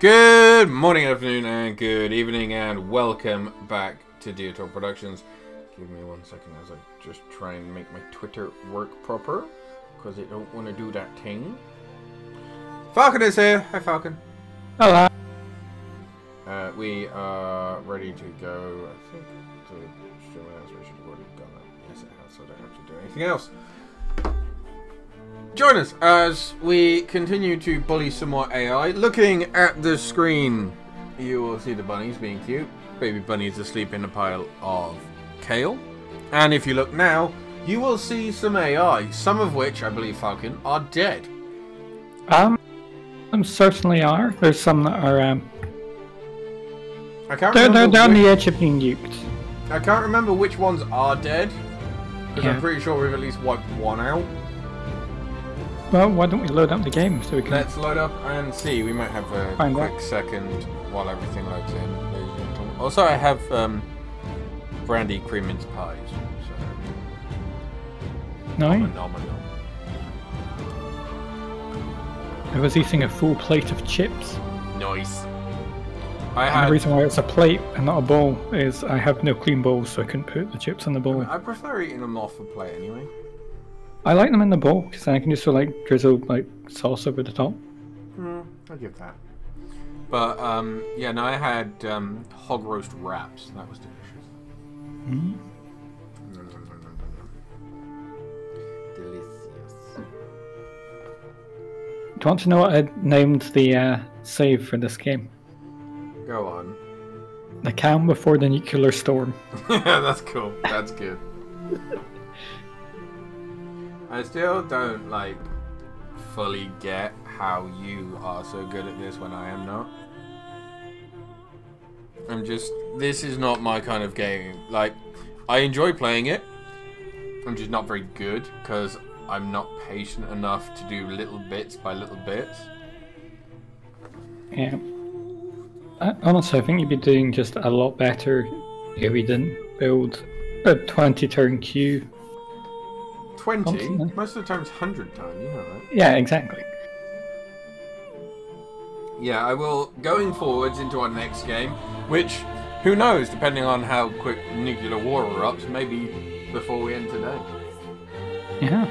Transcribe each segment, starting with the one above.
Good morning, afternoon, and good evening, and welcome back to Deer Productions. Give me one second as I just try and make my Twitter work proper, because it don't want to do that thing. Falcon is here. Hi, Falcon. Hello. Uh, we are ready to go. I think to stream announcement should have already done that. Yes, it has, so I don't have to do anything else. Join us as we continue to bully some more AI. Looking at the screen, you will see the bunnies being cute. Baby bunnies asleep in a pile of kale. And if you look now, you will see some AI, some of which, I believe, Falcon, are dead. Um, some certainly are. There's some that are um, I can't they're, they're, remember they're on which- the edge of being nuked. I can't remember which ones are dead. Because I'm pretty sure we've at least wiped one out. Well, why don't we load up the game so we can? Let's load up and see. We might have a Find quick out. second while everything loads in. ladies and gentlemen. Also, I have um, brandy cream mince pies. So, No, phenomenal. I was eating a full plate of chips. Nice. I And the reason why it's a plate and not a bowl is I have no clean bowls, so I couldn't put the chips in the bowl. I prefer eating them off a plate anyway. I like them in the bowl because then I can just sort of like drizzle like sauce over the top. Hmm, I'll give that. But um, yeah, no, I had um, hog roast wraps. That was delicious. Mm. Delicious. Do you want to know what I named the uh, save for this game? Go on. The calm before the nuclear storm. yeah, that's cool. That's good. I still don't like fully get how you are so good at this when I am not. I'm just this is not my kind of game. Like I enjoy playing it. I'm just not very good because I'm not patient enough to do little bits by little bits. Yeah. I, honestly, I think you'd be doing just a lot better if we didn't build a 20 turn queue. 20? Constantly. Most of the time it's 100 time, you know that. Yeah, exactly. Yeah, I will going forwards into our next game, which who knows, depending on how quick nuclear war erupts, maybe before we end today. Yeah.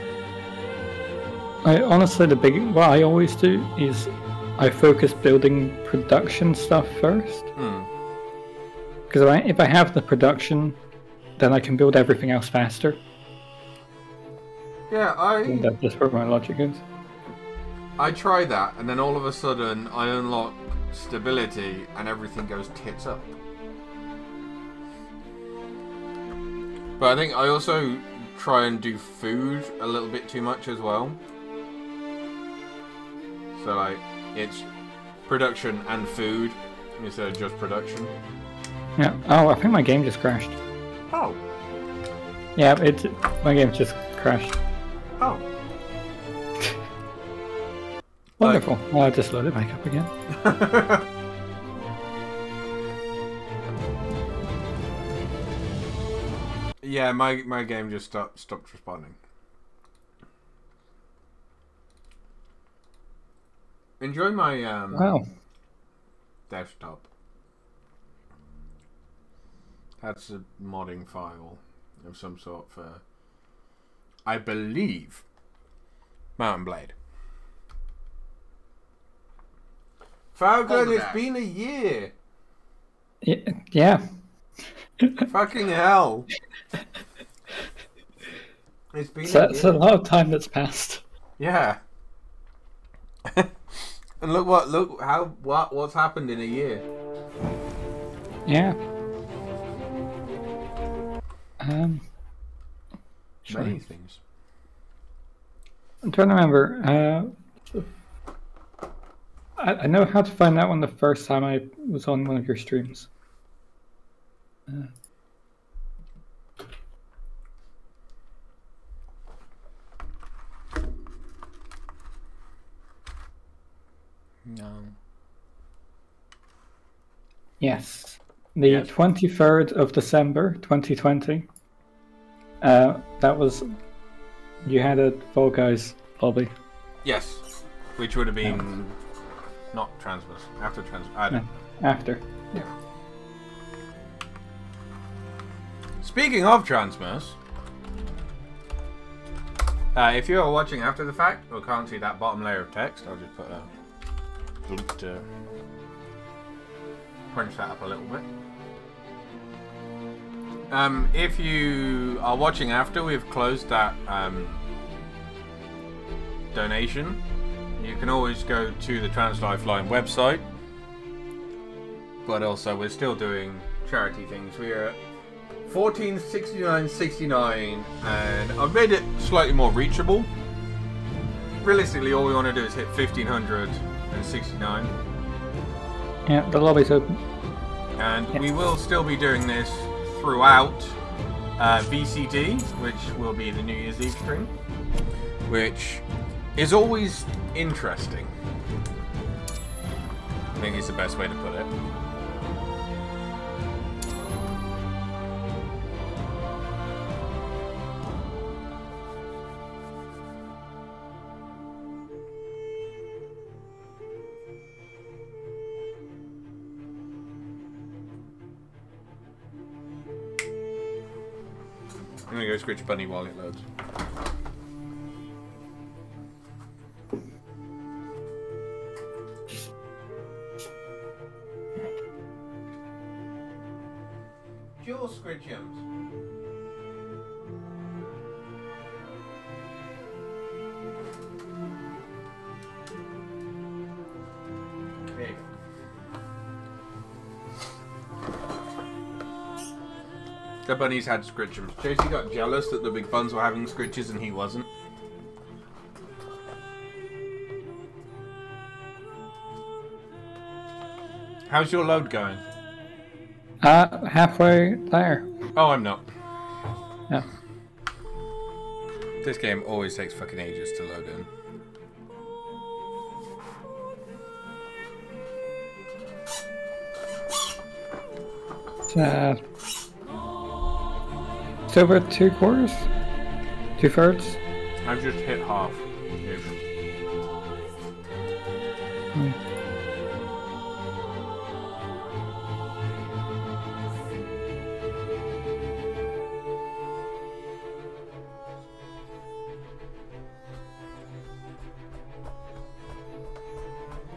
I honestly, the big what I always do is I focus building production stuff first. Hmm. Because if I, if I have the production, then I can build everything else faster. Yeah, I that's just where my logic is. I try that, and then all of a sudden I unlock stability, and everything goes tits up. But I think I also try and do food a little bit too much as well. So like it's production and food instead of just production. Yeah. Oh, I think my game just crashed. Oh. Yeah, it's my game just crashed. Oh. Wonderful. Well, I'll just load it back up again. yeah, my my game just stopped stopped responding. Enjoy my um Wow. desktop. That's a modding file of some sort for I believe Mount and Blade. Falcon, Hold it's that. been a year. Y- Yeah. Fucking hell. It's been So a it's a year. lot of time that's passed. Yeah. and look what look how what what's happened in a year. Yeah. Um. Many things. I'm trying to remember. Uh, I, I know how to find that one the first time I was on one of your streams. Uh, No. yes. The Yes. 23rd of December 2020. Uh, that was. You had a Guys lobby. Yes. Which would have been not Transmus. After Transmus. I don't. No, after. Yeah. Speaking of Transmus, uh, if you are watching after the fact or can't see that bottom layer of text, I'll just put a to punch that up a little bit. Um, if you are watching after, we've closed that um, donation. You can always go to the Trans Lifeline website, but also we're still doing charity things. We are 1469.69 and I've made it slightly more reachable. Realistically, all we want to do is hit 1569. Yeah, the lobby's open. And Yeah. we will still be doing this throughout uh, VCD, which will be the New Year's Eve stream, which is always interesting. I think it's the best way to put it. Go scratch bunny while it loads. The bunnies had scritchums. Josie got jealous that the big buns were having scritches and he wasn't. How's your load going? Uh, halfway there. Oh, I'm not. Yeah. This game always takes fucking ages to load in. It's, uh, it's over two quarters? Two thirds? I've just hit half.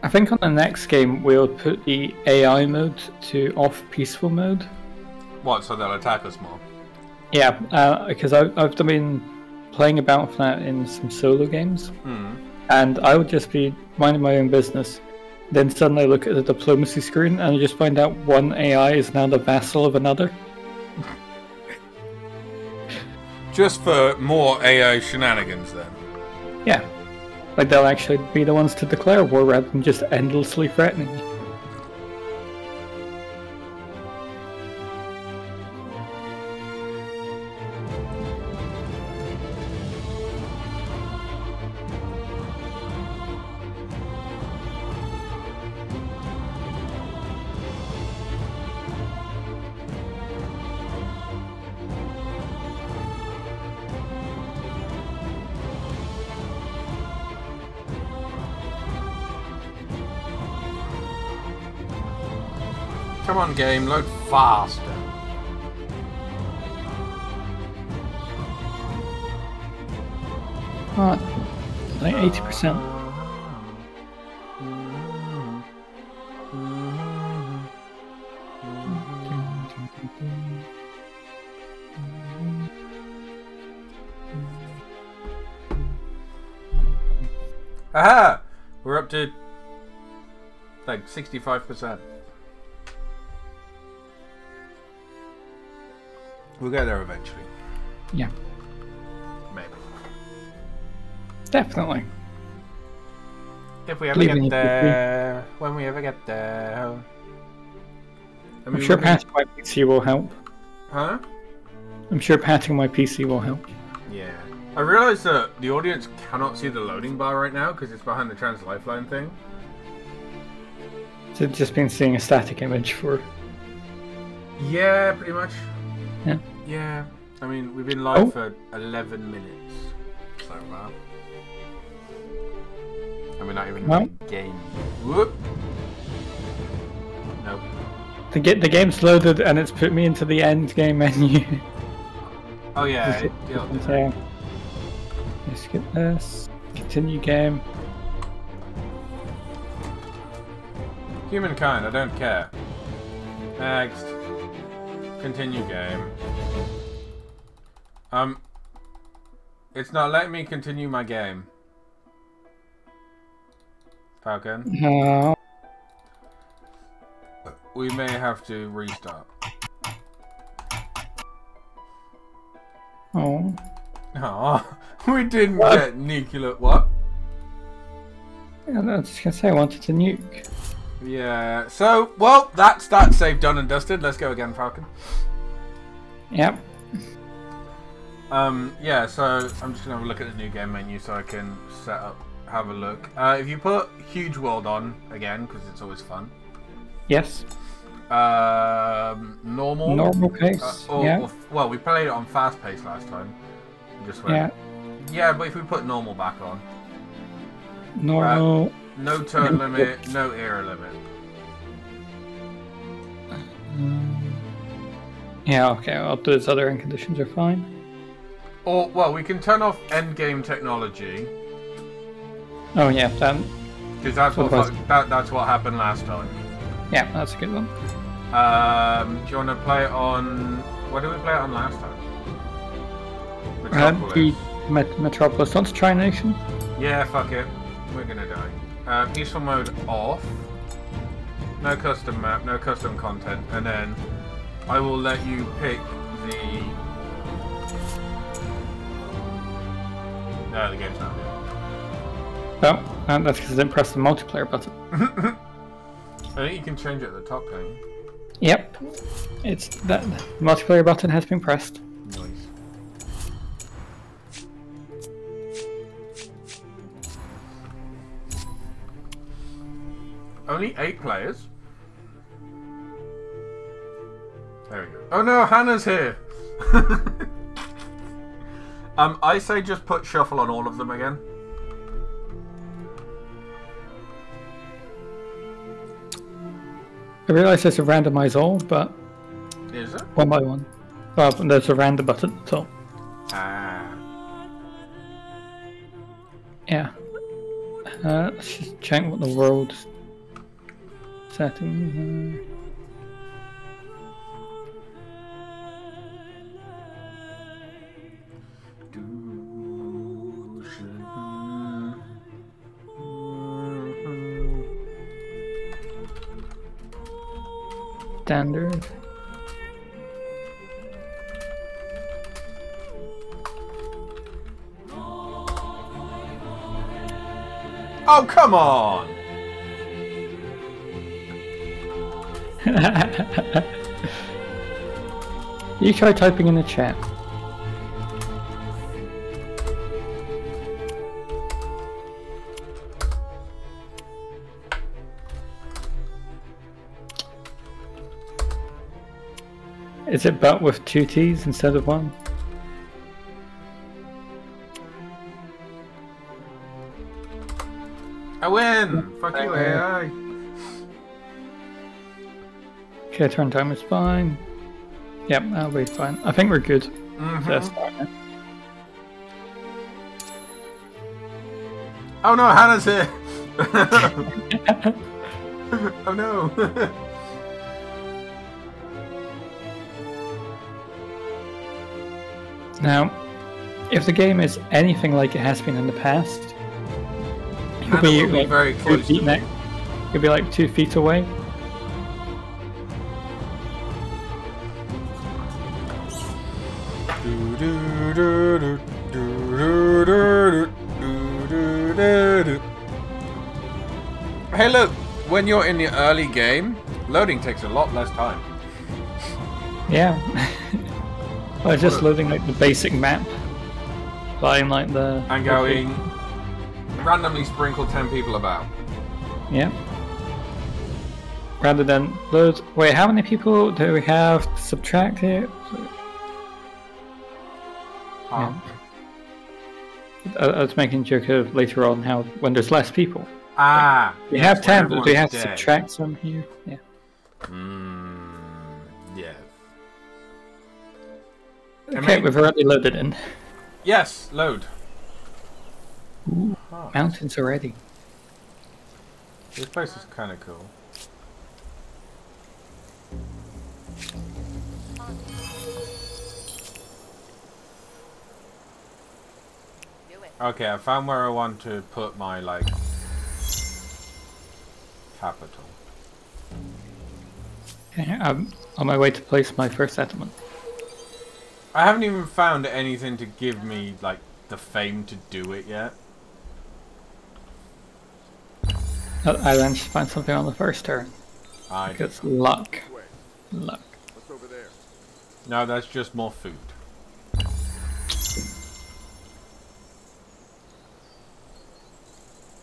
I think on the next game we'll put the AI mode to off peaceful mode. What, so they'll attack us more? Yeah, uh, because I've, I've been playing about with that in some solo games, Hmm. and I would just be minding my own business. Then suddenly I look at the diplomacy screen and I just find out one AI is now the vassal of another. Just for more AI shenanigans then. Yeah. Like they'll actually be the ones to declare war rather than just endlessly threatening you. Game, load faster. Right, like 80%. Aha! We're up to like 65%. We'll get there eventually. Yeah, Maybe. definitely. If we ever Leaving get there. When we ever get there. I I'm mean, sure patching my PC will help. Huh? I'm sure patching my PC will help. Yeah. I realize that the audience cannot see the loading bar right now because it's behind the trans lifeline thing. So it's just been seeing a static image for. Yeah, pretty much. Yeah. Yeah. I mean, we've been live Oh. for 11 minutes. So, uh, And we're not even No. in the game. Whoop. Nope. The, ga- the game's loaded and it's put me into the end game menu. Oh yeah. It, it'll do that. so, let's skip this. Continue game. Humankind, I don't care. Next. Continue game. Um. It's not letting me continue my game. Falcon. No. We may have to restart. Oh. Aw, we didn't get nuclear. What? Yeah, I was just gonna say I wanted to nuke. Yeah. So, well, that's that save done and dusted. Let's go again, Falcon. Yep. Um, yeah, so I'm just gonna have a look at the new game menu so I can set up, have a look. Uh, if you put Huge World on again, because it's always fun. Yes. Um, normal. Normal pace. Uh, or, yeah. or- well, we played it on fast pace last time. Just went, yeah. Yeah, but if we put normal back on, Normal. No turn limit, no era limit. Um, yeah. Okay. Well, those other end conditions are fine. Or well, we can turn off end game technology Oh yeah. Then. because that's what that, that's what happened last time. Yeah. That's a good one. Um, do you want to play it on? What did we play it on last time? Uh, Metropolis. the Met- Metropolis. Want to try Nation? Yeah, fuck it. We're gonna die. Uh, peaceful mode off. No custom map, no custom content, and then I will let you pick the. No, the game's not. here. Oh, and that's because I didn't press the multiplayer button. I think you can change it at the top, can you? Yep. It's that the multiplayer button has been pressed. Only eight players. There we go. Oh no, Hannah's here. um, I say just put shuffle on all of them again. I realise there's a randomize all, but Is it? one by one. Well, there's a random button at the top. Ah. Yeah. Uh, let's just check what the world settings. Mm-hmm. Standard. Oh come on! You try typing in the chat. Is it but with two T's instead of one? I win! Fuck you, AI. Okay, turn time is fine. Yep, that'll be fine. I think we're good. Mhm. So. Oh no, Hannah's here! oh no! Now, if the game is anything like it has been in the past, Hannah be, be very close feet to next. You'll be like two feet away. When you're in the early game, loading takes a lot less time. Yeah. I was just loading like the basic map. Buying like the. And going randomly sprinkle 10 people about. Yeah. Rather than loads. Wait, how many people do we have? Subtract it. Huh? I, I was making a joke of later on how when there's less people, Ah, we yes, have when ten, but we have to subtract some here. Yeah. Mm, yeah. Okay, mean- we've already loaded in. Yes, load. Ooh, Oh, mountains already. this place is kind of cool. Okay, I found where I want to put my like capital. Okay, I'm on my way to place my first settlement. I haven't even found anything to give me like the fame to do it yet. I, I managed to find something on the first turn. I Because luck. Luck. What's over there? no, that's just more food.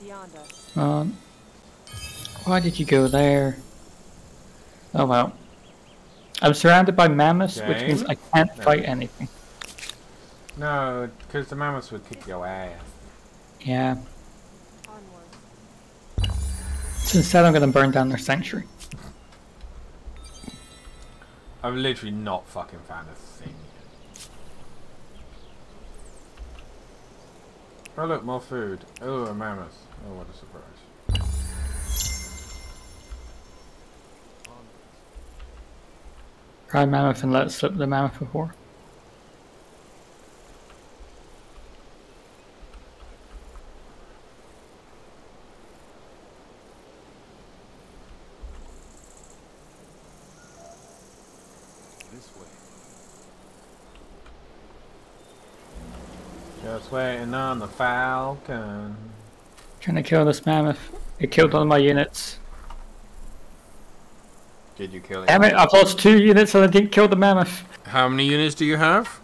Beyond us. Um, why did you go there? Oh well. I'm surrounded by mammoths, which means I can't No. fight anything. No, because the mammoths would kick your ass. Yeah. So instead, I'm going to burn down their sanctuary. I've literally not fucking found a thing yet. Oh look, more food. Oh, a mammoth. Oh, what a surprise. Prime mammoth and let slip the mammoth before. This way. Just waiting on the falcon. Trying to kill this mammoth. It killed one of my units. Did you kill it? Damn it, I've lost two units and I didn't kill the mammoth. How many units do you have?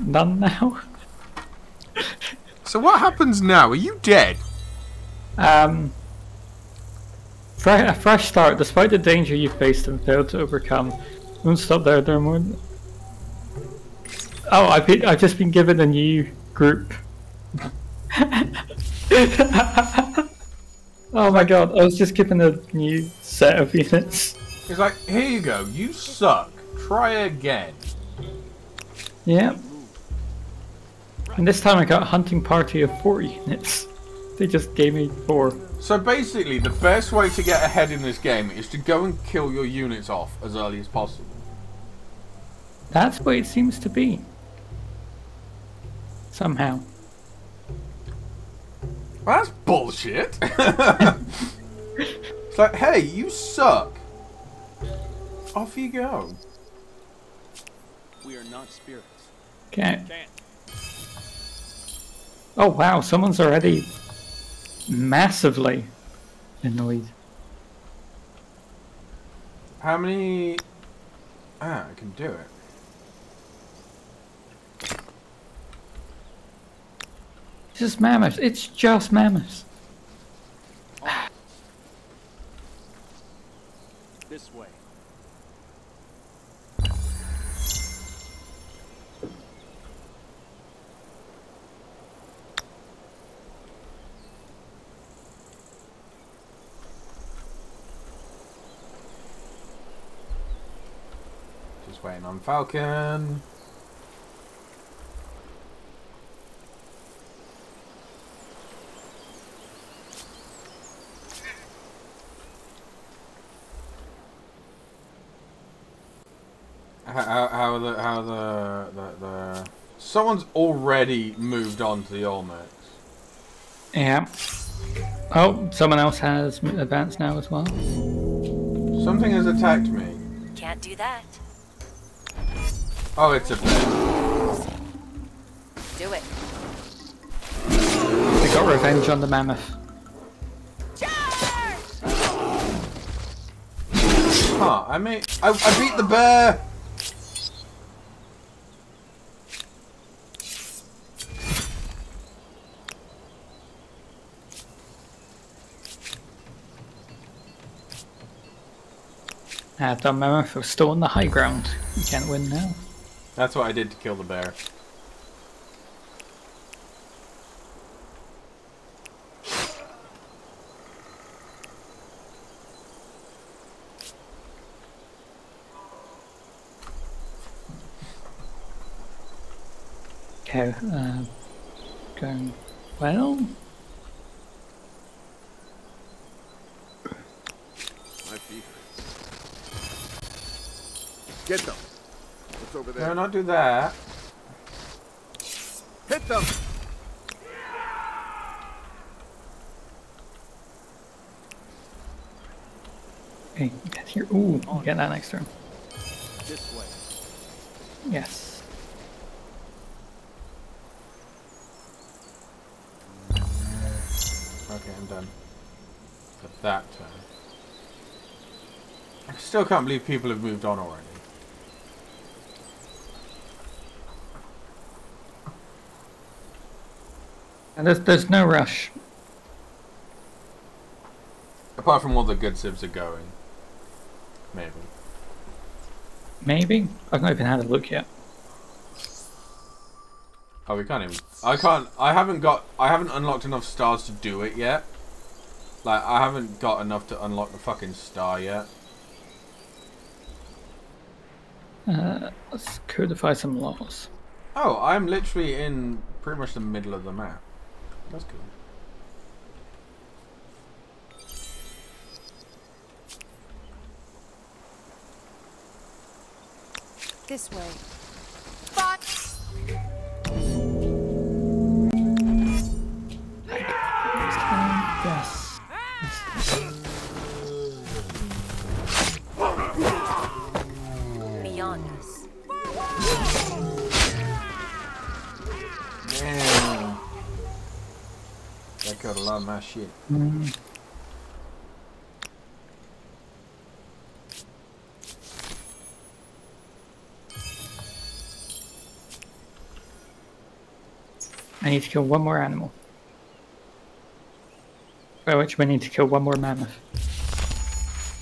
None now. So what happens now? Are you dead? Um, a fresh start. Despite the danger you faced and failed to overcome, won't stop there. There are more. Oh, I've been, I've just been given a new group. oh my god! I was just given a new set of units. It's like, here you go. You suck. Try again. Yeah. And this time I got a hunting party of four units. They just gave me four. So basically, the best way to get ahead in this game is to go and kill your units off as early as possible. That's way it seems to be. Somehow. Well, that's bullshit. it's like, hey, you suck. Off you go. We are not spirits. Okay. Can't. Oh wow, someone's already massively in the lead. How many? Ah, I can do it. It's just mammoths. It's just mammoths. This Just waiting on Falcon. How, how, how the how the, the the someone's already moved on to the Olmecs. Yeah. Oh, someone else has advanced now as well. Something has attacked me. Can't do that. Oh, it's a bear. Do it. They got revenge on the mammoth. Charge! Huh? I made. I, I beat the bear. Ah, the mammoth was still on the high ground. You can't win now. That's what I did to kill the bear. Okay, uh, going well. Get them. What's over there? No, not do that. Hit them. Okay, get here. Ooh, get that next turn. This way. Yes. Okay, I'm done. For that turn. I still can't believe people have moved on already. And there's there's no rush. Apart from all the good civs are going. Maybe. Maybe I've not even had a look yet. Oh, we can't even. I can't. I haven't got. I haven't unlocked enough stars to do it yet. Like, I haven't got enough to unlock the fucking star yet. Uh, let's codify some laws. Oh, I'm literally in pretty much the middle of the map. That's cool. This way. That killed a lot of my shit. Mm, I need to kill one more animal. By which we need to kill one more mammoth.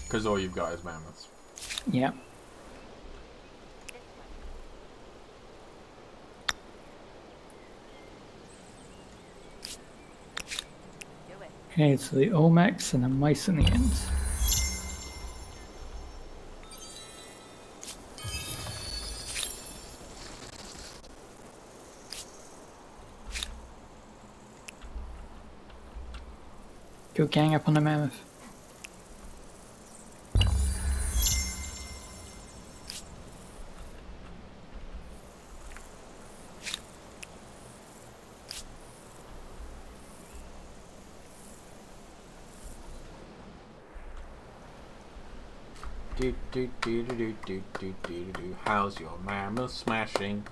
Because all you've got is mammoths. Yeah. Okay, so the Olmecs and the Mycenaeans. Go gang up on the mammoth. do do do do do do do do. How's your mammoth smashing?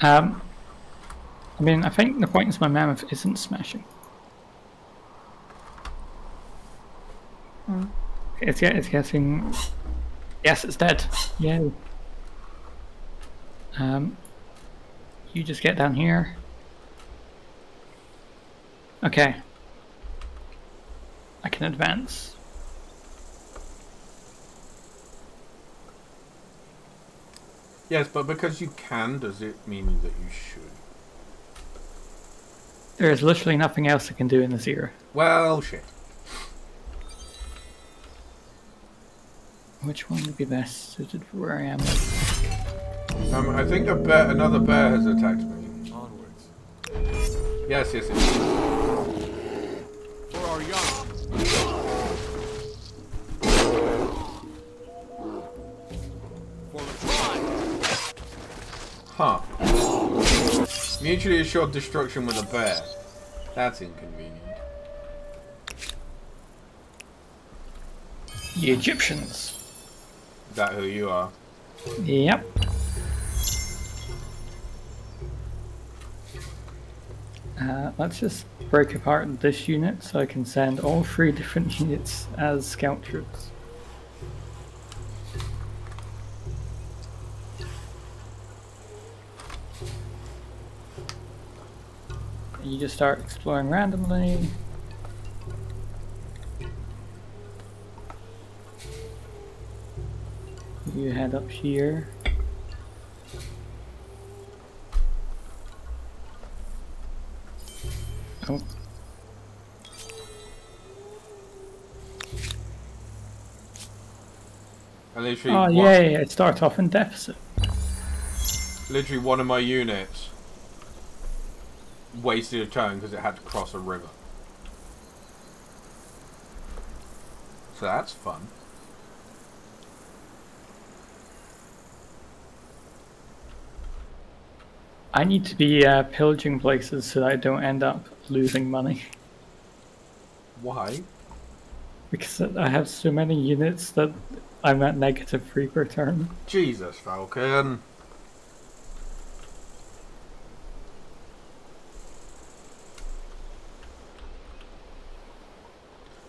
Um, I mean, I think the point is my mammoth isn't smashing. Mm. It's yeah, it's guessing. Yes, it's dead. Yay. Um, you just get down here. Okay. I can advance. Yes, but because you can, does it mean that you should? There is literally nothing else I can do in this era. Well, shit. Which one would be best suited for where I am? Um, I think a bear, another bear has attacked me. Onwards. Yes, yes, yes. Huh. Mutually assured destruction with a bear. That's inconvenient. The Egyptians. Is that who you are? Yep. Uh, let's just break apart this unit so I can send all three different units as scout troops. You just start exploring randomly. You head up here. Oh. I literally. Oh wa- yay! I start off in deficit. Literally, one of my units wasted a turn because it had to cross a river. So that's fun. I need to be uh, pillaging places so that I don't end up losing money. Why? Because I have so many units that I'm at negative free per turn. Jesus, Falcon.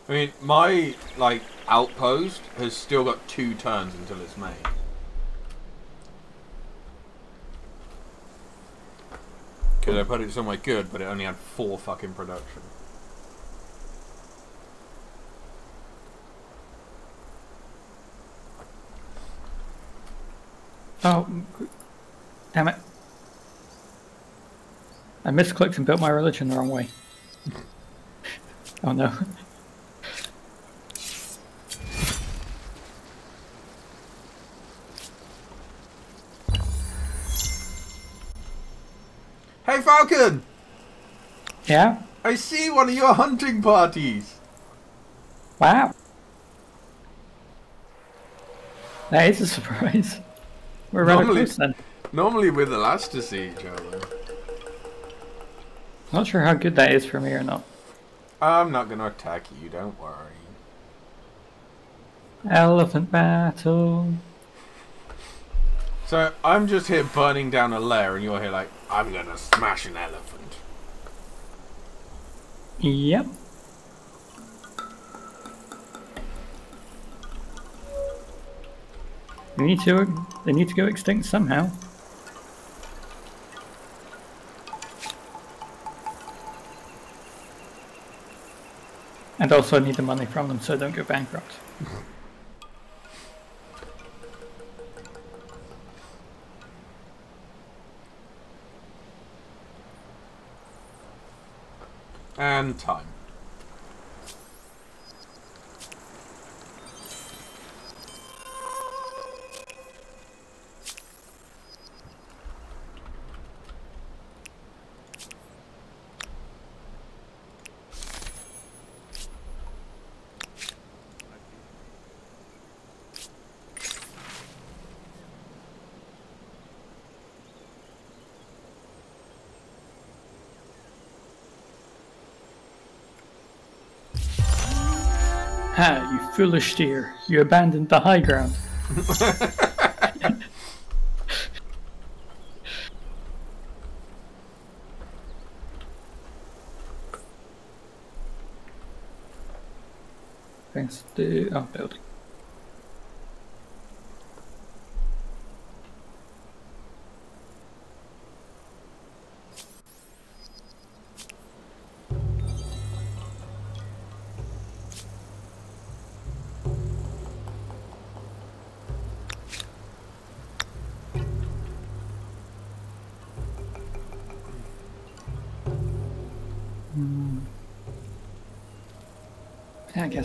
I mean, my like outpost has still got two turns until it's made. Because I put it somewhere good, but it only had four fucking production. Oh, damn it. I misclicked and built my religion the wrong way. oh no. Falcon! Yeah? I see one of your hunting parties. Wow. That is a surprise. We're rather Normally- close then. Normally, we're the last to see each other. Not sure how good that is for me or not. I'm not gonna attack you. Don't worry. Elephant battle. So I'm just here burning down a lair, and you're here like, I'm gonna smash an elephant. Yep. They need to. They need to go extinct somehow. And also, I need the money from them so I don't go bankrupt. And time. Ha, you foolish deer. You abandoned the high ground. Thanks to oh, building.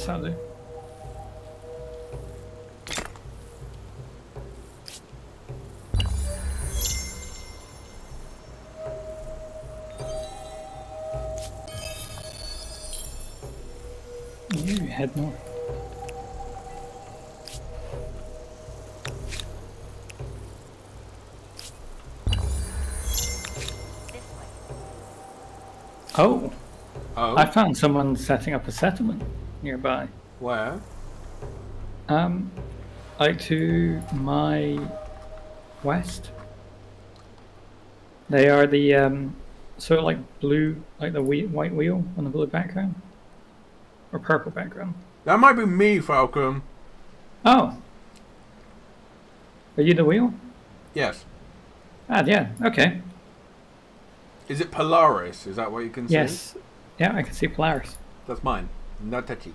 Yeah, I guess I'll. You head north. This way. Oh, Oh, I found someone setting up a settlement nearby. where? Um, like to my west. They are the um, sort of like blue, like the white wheel on the blue background, or purple background. That might be me, Falcon. Oh, are you the wheel? Yes. Ah, yeah. Okay. Is it Polaris? Is that what you can see? Yes. Yeah, I can see Polaris. That's mine. Not touchy.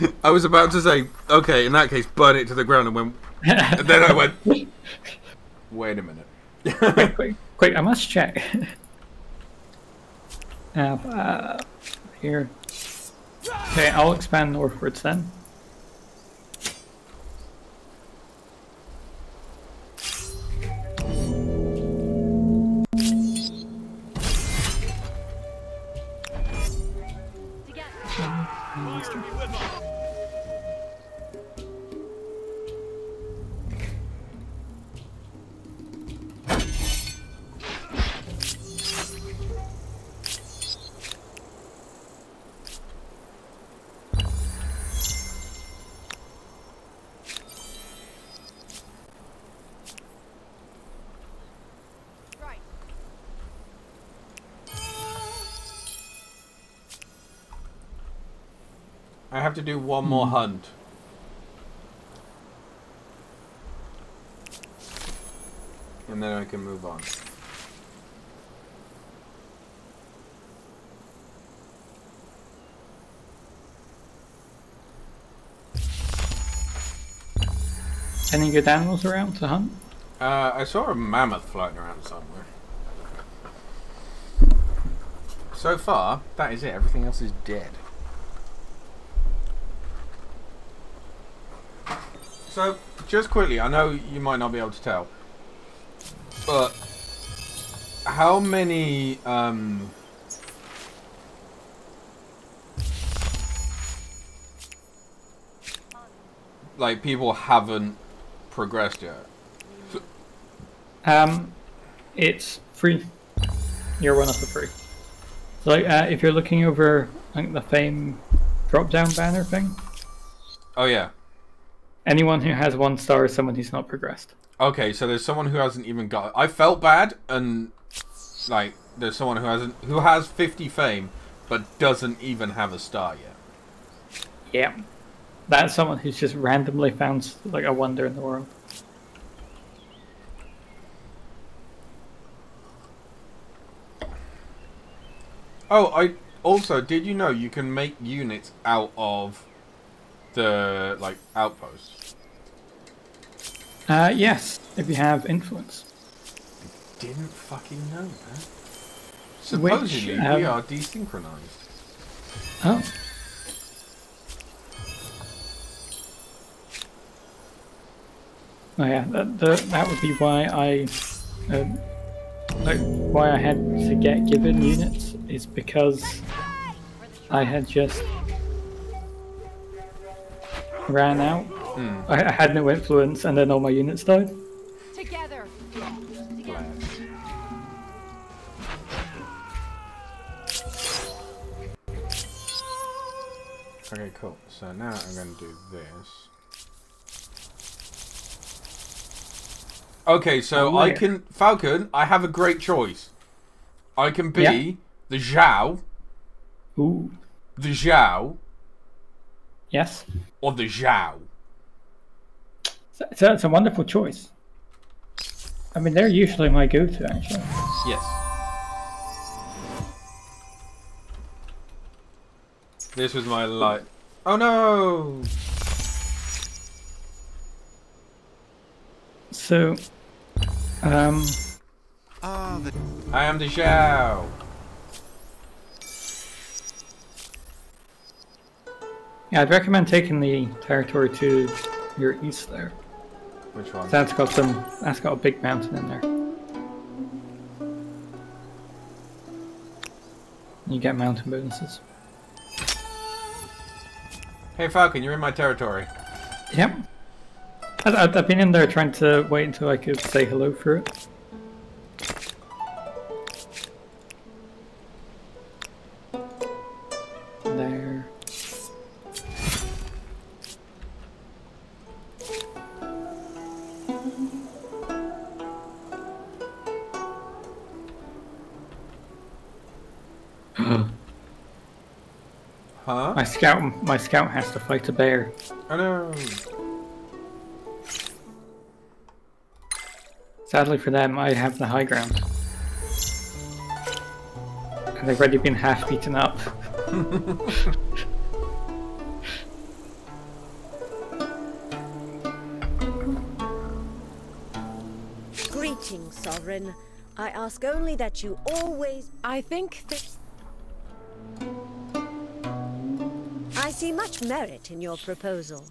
I was about to say, okay, in that case, burn it to the ground, and when and then I went, wait a minute. quick, quick, quick! I must check. uh, uh, here. Okay, I'll expand northwards then. One more hunt. And then I can move on. Any good animals around to hunt? Uh, I saw a mammoth floating around somewhere. So far, that is it. Everything else is dead. So, just quickly, I know you might not be able to tell, but how many um, like people haven't progressed yet? Um, it's free. You're one of the free. So, like, uh, if you're looking over like the fame drop-down banner thing, Oh yeah. Anyone who has one star is someone who's not progressed. Okay, so there's someone who hasn't even got. I felt bad, and like there's someone who hasn't, who has 50 fame, but doesn't even have a star yet. Yeah, that's someone who's just randomly found like a wonder in the world. Oh, I also did you know you can make units out of the like outposts? Uh, yes, if you have influence. Didn't fucking know that. Supposedly we um, are desynchronized. Oh. Oh yeah, that, the, that would be why I, um, like, why I had to get given units is because I had just ran out. Hmm. I, I had no influence, and then all my units died. Together. Glad. Okay, cool. So now I'm going to do this. Okay, so oh, I can Falcon. I have a great choice. I can be Yeah. the Zhao, Ooh, the Zhao, yes, or the Zhao. so, so it's a wonderful choice. I mean, they're usually my go-to actually. Yes. This was my light. Oh no! So, um, Ah, the I am the Zhao. Yeah, I'd recommend taking the territory to your east there. Which one? That's got some. That's got a big mountain in there. You get mountain bonuses. Hey Falcon, you're in my territory. Yep. I, I, I've been in there trying to wait until I could say hello for it. My scout, my scout has to fight a bear. Oh no! Sadly for them, I have the high ground. And they've already been half beaten up. Greetings, Sovereign. I ask only that you always. I think that see much merit in your proposal.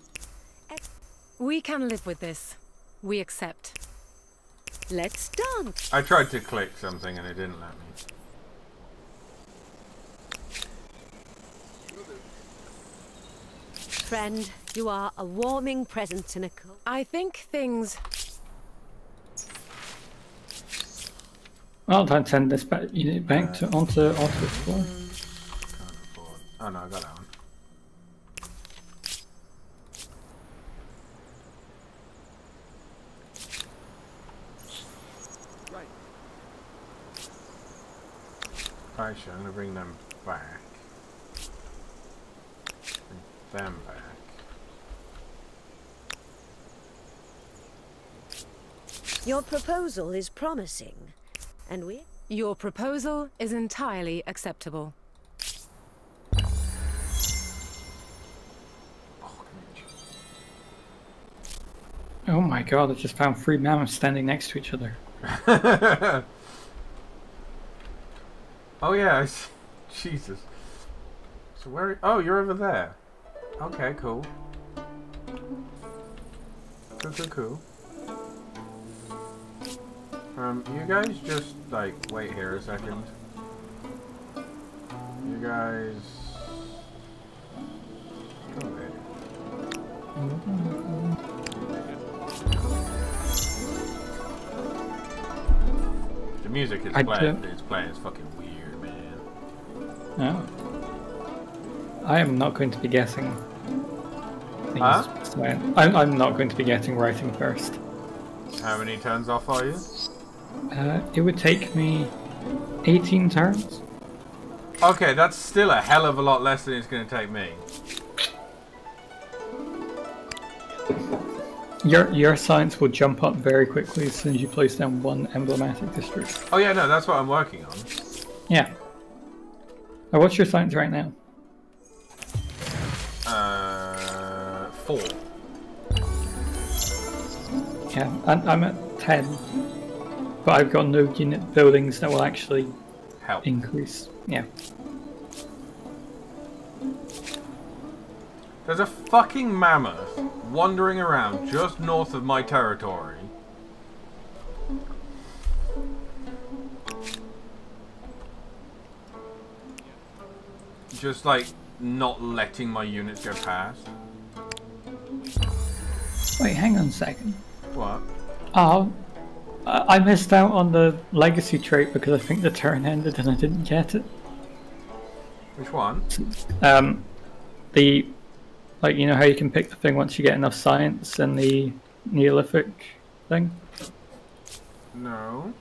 we can live with this. We accept. Let's dance. I tried to click something and it didn't let me. friend. You are a warming presence in a cold. I think things. Well, I'll try to send this back, unit back to onto onto its floor. Can't afford. Oh no, I got that one. Right. Actually, I'm gonna bring them back. Bring them back. Your proposal is promising, and we. Your proposal is entirely acceptable. Oh. Oh my god! I just found three mammoths standing next to each other. oh yeah, I see. Jesus. So where? Oh, you're over there. Okay, cool. Cool, cool, cool. Um, you guys just like wait here a second. You guys. The music is I playing. It's playing. It's fucking. Oh. I am not going to be guessing. things. Huh? I'm, I'm not going to be getting writing first. How many turns off are you? Uh, it would take me 18 turns. Okay, that's still a hell of a lot less than it's going to take me. Your your science will jump up very quickly as soon as you place down one emblematic district. Oh yeah, no, that's what I'm working on. Yeah. Now, what's your science right now? Uh, four. Yeah, I'm, I'm at 10. But I've got no unit buildings that will actually Help. increase. Yeah. There's a fucking mammoth wandering around just north of my territory. Just like not letting my units go past. Wait, hang on a second. What? Oh, I missed out on the legacy trait because I think the turn ended and I didn't get it. Which one? Um, the like you know how you can pick the thing once you get enough science and the Neolithic thing. No.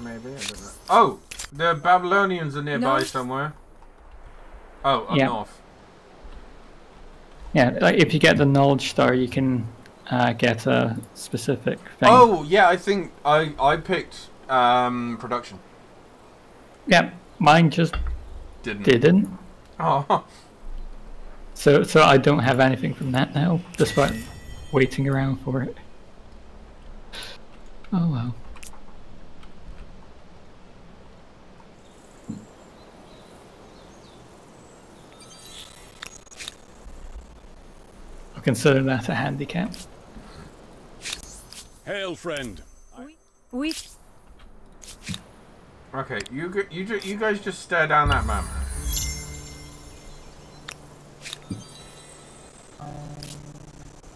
Maybe, I don't know. Oh! The Babylonians are nearby No. somewhere. Oh, up Yeah. north. Yeah, like if you get the knowledge star, you can uh, get a specific thing. Oh, yeah, I think I, I picked um, production. yeah, mine just Didn't. didn't. Oh, So so I don't have anything from that now, despite waiting around for it. Oh well. Consider that a handicap. Hail, friend. We. okay. You you you guys just stare down that man.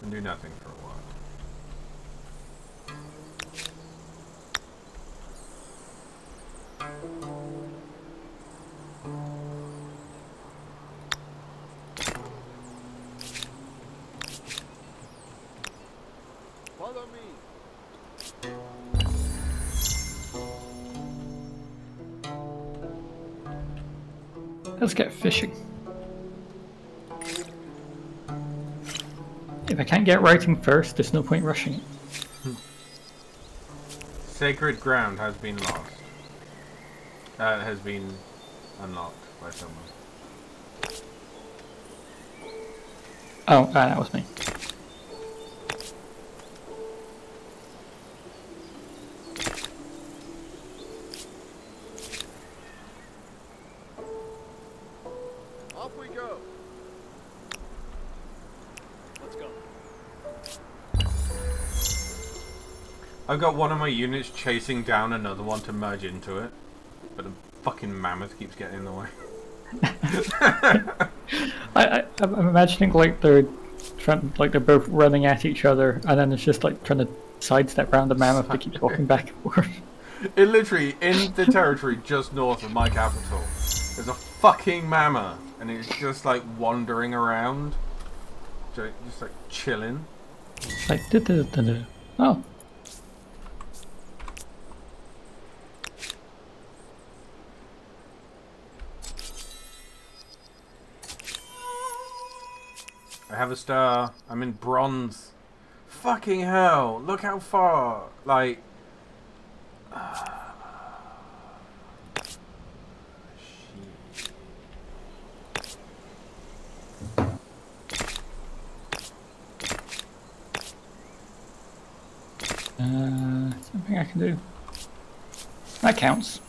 And do nothing for a while. Let's get fishing. If I can't get writing first, there's no point rushing it. Sacred ground has been lost. Uh, has been unlocked by someone. Oh, uh, that was me. I've got one of my units chasing down another one to merge into it, but the fucking mammoth keeps getting in the way. I, I, I'm imagining like they're trying, like they're both running at each other, and then it's just like trying to sidestep around the mammoth that keeps walking back and forth. It literally in the territory just north of my capital. There's a fucking mammoth, and it's just like wandering around, just like chilling. It's like, duh, duh, duh. oh, have a star. I'm in bronze. Fucking hell! Look how far. Like. Uh, something I can do. That counts.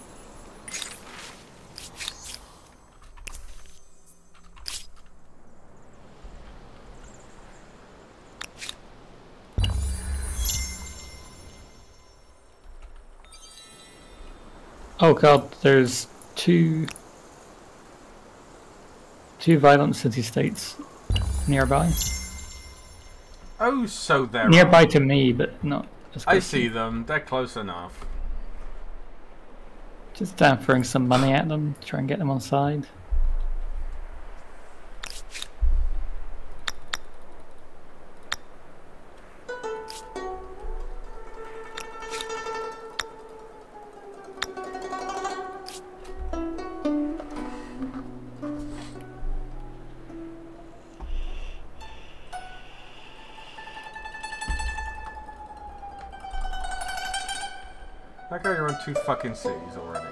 Oh god, there's two two violent city states nearby. Oh, so they're Nearby to me, but not as I see them. They're close enough. Just throwing some money at them, try and get them on side. Cities already.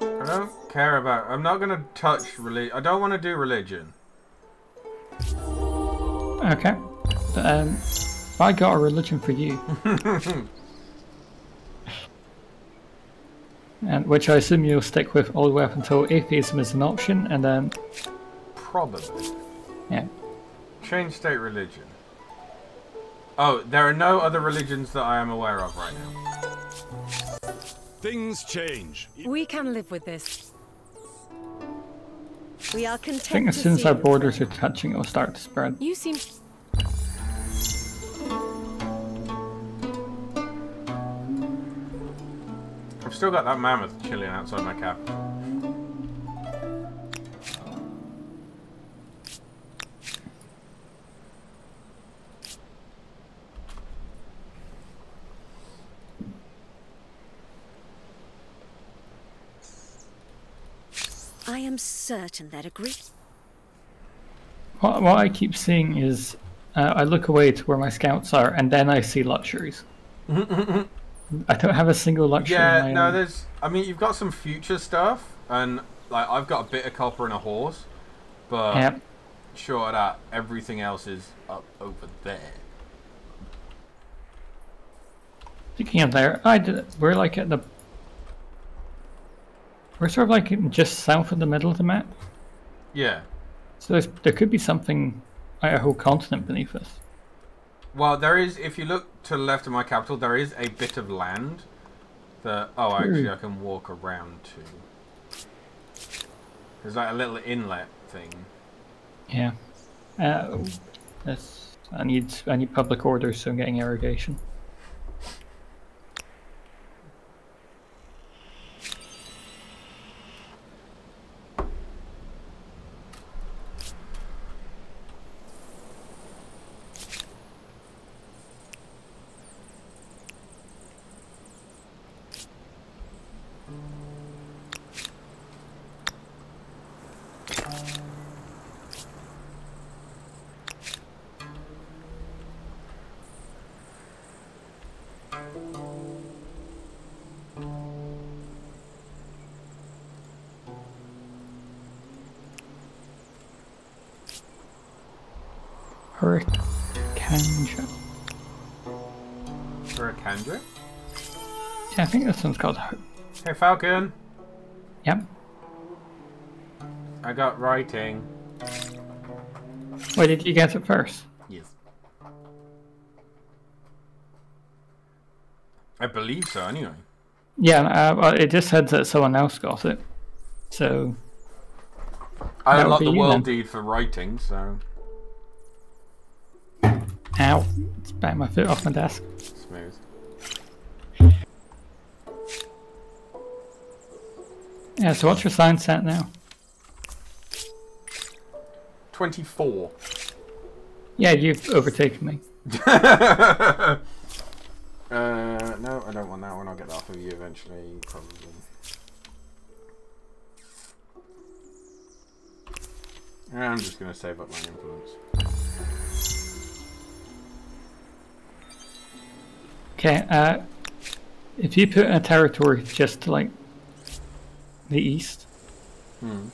I don't care about. I'm not gonna touch religion. I don't want to do religion. Okay. Um, I got a religion for you. and which I assume you'll stick with all the way up until atheism is an option, and then Probably. yeah. Change state religion. Oh, there are no other religions that I am aware of right now. Things change. We can live with this. We are content. I think as soon as our borders are touching, it'll start to spread. You seem. I've still got that mammoth chilling outside my capital. I am certain that agree. What, what I keep seeing is uh, I look away to where my scouts are, and then I see luxuries. I don't have a single luxury. in Yeah, my no, own. there's. I mean, you've got some future stuff, and like I've got a bit of copper and a horse, but Yep. short of that, everything else is up over there. Speaking of there, I did. We're like at the. We're sort of like just south of the middle of the map, Yeah. so there's, there could be something, like a whole continent beneath us. Well, there is. If you look to the left of my capital, there is a bit of land that. Oh, actually, I can walk around to. There's like a little inlet thing. Yeah. Uh, I need I need public orders, so I'm getting irrigation. One's called. Hey, Falcon. Yep. I got writing. Where did you get it first? Yes. I believe so, anyway. Yeah, uh, well, it just said that someone else got it. So, I unlocked the world then. deed for writing, so ow. It's bang my foot off my desk. smooth. Yeah, so what's your sign set now? 24. Yeah, you've overtaken me. Uh, no, I don't want that one. I'll get that off of you eventually, probably. I'm just going to save up my influence. Okay, uh, if you put in a territory just to like the east Hmm.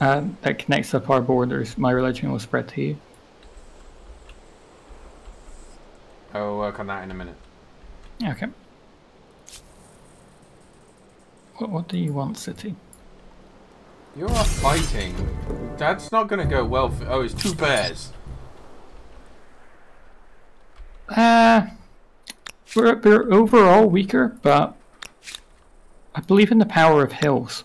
um, that connects up our borders, my religion will spread to you. I'll work on that in a minute. Okay. What, what do you want, city? You are fighting. That's not going to go well for... Oh, it's two bears. Uh, we're, we're overall weaker, but I believe in the power of hills.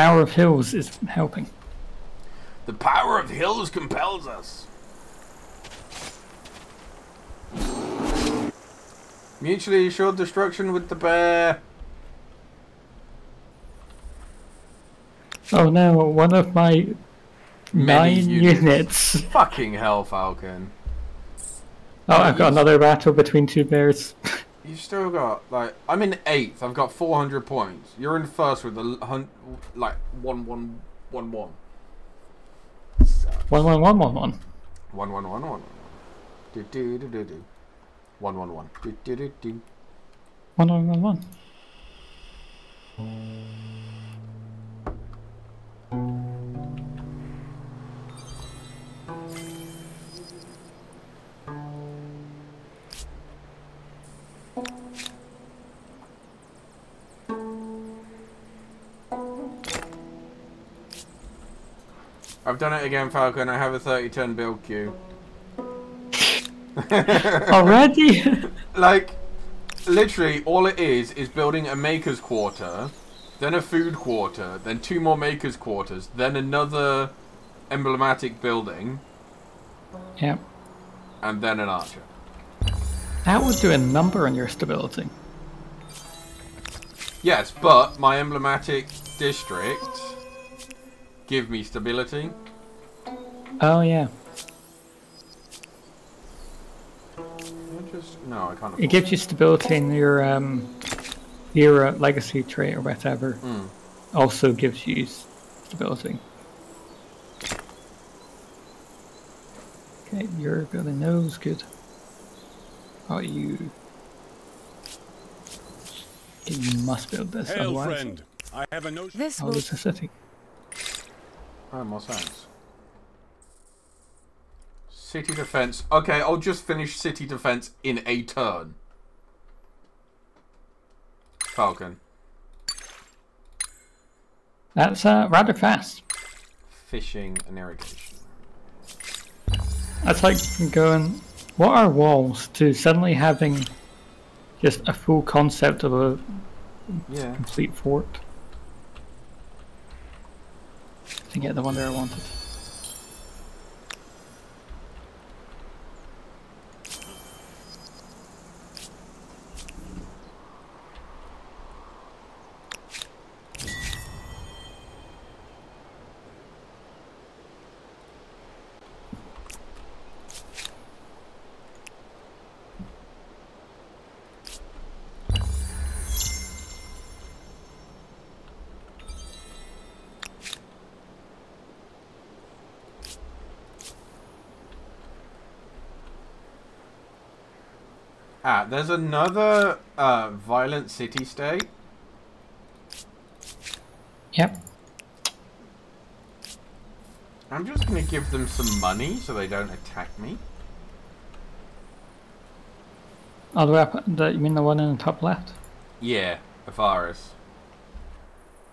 Power of hills is helping. The power of hills compels us. Mutually assured destruction with the bear. Oh no, one of my Many nine units. units. Fucking hell, Falcon. Oh, I've got another battle between two bears. You've still got, like, I'm in eighth. I've got 400 points. You're in first with l- hun- like, 1 1 1 1. one, one, one, one, one. 1 1 1 1. Do do do do do. 1 1 1. Do do do do. One, one, one, one. I've done it again, Falcon. I have a 30 turn build queue. Already? like literally all it is is building a maker's quarter then a food quarter then two more maker's quarters then another emblematic building yeah. and then an archer That would do a number on your stability. yes but my emblematic district give me stability Oh yeah. Just no i can't It gives you stability in your um your uh, legacy trait or whatever. Hmm. Also gives you stability. Okay, you're building those, good. Oh you you must build this, Hail, otherwise friend. I have a notion. This I'll will city. Oh, more sense. City defense. Okay, I'll just finish city defense in a turn. Falcon. That's uh, rather fast. Fishing and irrigation. That's like going, what are walls to suddenly having just a full concept of a Yeah. complete fort? To get the one that I wanted. Ah, there's another uh, violent city state. Yep. I'm just gonna give them some money so they don't attack me. All the way up, the, you mean the one in the top left? Yeah, Avaris.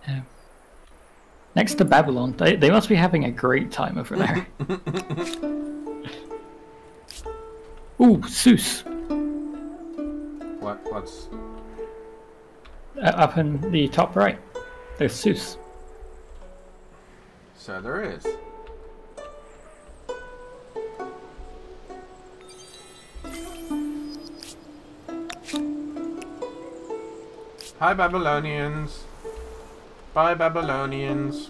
Yeah. Next to Babylon, they, they must be having a great time over there. Ooh, Seuss. What? What's? Uh, up in the top right. There's Seuss. So there is. Hi Babylonians. Bye Babylonians.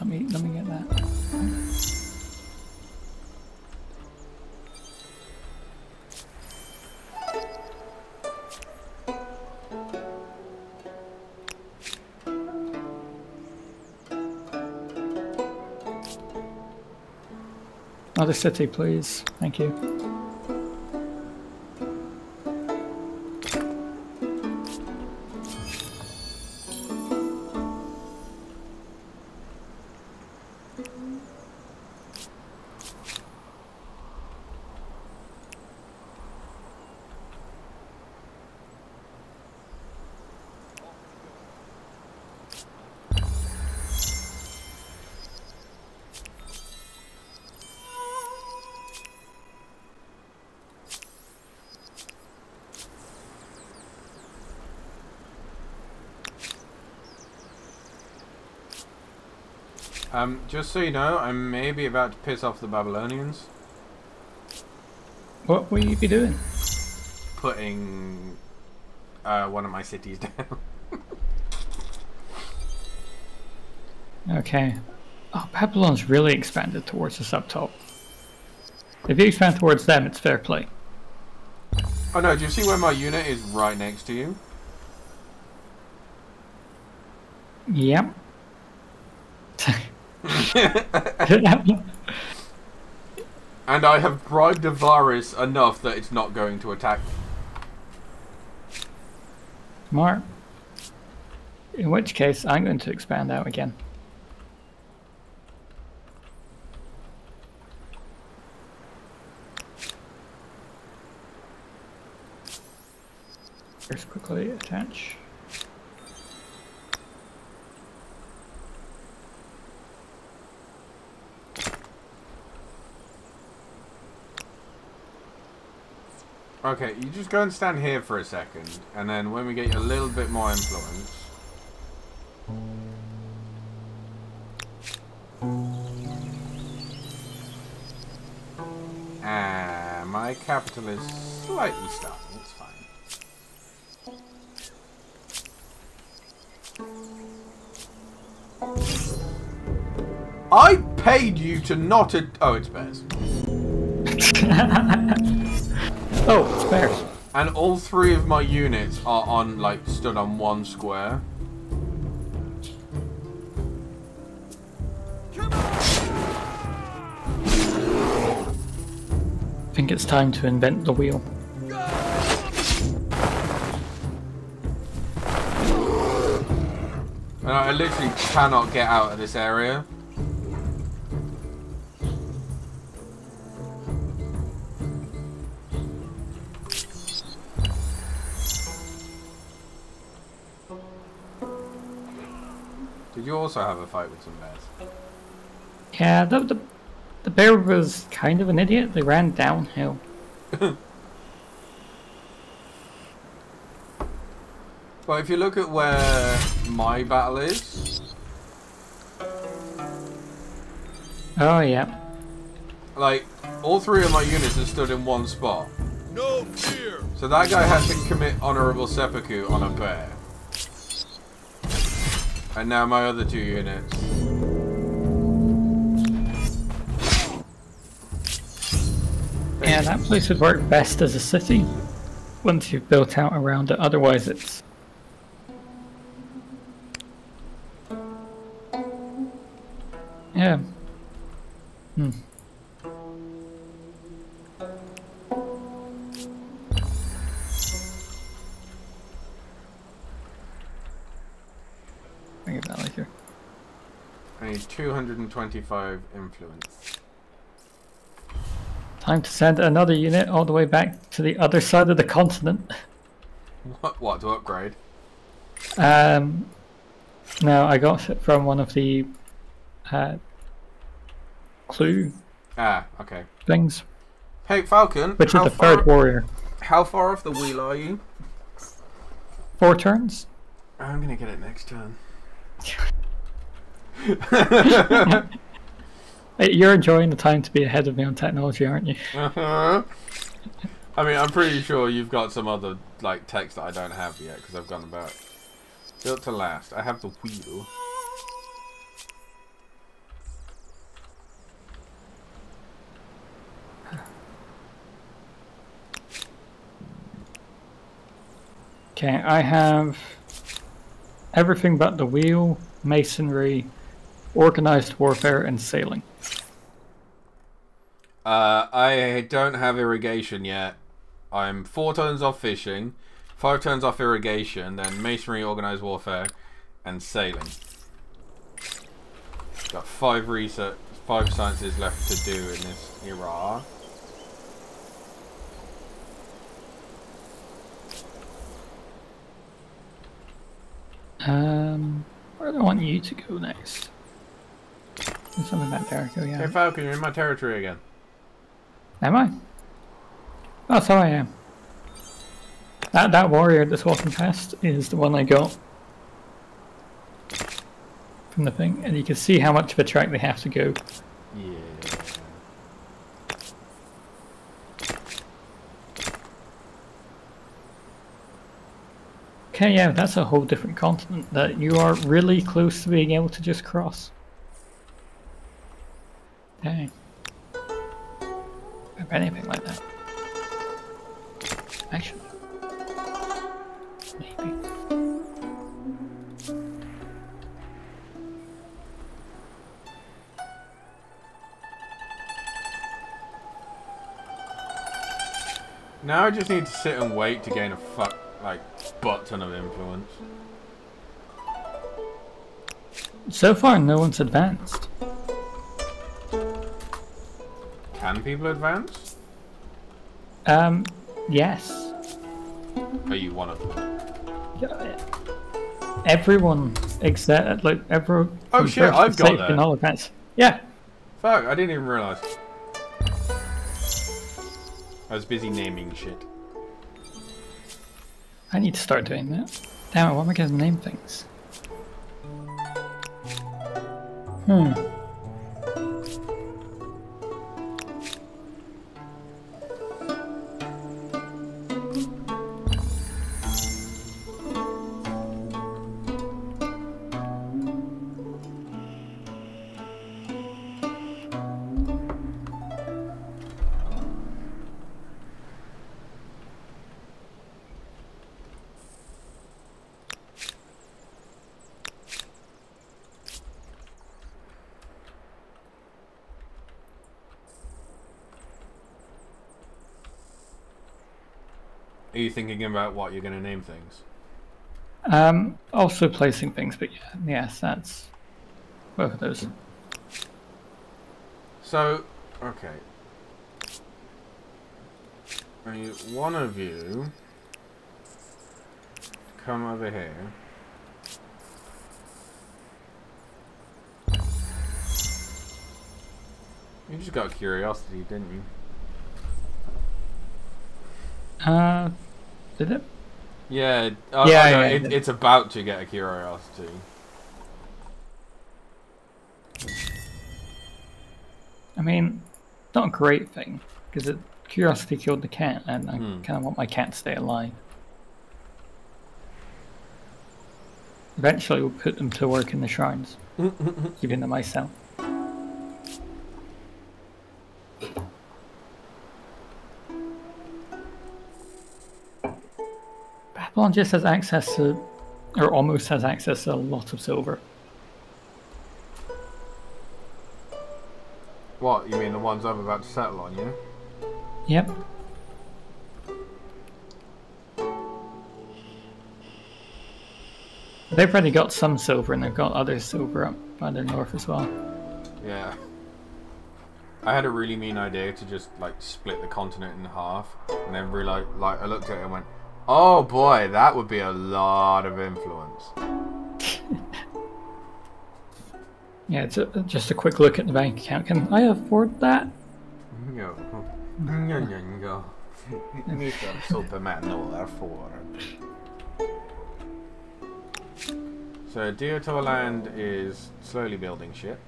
Let me let me get that. Another city, please. Thank you. Just so you know, I may be about to piss off the Babylonians. What will you be doing? Putting uh, one of my cities down. Okay. Oh, Babylon's really expanded towards the subtop. If you expand towards them, it's fair play. oh no, do you see where my unit is right next to you? Yep. And I have bribed Avaris enough that it's not going to attack. Smart. In which case, I'm going to expand out again. First, quickly attach. Okay, you just go and stand here for a second, and then when we get a little bit more influence. Ah, my capital is slightly starting, it's fine. I paid you to not Oh, it's bears. Oh, it's bears. And all three of my units are on, like, stood on one square. I think it's time to invent the wheel. And I literally cannot get out of this area. Fight with some bears? Yeah, the, the, the bear was kind of an idiot. They ran downhill. Well, if you look at where my battle is, Oh, yeah. like, all three of my units are stood in one spot. No fear. So that guy has to commit honorable seppuku on a bear. And now my other two units. Yeah, that place would work best as a city once you've built out around it. Otherwise, it's. Yeah. Hmm. 225 influence. Time to send another unit all the way back to the other side of the continent. What? What to upgrade? Um, no, I got it from one of the uh, clue Ah, okay. things, Hey Falcon, which is the far, third warrior. How far off the wheel are you? Four turns. I'm gonna get it next turn. You're enjoying the time to be ahead of me on technology, aren't you? Uh-huh. I mean, I'm pretty sure you've got some other like text that I don't have yet because I've gone about. Built to last. I have the wheel. Okay, I have everything but the wheel, masonry, organized warfare, and sailing. Uh, I don't have irrigation yet. I'm four turns off fishing, five turns off irrigation, then masonry, organized warfare, and sailing. Got five research, five sciences left to do in this era. Um, where do I want you to go next? Something about Jericho, Hey yeah. Falcon, you're in my territory again. Am I? That's how I am. That that warrior that's walking past is the one I got from the thing, and you can see how much of a track they have to go. Yeah. Okay, yeah, that's a whole different continent that you are really close to being able to just cross. Dang. If anything like that. Actually. Maybe. Now I just need to sit and wait to gain a fuck like butt ton of influence. So far, no one's advanced. Can people advance? Um, yes. Are you one of them? Everyone except, like, everyone. Oh shit, I've got that. all advance. Yeah. Fuck, I didn't even realize. I was busy naming shit. I need to start doing that. Damn it, what am I going to name things? Hmm. Thinking about what you're going to name things? Um, also placing things, but yeah, yes, that's both of those. So, okay. One of you come over here. You just got curiosity, didn't you? Uh, did it? Yeah, it- oh, Yeah, oh, no, yeah, it, yeah. it's about to get a curiosity. I mean, not a great thing because it curiosity killed the cat, and I Hmm. kind of want my cat to stay alive. Eventually, we'll put them to work in the shrines, keeping them myself. Babylon just has access to, or almost has access to a lot of silver. What, you mean the ones I'm about to settle on, yeah? Yep. They've already got some silver and they've got other silver up by the north as well. Yeah. I had a really mean idea to just like split the continent in half, and then realized, like, I looked at it and went, Oh boy, that would be a lot of influence. Yeah, it's a, just a quick look at the bank account. Can I afford that? No. No, no, no. Ni som Superman når får. So Deotorland is slowly building shit.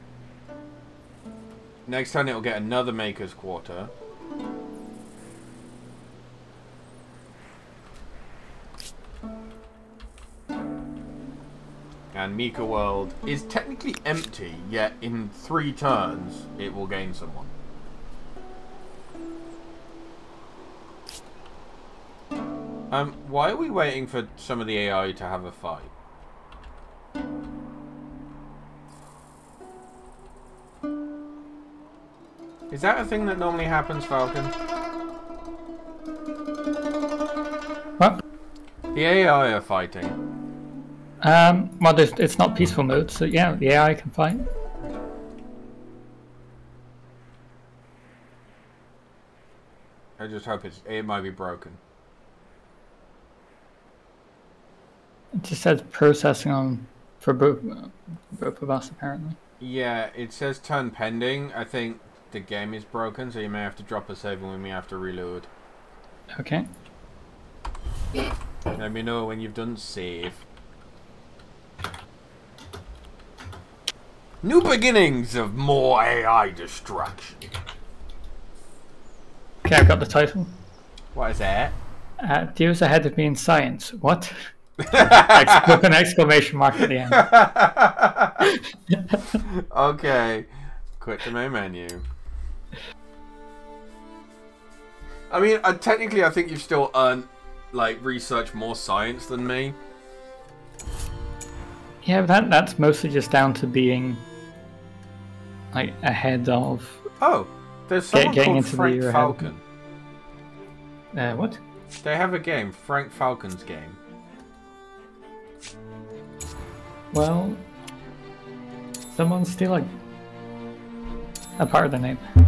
Next turn it'll get another Maker's Quarter. And Mika World is technically empty, yet in three turns it will gain someone. Um, why are we waiting for some of the AI to have a fight? Is that a thing that normally happens, Falcon? What? The AI are fighting. Um, well, there's, it's not peaceful mode, so yeah, the AI can fight. I just hope it's it might be broken. It just says processing on for both, both of us, apparently. Yeah, it says turn pending. I think the game is broken, so you may have to drop a save and we may have to reload. Okay. Let me know when you've done save. New beginnings of more AI destruction. Okay, I've got the title. What is that? Uh, ahead of me in science. What? Ex- with an exclamation mark at the end. okay. Quit the main menu. I mean, uh, technically, I think you've still earned, like, researched more science than me. Yeah, that that's mostly just down to being like ahead of Oh, there's someone getting called into the Frank. Falcon. uh, what? They have a game, Frank Falcon's game. Well, someone's stealing a part of the name. Yeah.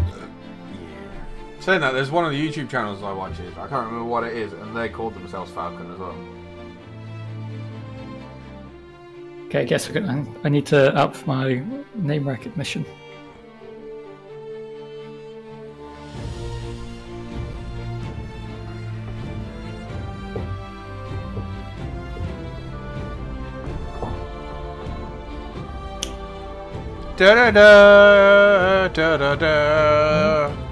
Saying that, there's one of the YouTube channels I watch it. I can't remember what it is, and they called themselves Falcon as well. Okay, I guess gonna, I need to up my name recognition. Da da da da da da.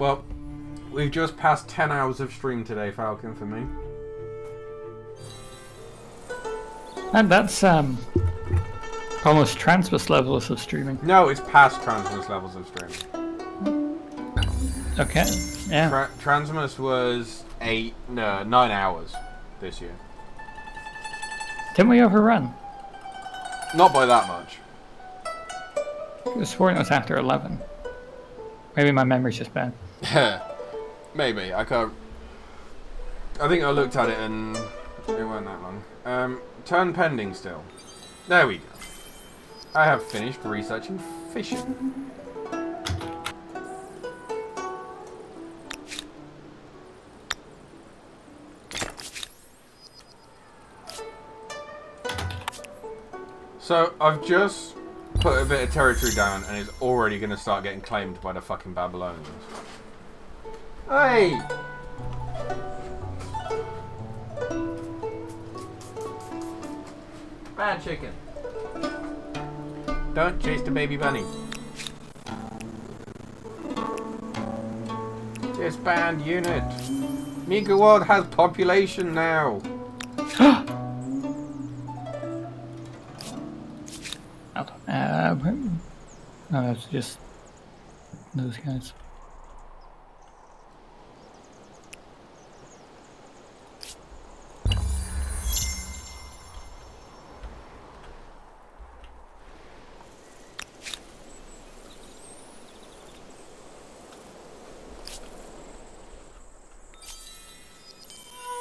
Well, we've just passed 10 hours of stream today, Falcon, for me. And that's um almost Transmus levels of streaming. No, it's past Transmus levels of streaming. Okay, yeah. Tra- Transmus was eight, no, nine hours this year. Didn't we overrun? Not by that much. I was sworn it was after 11. Maybe my memory's just bad. Maybe I can't. I think I looked at it and it weren't that long. Um, turn pending still. There we go. I have finished researching fishing. So I've just put a bit of territory down and it's already going to start getting claimed by the fucking Babylonians. Hey! Bad chicken. Don't chase the baby bunny. Disband unit. Mika World has population now. Uh, no, that's just those guys.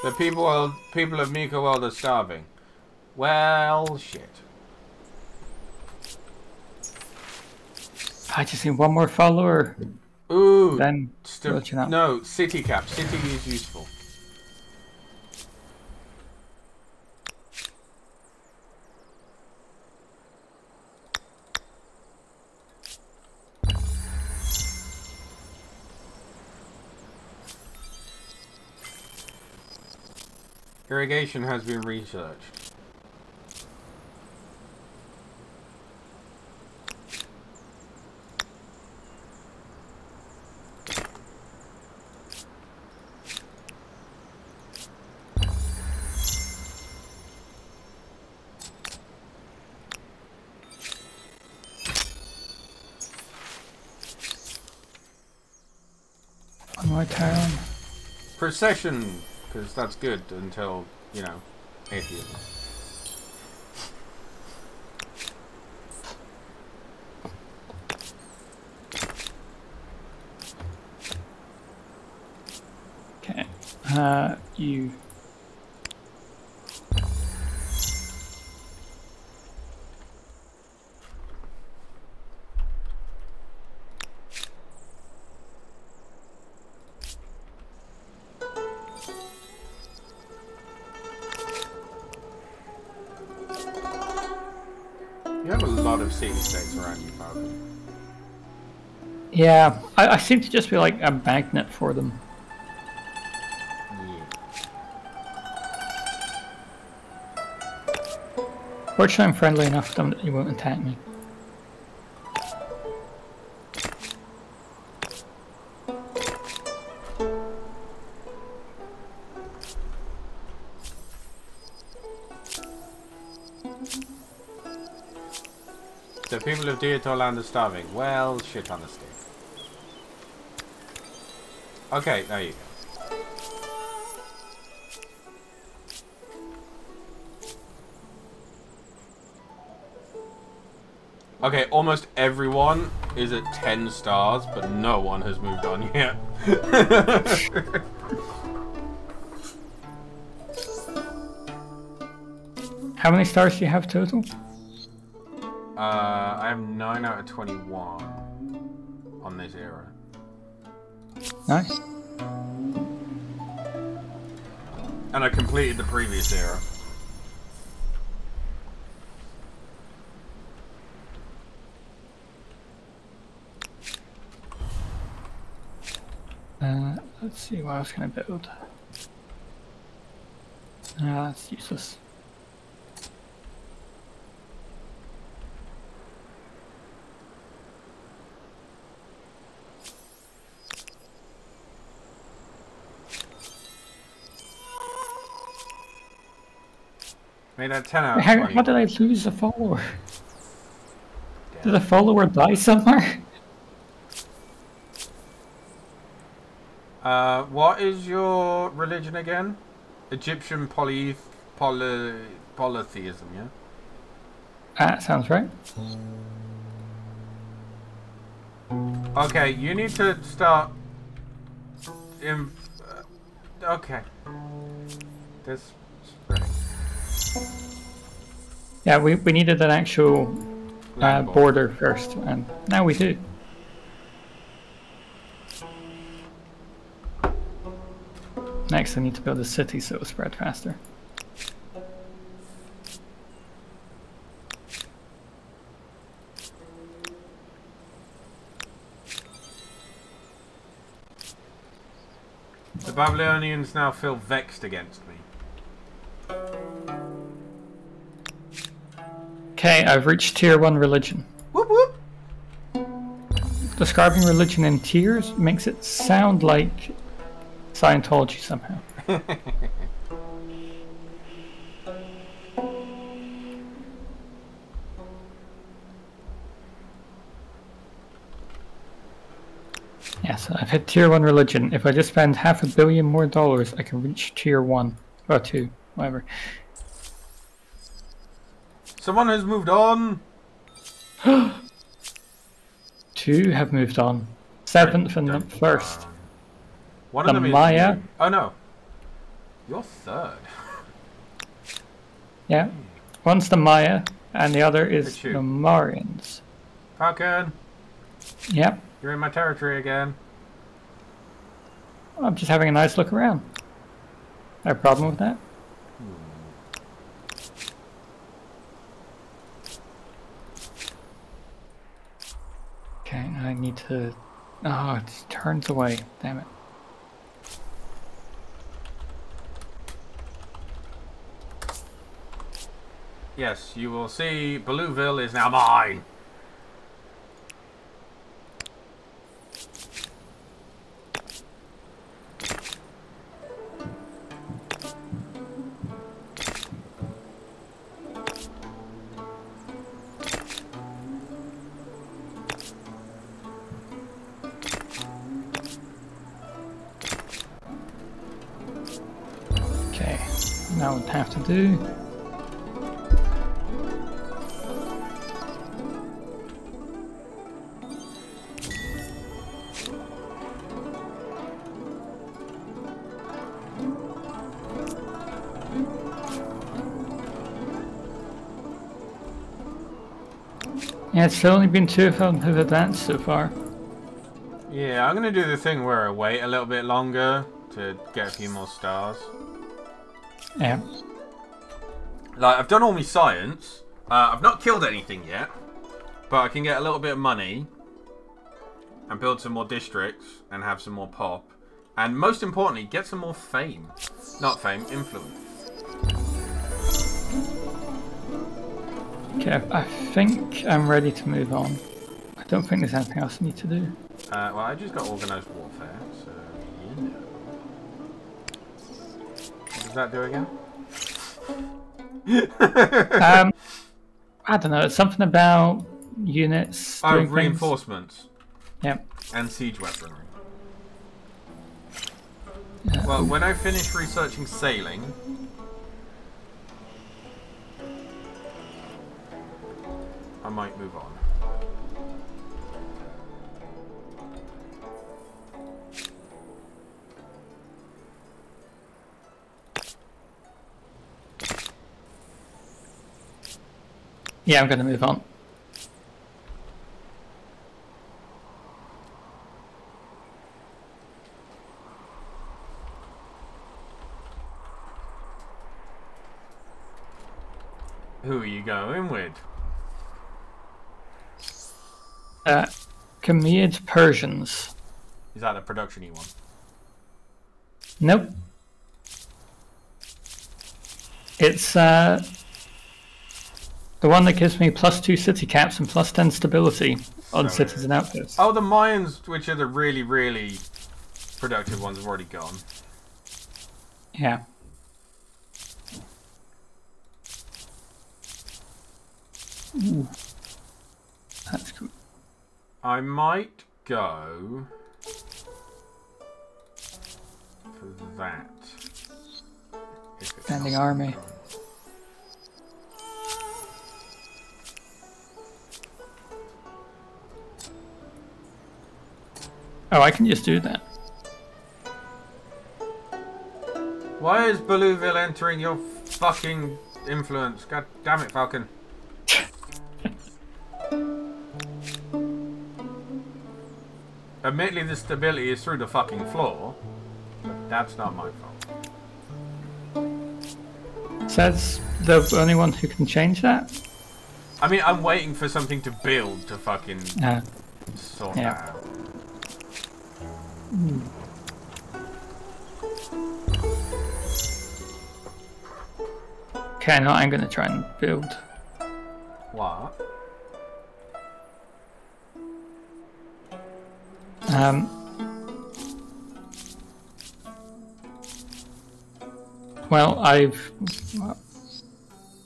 The people are, people of Mika World are starving. Well, shit. I just need one more follower. Ooh. Then st- let you know. no, city cap. City is useful. Irrigation has been researched. On my town. Procession, because that's good until, you know, atheism. Okay. Uh, you. You Yeah, I, I seem to just be like a magnet for them. Yeah. Fortunately, I'm friendly enough to them that you won't attack me. The people of Diatoland are starving. Well, shit on the stick. Okay, there you go. Okay, almost everyone is at 10 stars, but no one has moved on yet. How many stars do you have total? uh, I have 9 out of 21 on this era. Nice. And I completed the previous era. Uh, let's see, what else can I build? Ah, that's useless. Made that 10 out How, 20. how did I lose a follower? Did a follower die somewhere? Uh, what is your religion again? Egyptian poly, poly, polytheism, yeah? That sounds right. Okay, you need to start. In, uh, okay. This. Yeah, we, we needed an actual uh, border. first, and now we do. Next, I need to build a city so it'll spread faster. The Babylonians now feel vexed against me. Okay, I've reached tier 1 religion. Whoop whoop! Describing religion in tiers makes it sound like Scientology somehow. yes, I've hit tier 1 religion. If I just spend half a billion more dollars, I can reach tier 1. Or 2, whatever. Someone has moved on! Two have moved on. Seventh and first. One The of them is. Maya? Oh no. You're third. Yeah. One's the Maya, and the other is the Mauryans. Falcon, Yep. you're in my territory again. I'm just having a nice look around. No problem with that. Okay, now I need to. Oh, it turns away. Damn it. Yes, you will see Blueville is now mine. It's only been two of them who've advanced so far. Yeah, I'm gonna do the thing where I wait a little bit longer to get a few more stars. Yeah. Like, I've done all my science. Uh, I've not killed anything yet. But I can get a little bit of money. And build some more districts. And have some more pop. And most importantly, get some more fame. Not fame, influence. Okay, I think I'm ready to move on. I don't think there's anything else I need to do. Uh, well, I just got organised warfare, so you know. What does that do again? Um, I don't know. It's something about units. Oh, reinforcements Yep. and siege weaponry. Well, when I finish researching sailing, I might move on. Yeah, I'm going to move on. Who are you going with? Uh, Persians. Is that the production you want? Nope. It's uh, the one that gives me plus two city caps and plus ten stability on Sorry. cities and outposts. Oh, the Mayans, which are the really, really productive ones, have already gone. Yeah. Ooh. That's cool. I might go for that. If it's Standing not army. gone. Oh, I can just do that. Why is Blueville entering your fucking influence? God damn it, Falcon. Admittedly, the stability is through the fucking floor, but that's not my fault. Says the only one who can change that. I mean, I'm waiting for something to build to fucking Uh, sort Yeah. that out. okay, no, I'm gonna try and build. What? Um, well, I've.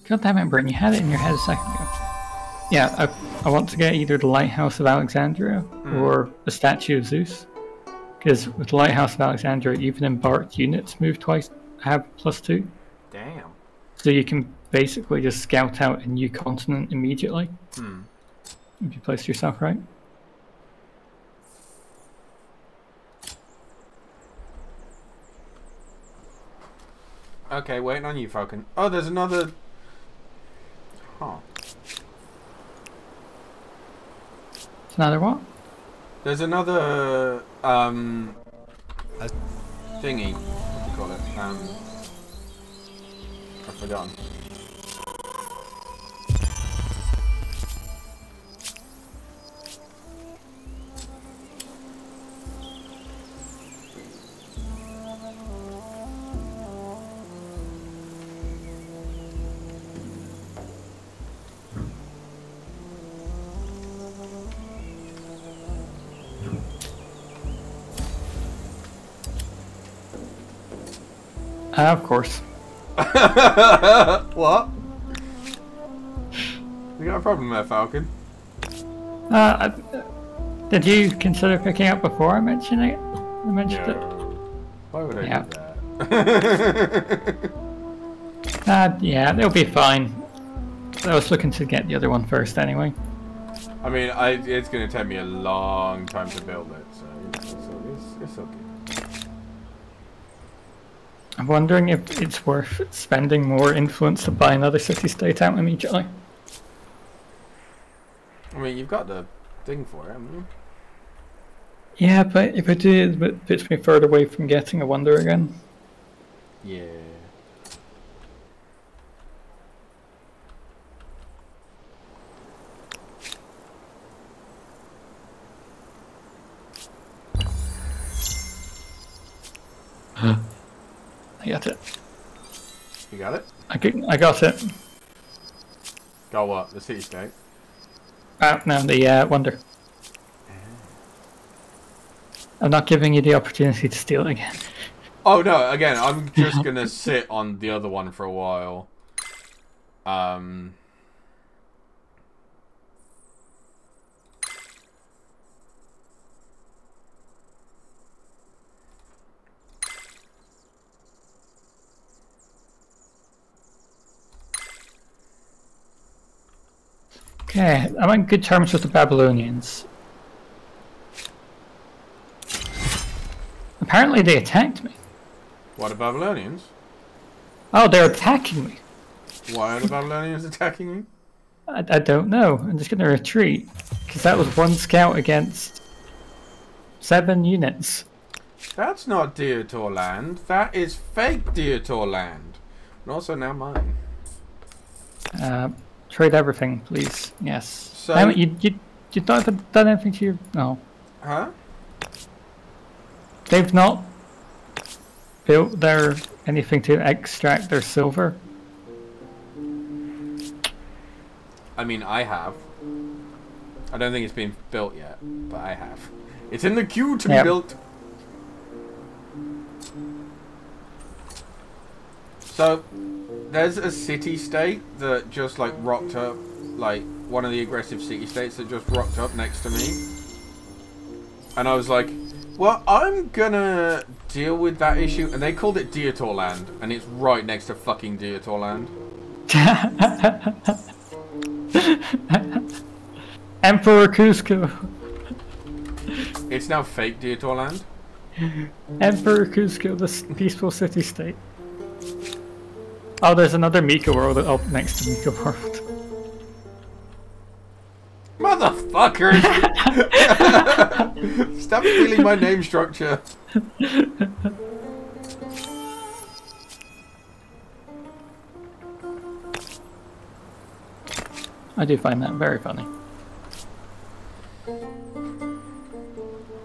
God damn it, Bryn, you had it in your head a second ago. Yeah, I, I want to get either the Lighthouse of Alexandria or the Statue of Zeus. Because with the Lighthouse of Alexandria, even embarked units move twice, have plus two. Damn. So you can basically just scout out a new continent immediately. Hmm. If you place yourself right. Okay, waiting on you, Falcon. Oh, there's another. Huh. It's another what? There's another um thingy. What do you call it? Um, I've forgotten. Ah, of course. what? You got a problem there, Falcon? Uh, I- did you consider picking up before I mentioned it? I mentioned it. Why would I Yeah. do that? Uh, yeah, they'll be fine. I was looking to get the other one first anyway. I mean, I, it's going to take me a long time to build it, so it's, it's, it's okay. I'm wondering if it's worth spending more influence to buy another city-state out immediately. I mean, you've got the thing for it, haven't you? Yeah, but if I do, it puts me further away from getting a wonder again. Yeah. I got it. You got it? I I got it. Got what? The city state? Ah, no, the uh, wonder. I'm not giving you the opportunity to steal it again. Oh no! Again, I'm just gonna sit on the other one for a while. Um. Okay, I'm on good terms with the Babylonians. Apparently they attacked me. What are Babylonians? Oh, they're attacking me. Why are the Babylonians attacking you? I, I don't know. I'm just gonna retreat. Because that was one scout against seven units. That's not Deotor land. That is fake Deotor land. And also now mine. Uh, trade everything, please. Yes. So- you, you, you not done anything to your... No. Huh? They've not built their anything to extract their silver. I mean, I have. I don't think it's been built yet, but I have. It's in the queue to be built. So, there's a city state that just like rocked up, like one of the aggressive city states that just rocked up next to me. And I was like, well, I'm gonna deal with that issue. And they called it Deotor Land, and it's right next to fucking Deotor Land. Emperor Kuzco. It's now fake Deotor Land. Emperor Kuzco, the peaceful city state. Oh, there's another Mika world up next to Mika world. Motherfuckers! Stop stealing my name structure. I do find that very funny.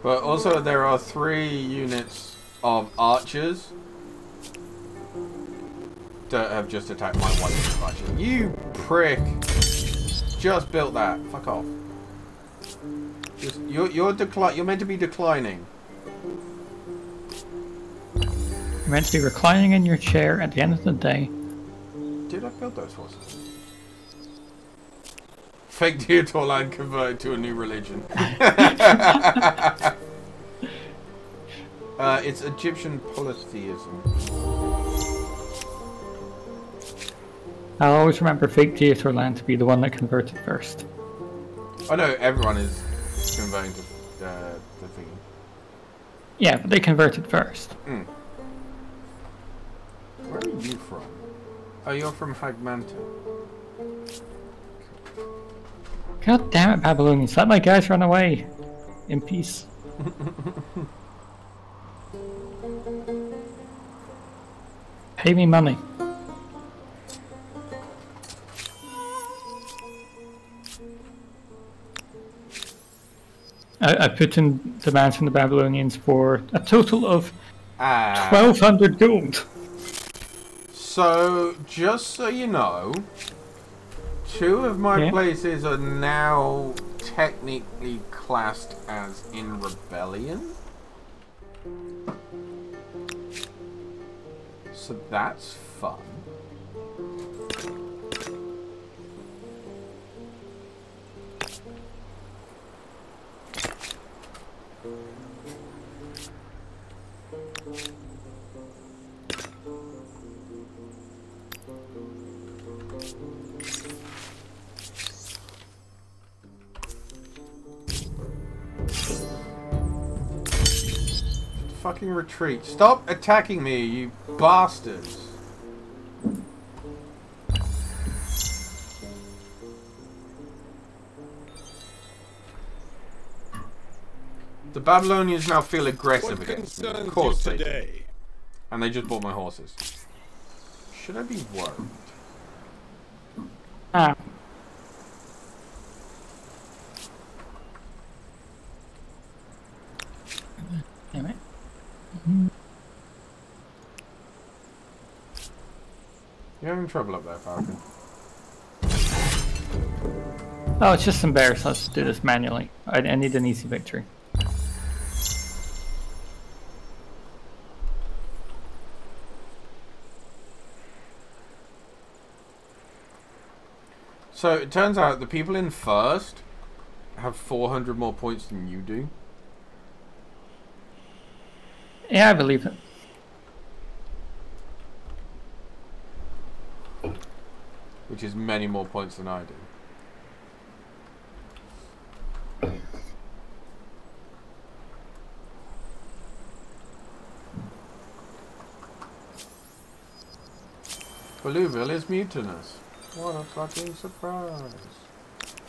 But also, there are three units of archers that have just attacked my one unit. You prick! Just built that. Fuck off. Just, you're you're decli- You're meant to be declining. You're meant to be reclining in your chair at the end of the day. Did I build those horses? Fake Deotor land converted to a new religion. uh, it's Egyptian polytheism. I'll always remember fake Theater Land to be the one that converted first. I know everyone is converting to uh, the thing. Yeah, but they converted first. Where are you from? Oh, you're from Hagmatana. God damn it, Babylonians. Let my guys run away. In peace. Pay me money. I, I put in demands from the Babylonians for a total of Ah. 1200 gold. So, just so you know, two of my Yeah. places are now technically classed as in rebellion. So that's fun. Fucking retreat. Stop attacking me, you bastards. The Babylonians now feel aggressive What against me. Of course they do. And they just bought my horses. Should I be worried? Ah. Damn it. Mm-hmm. You're having trouble up there, Falcon. Oh, it's just some bears. Let's do this manually. I, I need an easy victory. So it turns out the people in first have 400 more points than you do. Yeah, I believe it. which is many more points than I do. Blueville is mutinous. What a fucking surprise.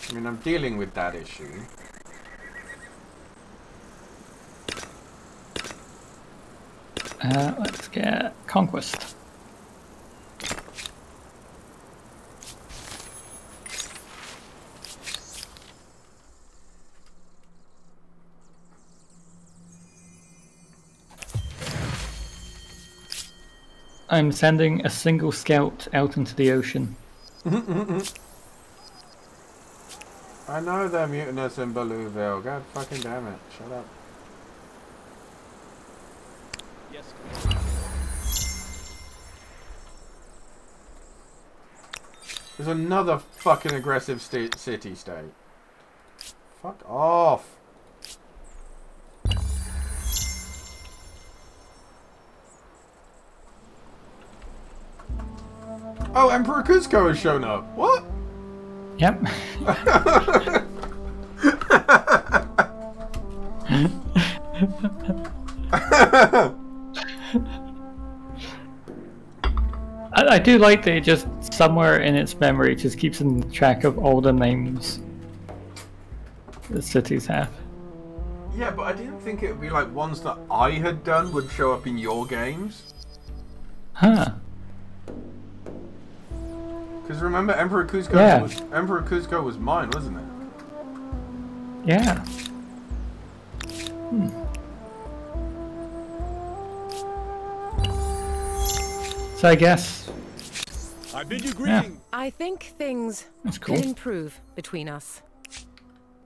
I mean, I'm dealing with that issue. Uh, let's get conquest. I'm sending a single scout out into the ocean. I know they're mutinous in Blueville. God fucking damn it. Shut up. There's another fucking aggressive sta city state. Fuck off. Oh, Emperor Kuzco has shown up. What? Yep. I, I do like that it just somewhere in its memory just keeps in track of all the names the cities have. Yeah, but I didn't think it would be like ones that I had done would show up in your games. Huh. Because remember, Emperor Kuzco Yeah. was Emperor Kuzco was mine, wasn't it? Yeah. Hmm. So I guess I bid you greeting. I think things that's cool. could improve between us.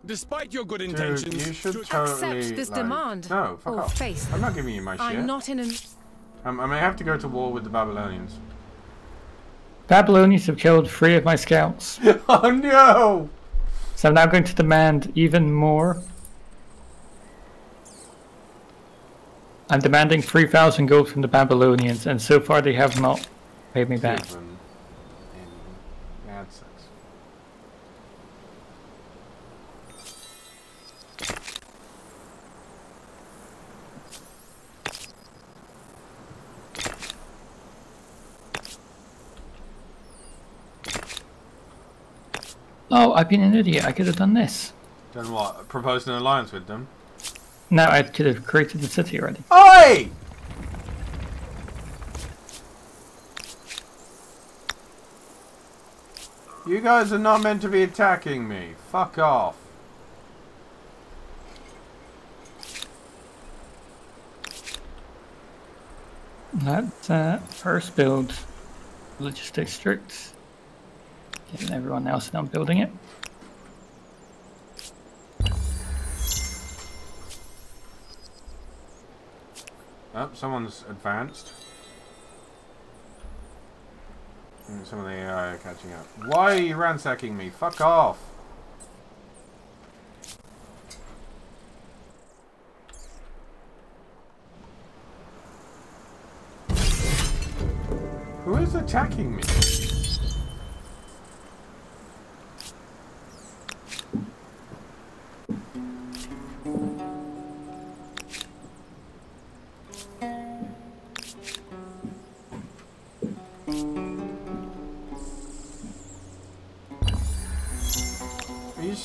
Despite your good Dude, intentions, you should to- totally Accept this like- demand. No, fuck or off. face I'm not giving you my shit. I'm not in an. Um, I may have to go to war with the Babylonians. Babylonians have killed three of my scouts. oh no! So I'm now going to demand even more. I'm demanding 3,000 gold from the Babylonians, and so far they have not paid me back. Given in bad sex. Oh, I've been an idiot. I could have done this. Then what? Proposed an alliance with them? No, I could have created the city already. Oi! You guys are not meant to be attacking me. Fuck off. Let's uh, first build logistics strict. Getting everyone else now building it. Oh, someone's advanced. Mm, Some of the AI are catching up. Why are you ransacking me? Fuck off! Who is attacking me?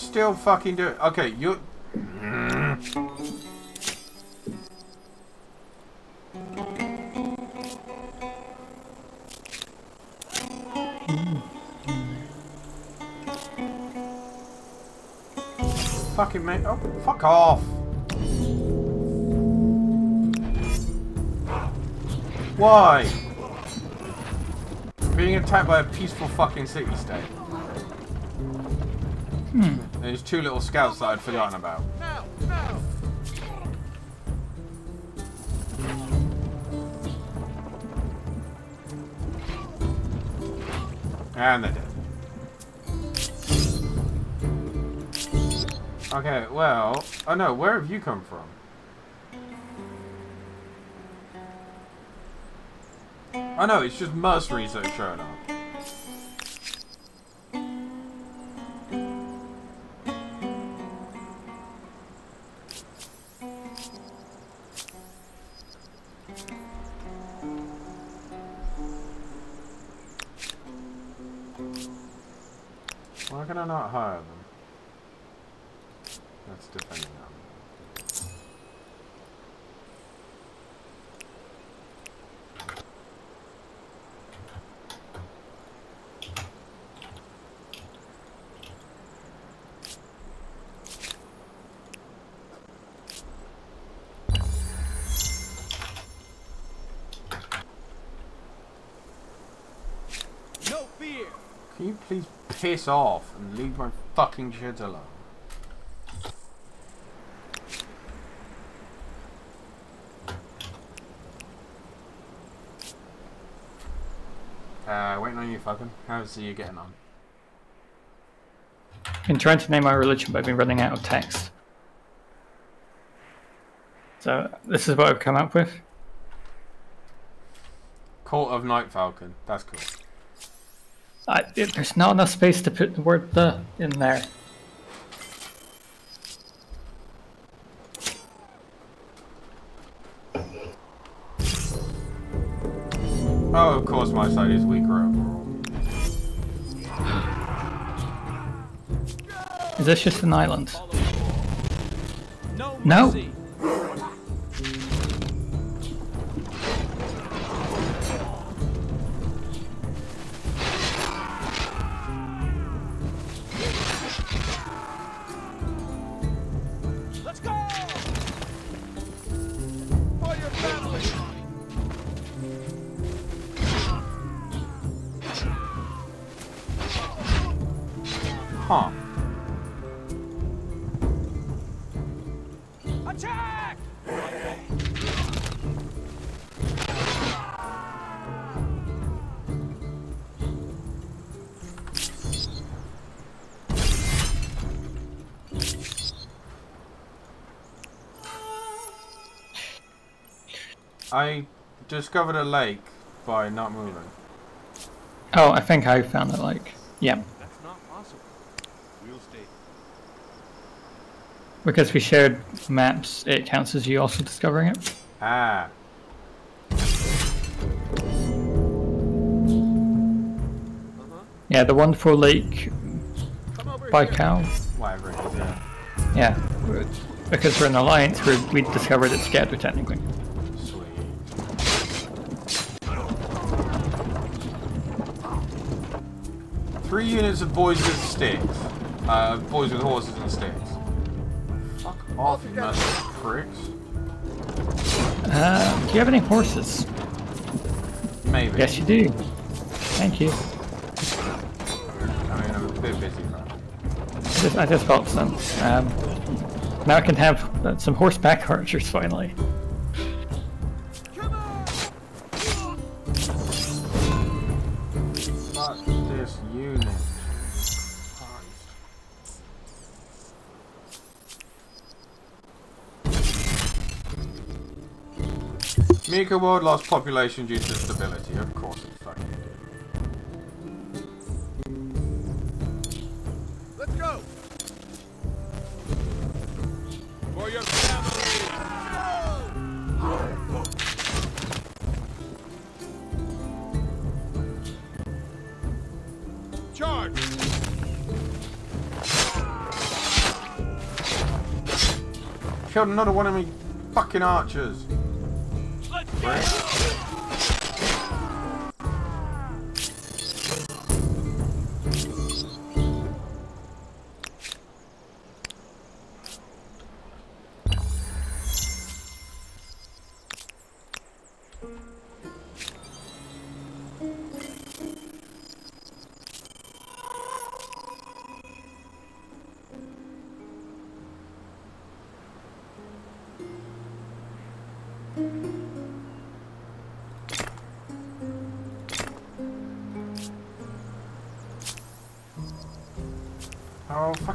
Still fucking doing? Okay, you. Fucking mate. Oh, fuck off. Why? Being attacked by a peaceful fucking city state. Hmm. There's two little scouts that I'd forgotten about. And they're dead. Okay, well... Oh no, where have you come from? Oh no, it's just mercenaries that have shown up. Piss off and leave my fucking shit alone? Uh, waiting on you, fucking. How's you getting on? Been trying to name my religion, but I've been running out of text. So this is what I've come up with. Court of Night Falcon. That's cool. I, it, there's not enough space to put the word "the" in there. Oh, of course my side is weaker overall. Is this just an island? No. I discovered a lake by not moving. Oh, I think I found it. lake. yeah, That's not possible. We'll stay. because we shared maps, it counts as you also discovering it. Ah. Yeah, the wonderful lake Come over by Cal. Whatever it is, yeah. Yeah, because we're in alliance, we're, we discovered it's together technically. Units of boys with sticks. Uh, boys with horses and sticks. Fuck off, you massive pricks. Uh, do you have any horses? Maybe. Yes, you do. Thank you. I mean, I'm a bit busy. I just, I just bought some. Um, now I can have uh, some horseback archers finally. Mika World lost population due to stability. Of course it fucking did. Let's go. For your family. Charge. Killed another one of me fucking archers. Prick.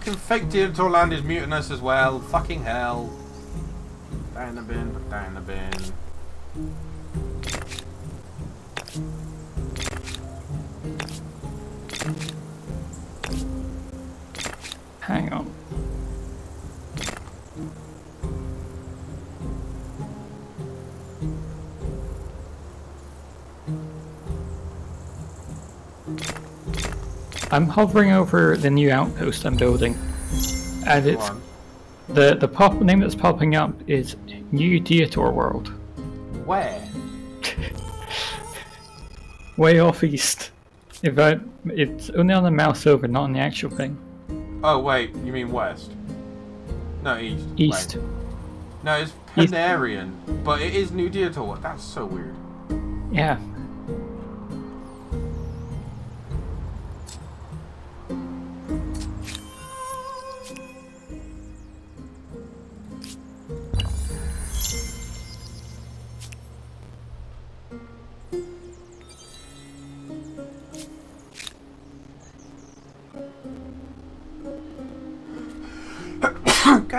Fucking fake Dinotaur land is mutinous as well. Fucking hell. Down the bin, down the bin. I'm hovering over the new outpost I'm building, and it's the the pop name that's popping up is New Diotior World, Where? way off east. If I, it's only on the mouse over, not on the actual thing. Oh, wait, you mean west? No, east. East. Wait. No, it's East. Panarian, but it is New Diotior. That's so weird. Yeah.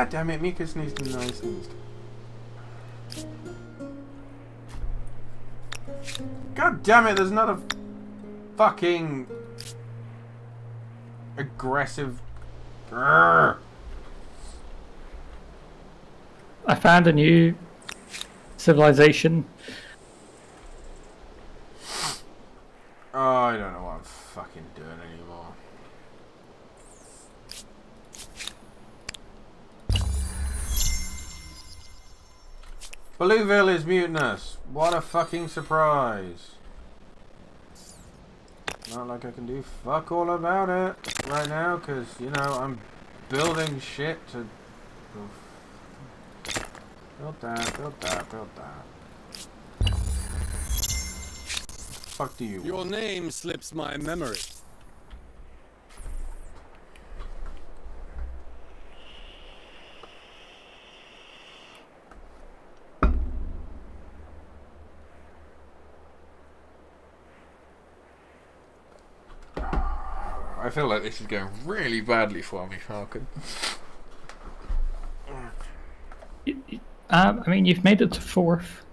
God damn it, Mika sneezed and I sneezed. God damn it, there's not a fucking aggressive. Grrr. I found a new civilization. Mutinous. What a fucking surprise. Not like I can do fuck all about it right now, because, you know, I'm building shit to... Build that, build that, build that. Fuck do you want? Your name slips my memory. Feel like this is going really badly for me, Falcon. Um, I mean, you've made it to fourth.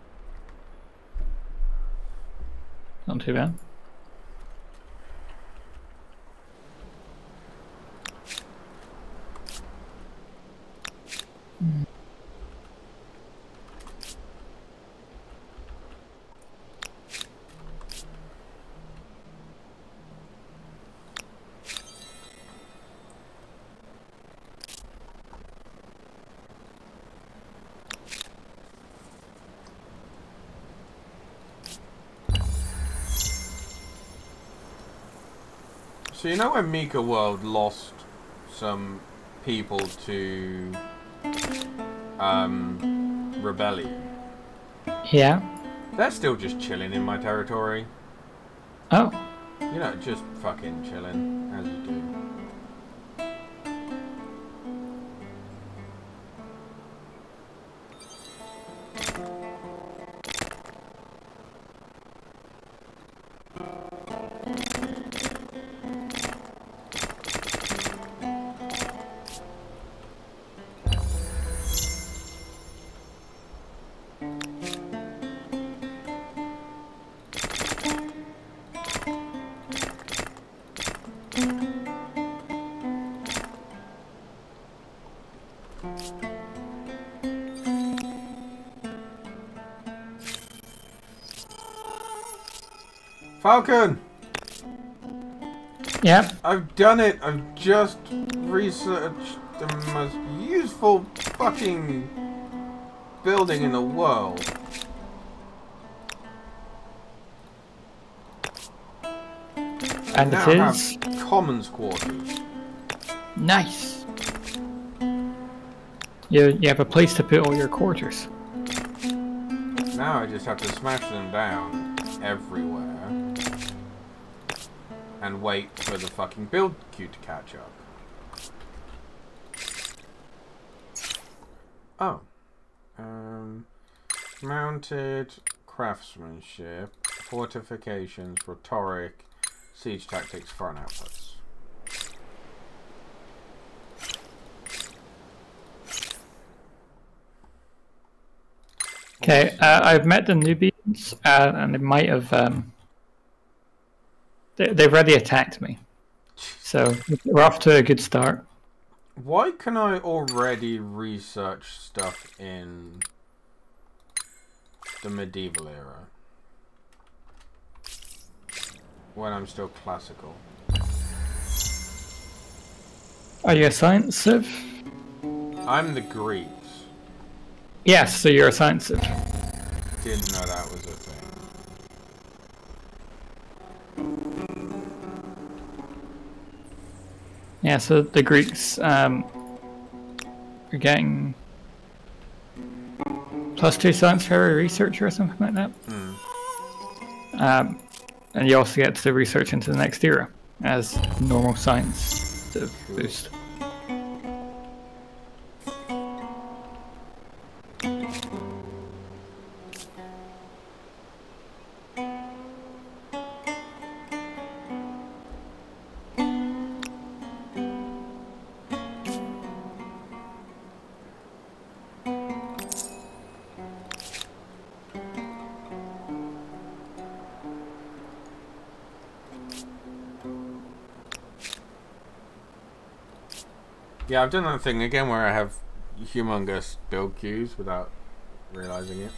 Not too bad. You know when Mika World lost some people to um, rebellion? Yeah. They're still just chilling in my territory. Oh. You know, just fucking chilling as you do. Falcon! Yeah. I've done it! I've just researched the most useful fucking building in the world. And now it have commons quarters. nice. You you have a place to put all your quarters. Now I just have to smash them down everywhere. And wait for the fucking build queue to catch up. Oh. Um, mounted craftsmanship, fortifications, rhetoric, siege tactics, foreign outputs. Okay, uh, I've met the Nubians, uh, and they might have. Um, they, they've already attacked me, so we're off to a good start. Why can I already research stuff in the medieval era? When I'm still classical. Are you a science civ? I'm the Greeks. Yes, so you're a science civ. Didn't know that was a thing. Yeah, so the Greeks um, are getting plus two science for every researcher or something like that. Um, and you also get to research into the next era as normal science to boost. Yeah, I've done that thing again where I have humongous build queues without realizing it.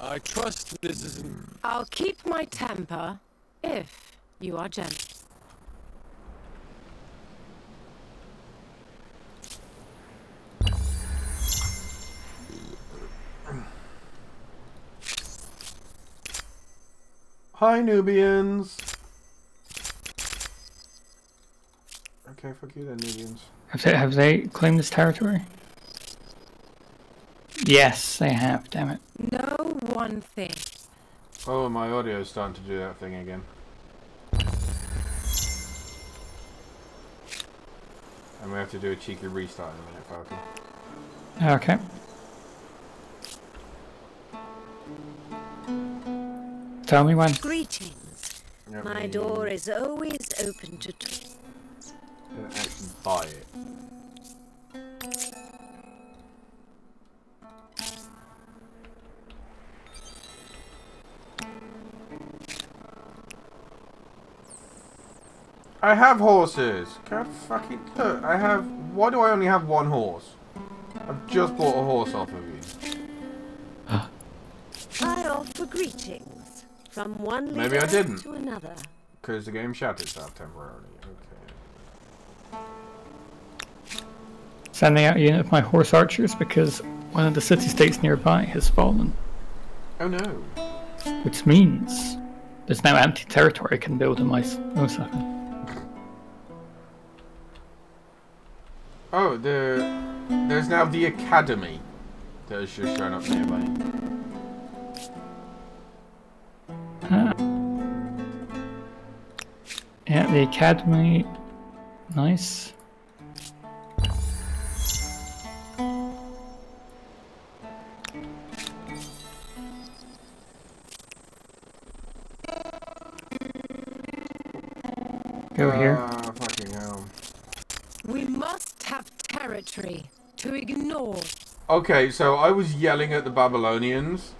I trust this isn't. I'll keep my temper if you are gentle. Hi, Nubians! Okay, fuck you then, Nubians. Have they, have they claimed this territory? Yes, they have, damn it. No one thing. Oh, my audio is starting to do that thing again. And we have to do a cheeky restart in a minute, Falcon. Okay. Tell me when. Greetings. Yep, My we door is always open to talk. didn't actually buy it. I have horses. God fucking look. I have. Why do I only have one horse? I've just bought a horse off of you. I offer greetings from one Maybe I didn't. to another. Because the game shut itself temporarily. Okay. Sending out a unit of my horse archers because one of the city-states nearby has fallen, Oh no. which means there's now empty territory I can build in my s- Osaka. Oh, oh the there's now the academy that has just shown up nearby. Ah. Yeah, the academy. Nice. Go here. Ah, fucking hell. We must have territory to ignore. Okay, so I was yelling at the Babylonians.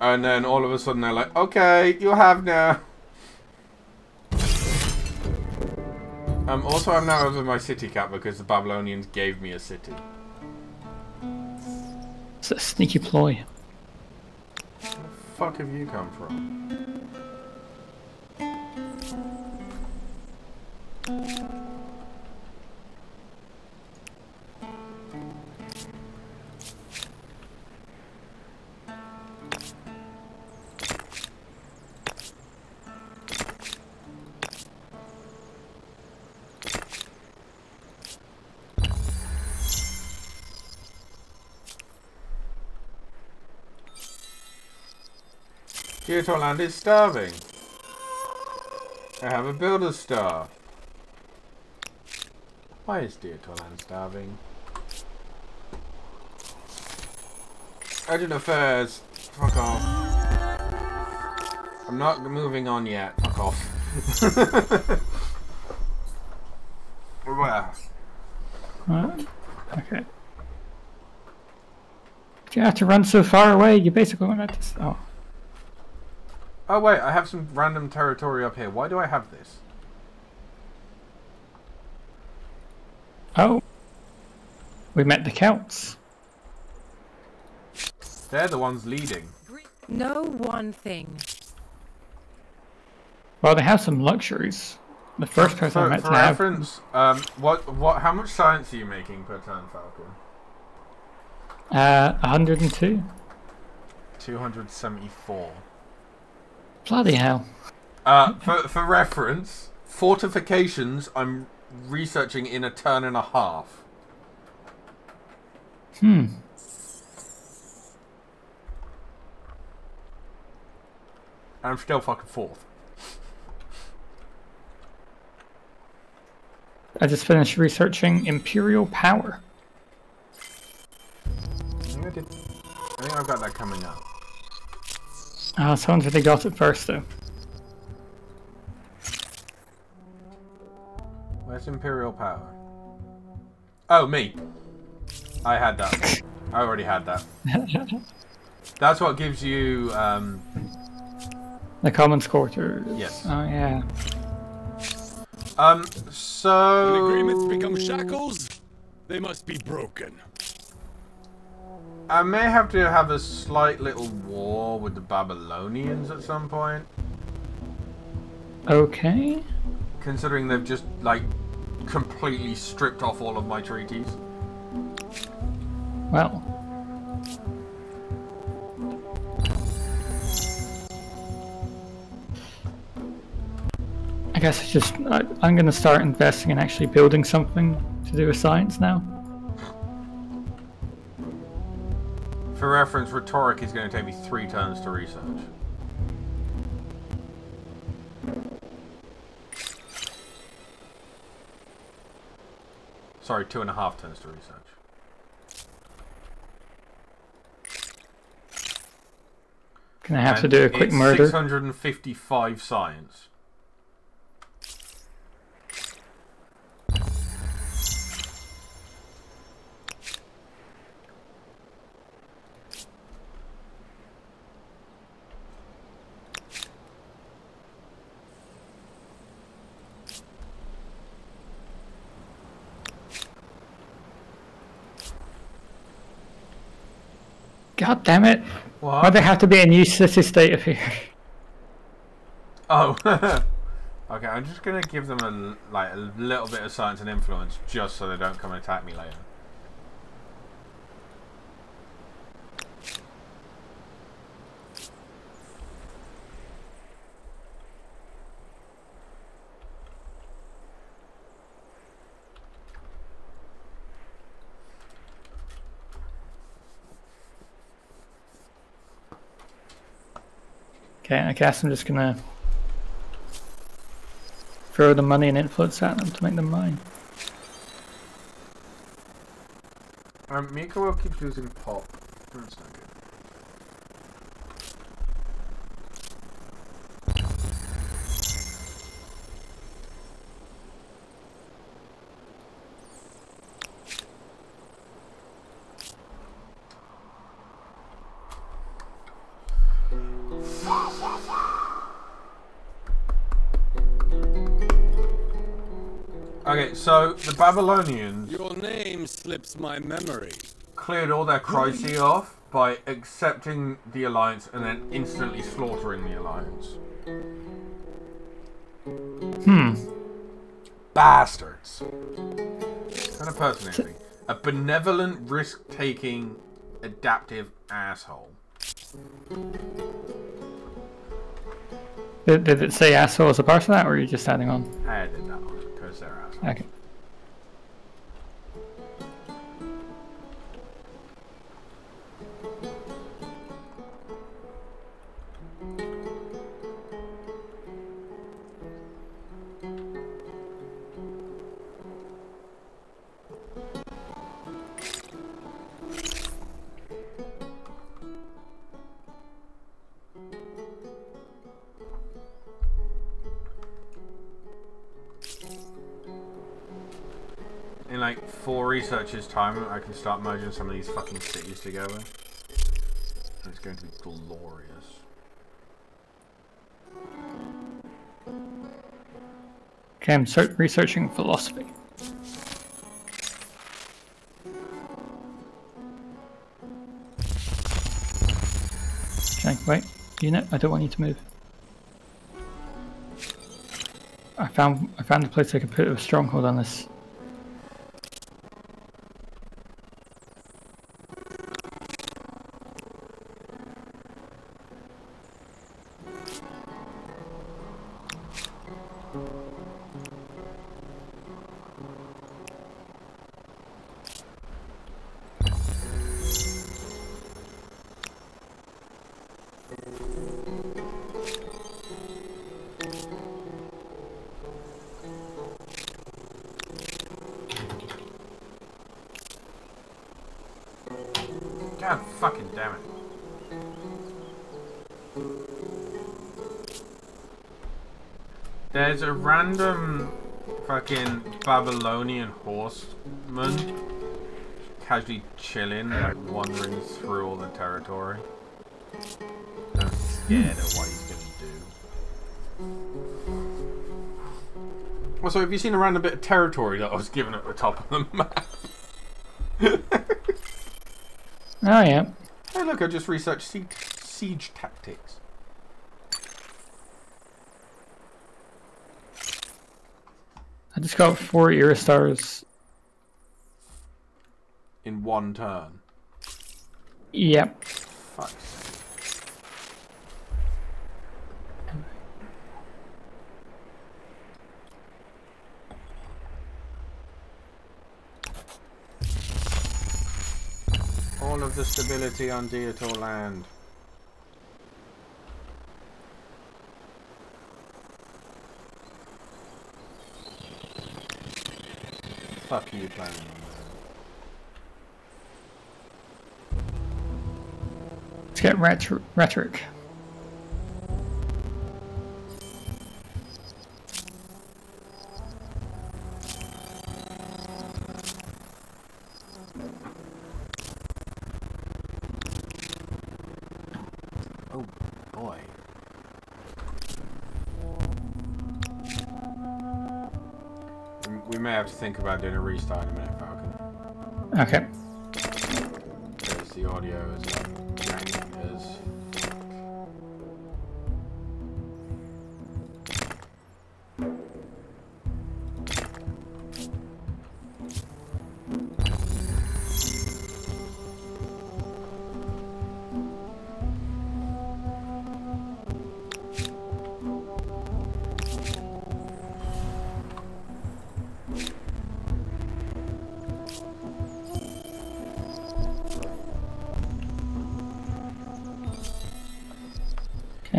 And then all of a sudden they're like, okay, you have now. Um, also, I'm now over my city cap because the Babylonians gave me a city. It's a sneaky ploy. Where the fuck have you come from? Geotorland is starving. I have a builder star. Why is Geotorland starving? Urgent affairs. Fuck off. I'm not moving on yet. Fuck off. Right. Okay. You have to run so far away. You basically want to. Oh, oh wait, I have some random territory up here. Why do I have this? oh. We met the Celts. They're the ones leading. No one thing. Well, they have some luxuries. The first person I met for to have reference, um, what, what, how much science are you making per turn, Falcon? uh, 102. 274. Bloody hell. Uh, for, for reference, fortifications I'm researching in a turn and a half. Hmm. I'm still fucking fourth. I just finished researching Imperial Power. I think I did. I think I've got that coming up. Ah, someone's already got it first, though. Where's Imperial Power? Oh, me. I had that. I already had that. That's what gives you, um, The Commons Quarters. Yes. Oh, yeah. um, so... When agreements become shackles, they must be broken. I may have to have a slight little war with the Babylonians at some point. Okay. Considering they've just, like, completely stripped off all of my treaties. Well. I guess it's just I, I'm going to start investing in actually building something to do with science now. For reference, rhetoric is going to take me three turns to research. Sorry, two and a half turns to research. Gonna have to do a quick it's murder. 655 science. God damn it! Why What? there have to be a new city state up here? Oh. okay, I'm just gonna give them a l- like a little bit of science and influence, just so they don't come and attack me later. Okay, I guess I'm just gonna throw the money and influence at them to make them mine. Um, Miko keeps losing pop. That's not Babylonians Your name slips my memory. cleared all their crises off by accepting the alliance and then instantly slaughtering the alliance. Hmm. Bastards. Kind of personality. A benevolent, risk-taking, adaptive asshole. Did, did it say asshole as a part of that, or are you just adding on? I did that one because they're assholes. Okay. Four researchers' time, I can start merging some of these fucking cities together. And it's going to be glorious. Okay, I'm researching philosophy. Okay, wait. Unit, I don't want you to move. I found I found a place I could put a stronghold on this. Random fucking Babylonian horseman casually chilling, like wandering through all the territory. I'm scared of what he's gonna do. Also, have you seen around a random bit of territory that I was given at the top of the map? Oh yeah. Hey, look, I just researched siege, siege tactics. I just got four era stars. in one turn. Yep. Fuck's sake. All of the stability on Diotior land. Fuck are you planning on Let's get rhetoric. Think about doing a restart in a minute, Falcon. Okay. Because the audio is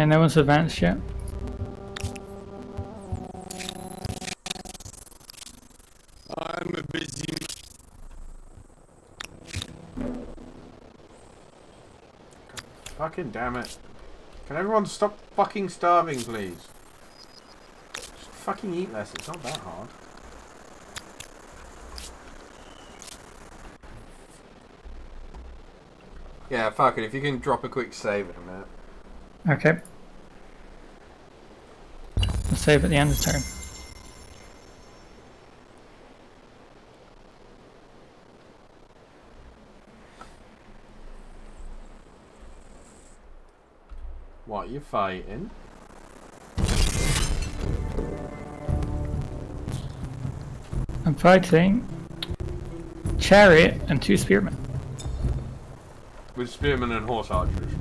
no one's advanced yet. I'm a busy Fucking damn it. Can everyone stop fucking starving, please? Just fucking eat less. It's not that hard. Yeah, fuck it. If you can drop a quick save in a minute. Okay. Save at the end of turn. What, you fighting? I'm fighting Chariot and two Spearmen. With spearmen and horse archers.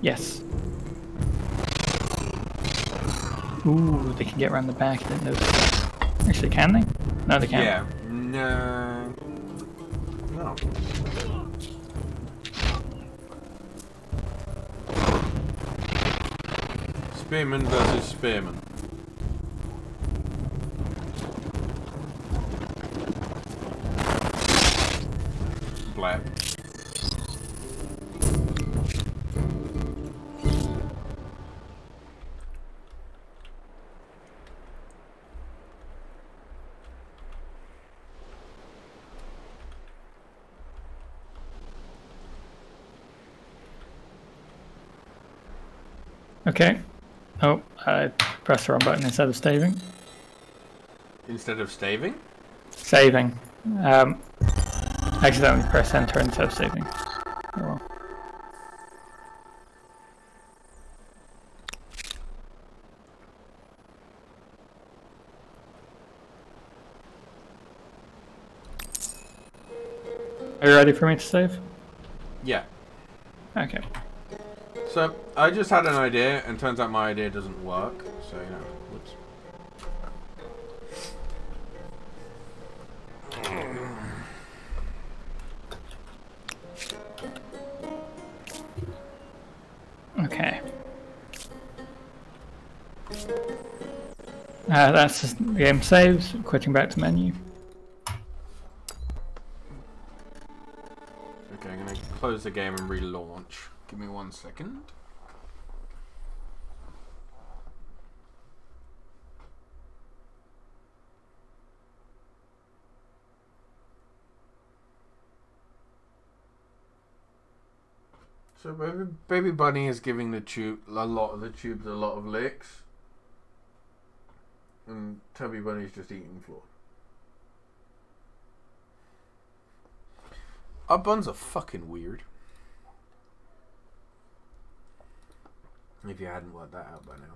Yes. Ooh, they can get around the back. I didn't. Actually, can they? No, they can't. Yeah. No. No. Spearman versus Spearman. I pressed the wrong button instead of saving. Instead of staving? Saving. Um, accidentally press enter instead of saving. Oh well. Are you ready for me to save? Yeah. Okay. So, I just had an idea, and turns out my idea doesn't work. So, you know, whoops. Okay. Uh, that's just the game saves, quitting back to menu. Okay, I'm gonna close the game and relaunch. Give me one second. So baby, baby bunny is giving the tube a lot of the tubes a lot of licks, and tubby bunny's just eating floor. Our buns are fucking weird. If you hadn't worked that out by now.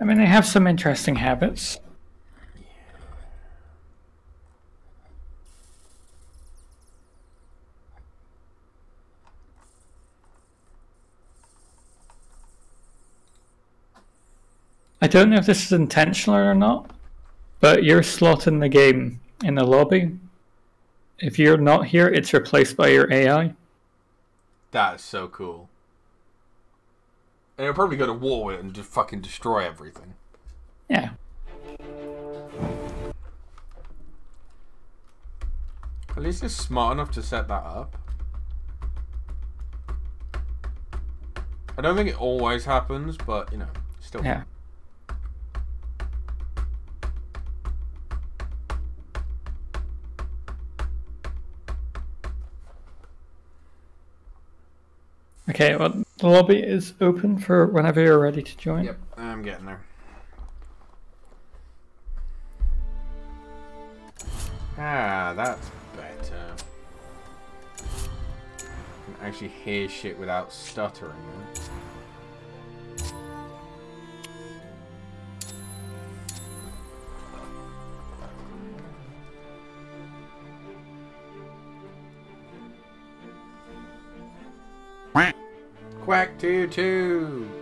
I mean, they have some interesting habits. I don't know if this is intentional or not, but your slot in the game in the lobby, if you're not here, it's replaced by your AI. That is so cool. And it'll probably go to war with it and just fucking destroy everything. Yeah. At least it's smart enough to set that up. I don't think it always happens, but you know, still. Yeah. Okay, well, the lobby is open for whenever you're ready to join. Yep, I'm getting there. Ah, that's better. I Can actually hear shit without stuttering. Quack two two.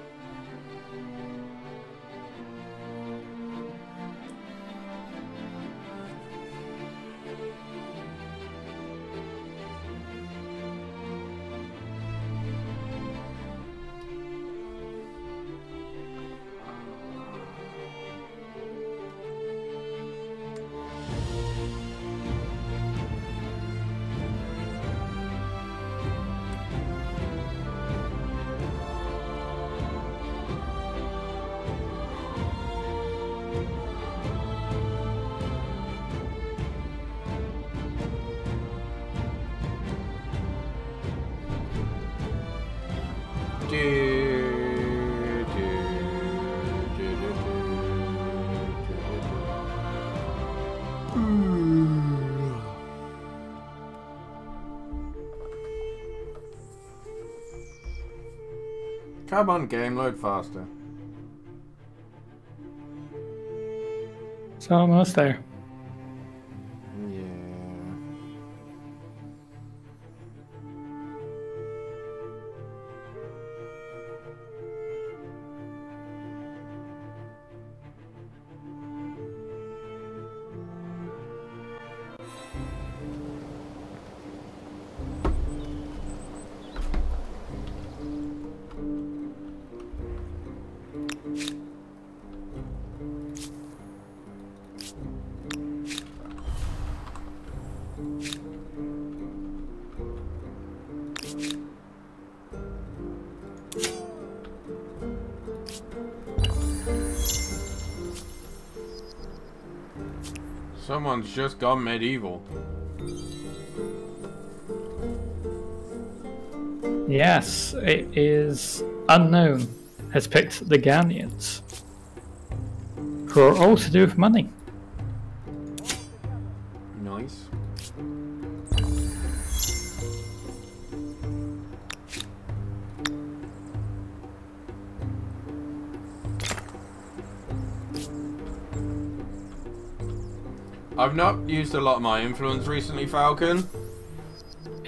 Come on, game, load faster. It's almost there. Just gone medieval. Yes, it is unknown. Has picked the Ghanaians. Who are all to do with money. Used a lot of my influence recently, Falcon,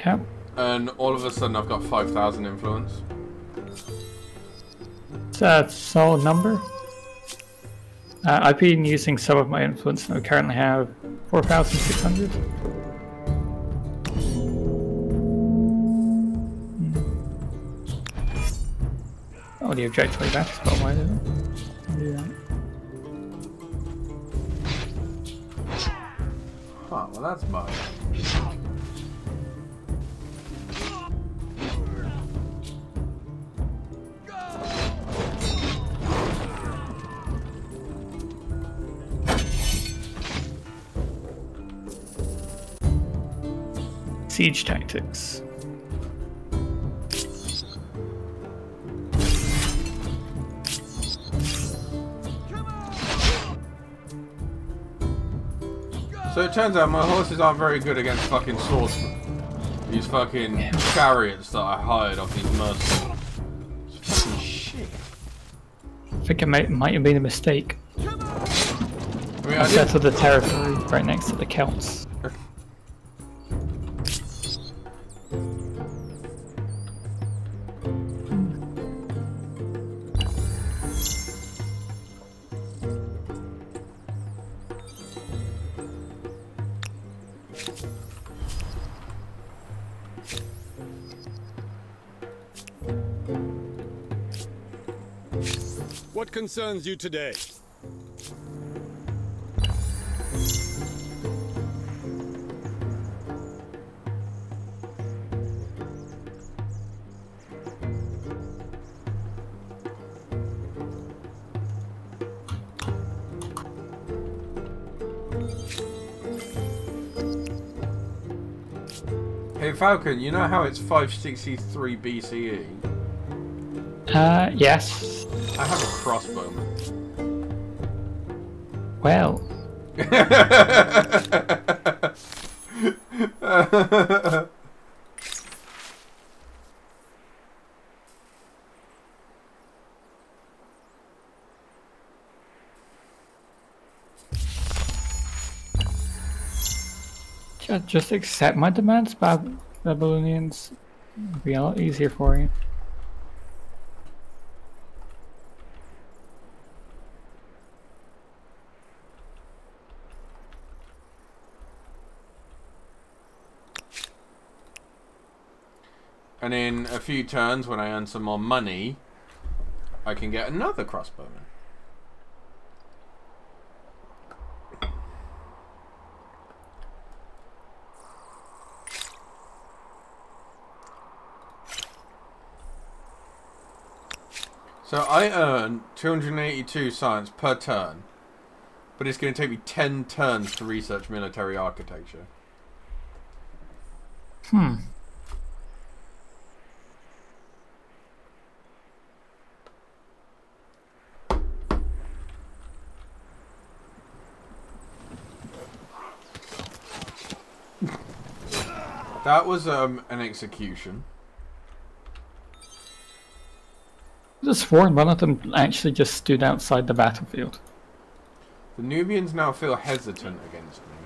Yep. and all of a sudden I've got 5,000 influence. It's a solid number. Uh, I've been using some of my influence and I currently have 4,600. Oh, the objectively back spell, why didn't it? Well that's. Siege tactics. It turns out my horses aren't very good against fucking swordsmen. These fucking chariots that I hired off these mercenaries. It's fucking shit. I think it might, might have been a mistake. I mean, I I settled the territory right next to the Celts. Concerns you today? hey Falcon, you know how it's 563 BCE? Uh, yes. I have a crossbowman. Well, just accept my demands, Bab- Babylonians. It'll be a lot easier for you. And in a few turns, when I earn some more money, I can get another crossbowman. So I earn 282 science per turn, but it's going to take me 10 turns to research military architecture. Hmm. That was um an execution. I just sworn one of them actually just stood outside the battlefield. The Nubians now feel hesitant against me.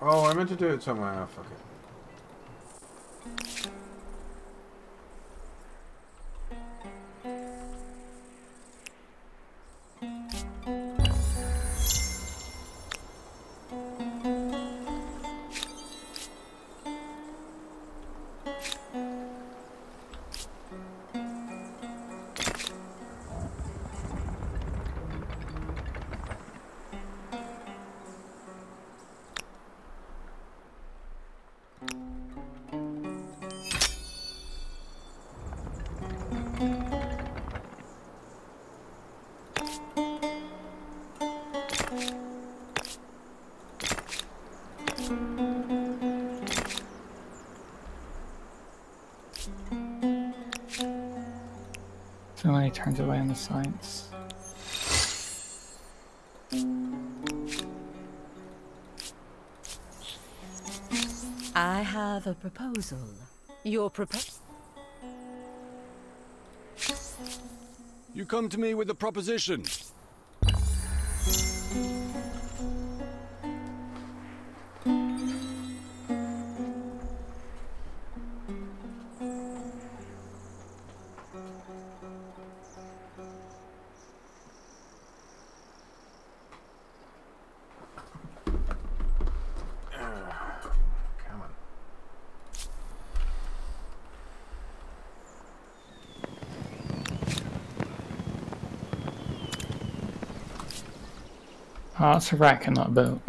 Oh, I meant to do it somewhere. Oh, fuck it. Science. I have a proposal. Your proposal? You come to me with a proposition. It's a rack not a boat.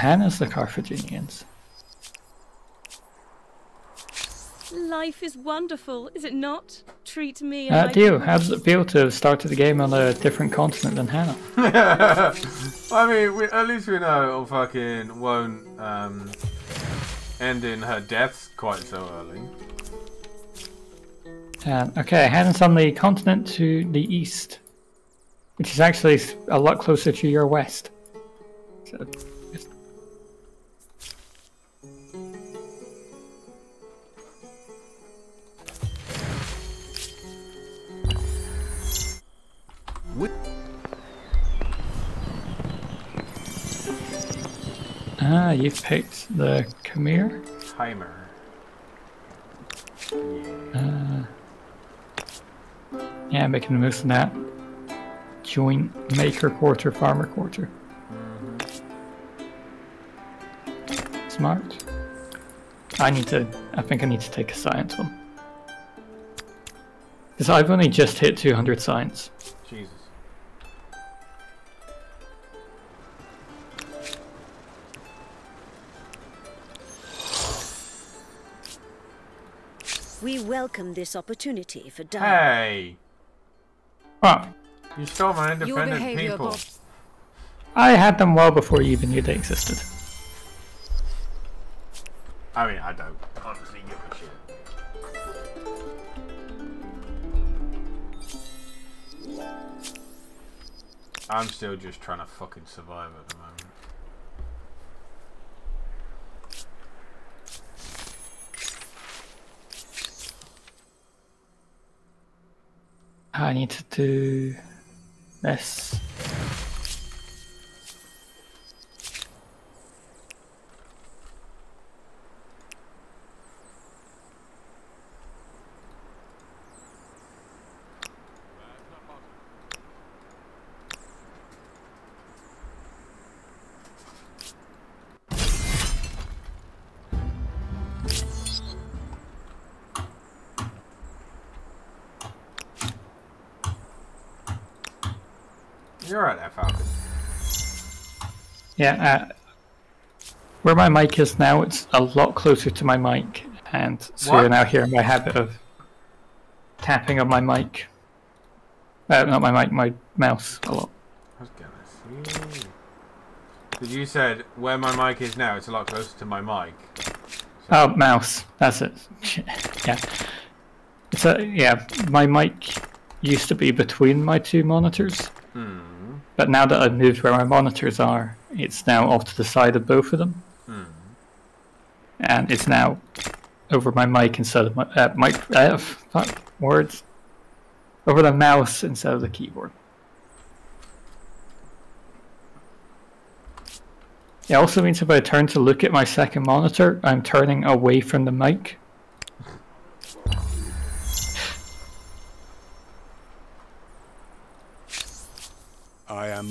Oh. Oh, Hannah's the Carthaginians. Life is wonderful, is it not? Treat me and Uh, Dio, how does it feel to have started the game on a different continent than Hannah? I mean, we, at least we know it fucking won't um, end in her death quite so early. Um, okay, Hannah's on the continent to the east, which is actually a lot closer to your west. So, you've picked the Khmer. Timer. Uh, yeah, making the most of that. Joint maker quarter, farmer quarter. Smart. I need to. I think I need to take a science one. Because I've only just hit 200 science. Jesus. Welcome this opportunity for dialogue. Hey! Oh, You stole my independent people. Bob. I had them well before you even knew they existed. I mean, I don't honestly give a shit. I'm still just trying to fucking survive at the moment. I need to do this. Yeah, uh, where my mic is now, it's a lot closer to my mic, and so What? you're now hearing my habit of tapping on my mic. Uh, not my mic, my mouse a lot. I was gonna see. You said where my mic is now, it's a lot closer to my mic. Oh, mouse. That's it. yeah. It's a yeah. My mic used to be between my two monitors, Hmm. but now that I've moved where my monitors are, it's now off to the side of both of them, Hmm. and it's now over my mic instead of my uh, mic. Uh, fuck words. Over the mouse instead of the keyboard. It also means if I turn to look at my second monitor, I'm turning away from the mic. I am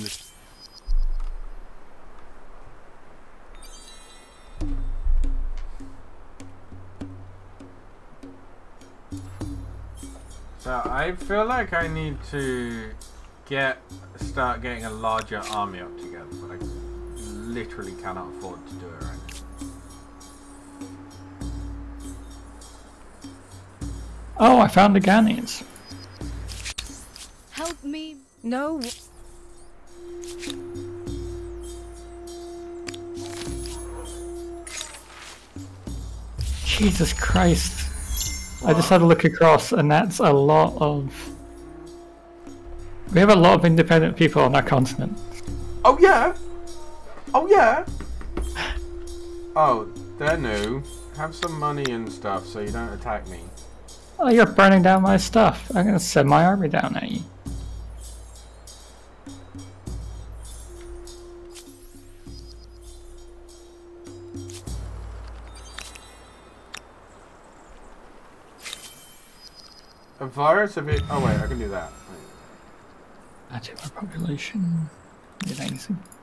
feel like I need to get start getting a larger army up together, but I literally cannot afford to do it right now. Oh, I found the Ghanaians. Help me. No. Jesus Christ. I just had to look across, and that's a lot of. We have a lot of independent people on our continent. Oh yeah. Oh yeah. Oh, they're new. Have some money and stuff so you don't attack me. Oh, you're burning down my stuff. I'm gonna send my army down at you. A virus a. Oh wait, I can do that. Wait. To our population. Amazing. No,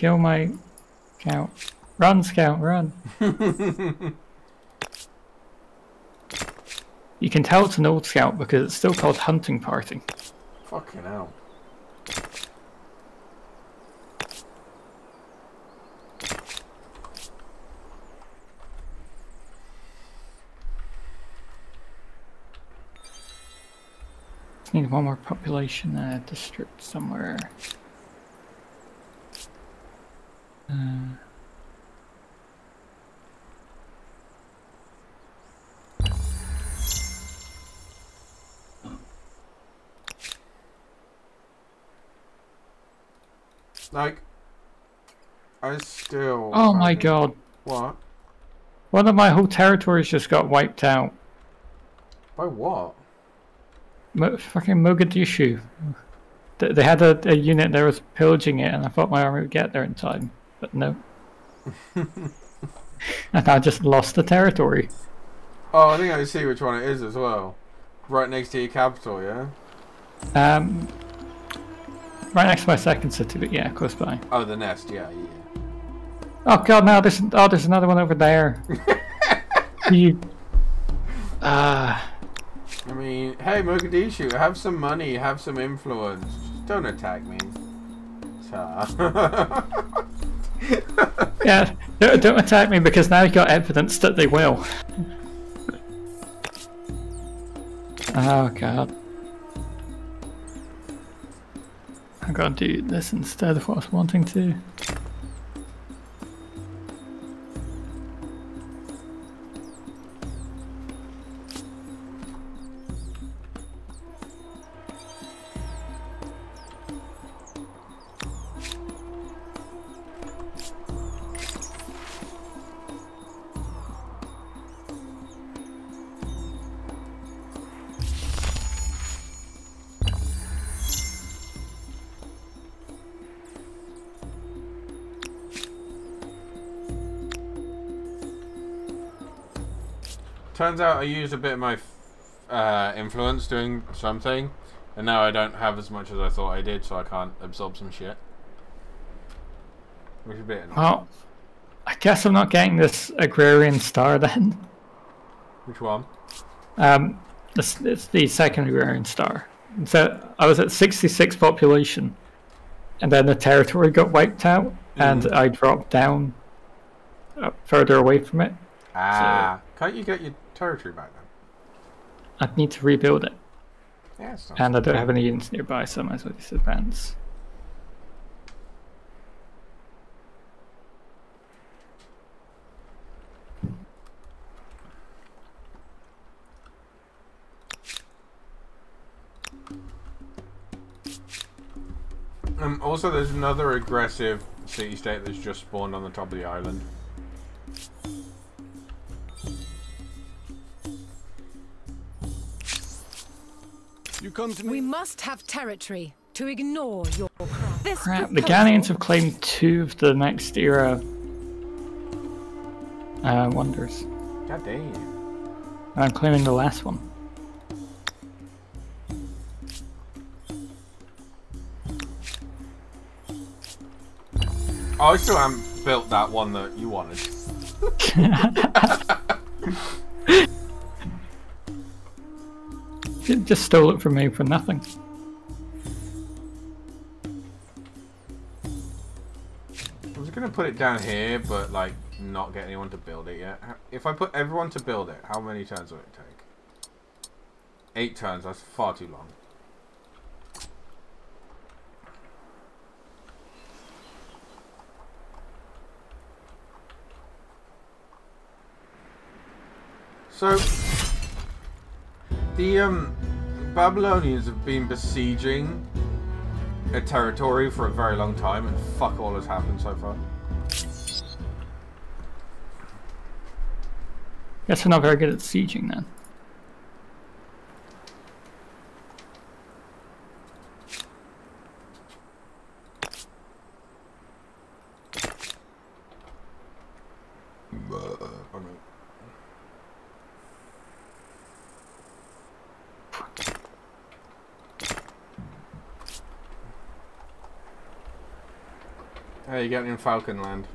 kill my scout. Run, scout, run. you can tell it's an old scout because it's still called hunting party. Fucking hell. Need one more population uh, district somewhere. Uh, Like, I still. oh my god. What? One of my whole territories just got wiped out. By what? Mo- fucking Mogadishu. They had a, a unit that was pillaging it, and I thought my army would get there in time, but no. and I just lost the territory. Oh, I think I see which one it is as well. Right next to your capital, yeah? Um, right next to my second city, but yeah, close by. Oh, the nest, yeah, yeah. Oh god, no! There's oh, there's another one over there. you. Ah. I mean, hey, Mogadishu, have some money, have some influence. Just don't attack me. Ta. yeah, don't, don't attack me because now you've got evidence that they will. oh god. I gotta do this instead of what I was wanting to. Turns out I used a bit of my uh, influence doing something, and now I don't have as much as I thought I did, so I can't absorb some shit. Which is a bit annoying. Well, I guess I'm not getting this agrarian star then. Which one? Um, this it's the second agrarian star. So I was at 66 population, and then the territory got wiped out, and I dropped down uh, further away from it. Ah, can't you get your territory back then? I'd need to rebuild it, Yeah, and I don't have any units nearby, so I might as well just advance. Um, also, there's another aggressive city-state that's just spawned on the top of the island. You come to me. We must have territory to ignore your craft. This Crap, the proposal- Ghanaians have claimed two of the next era uh, wonders. God damn. And I'm claiming the last one. Oh, I still haven't built that one that you wanted. J- Just stole it from me for nothing. I was gonna put it down here, but like not get anyone to build it yet. If I put everyone to build it, how many turns will it take? Eight turns. That's far too long. So the um Babylonians have been besieging a territory for a very long time, and fuck all has happened so far. Guess we're not very good at sieging then. Hey, you getting in Falcon Land?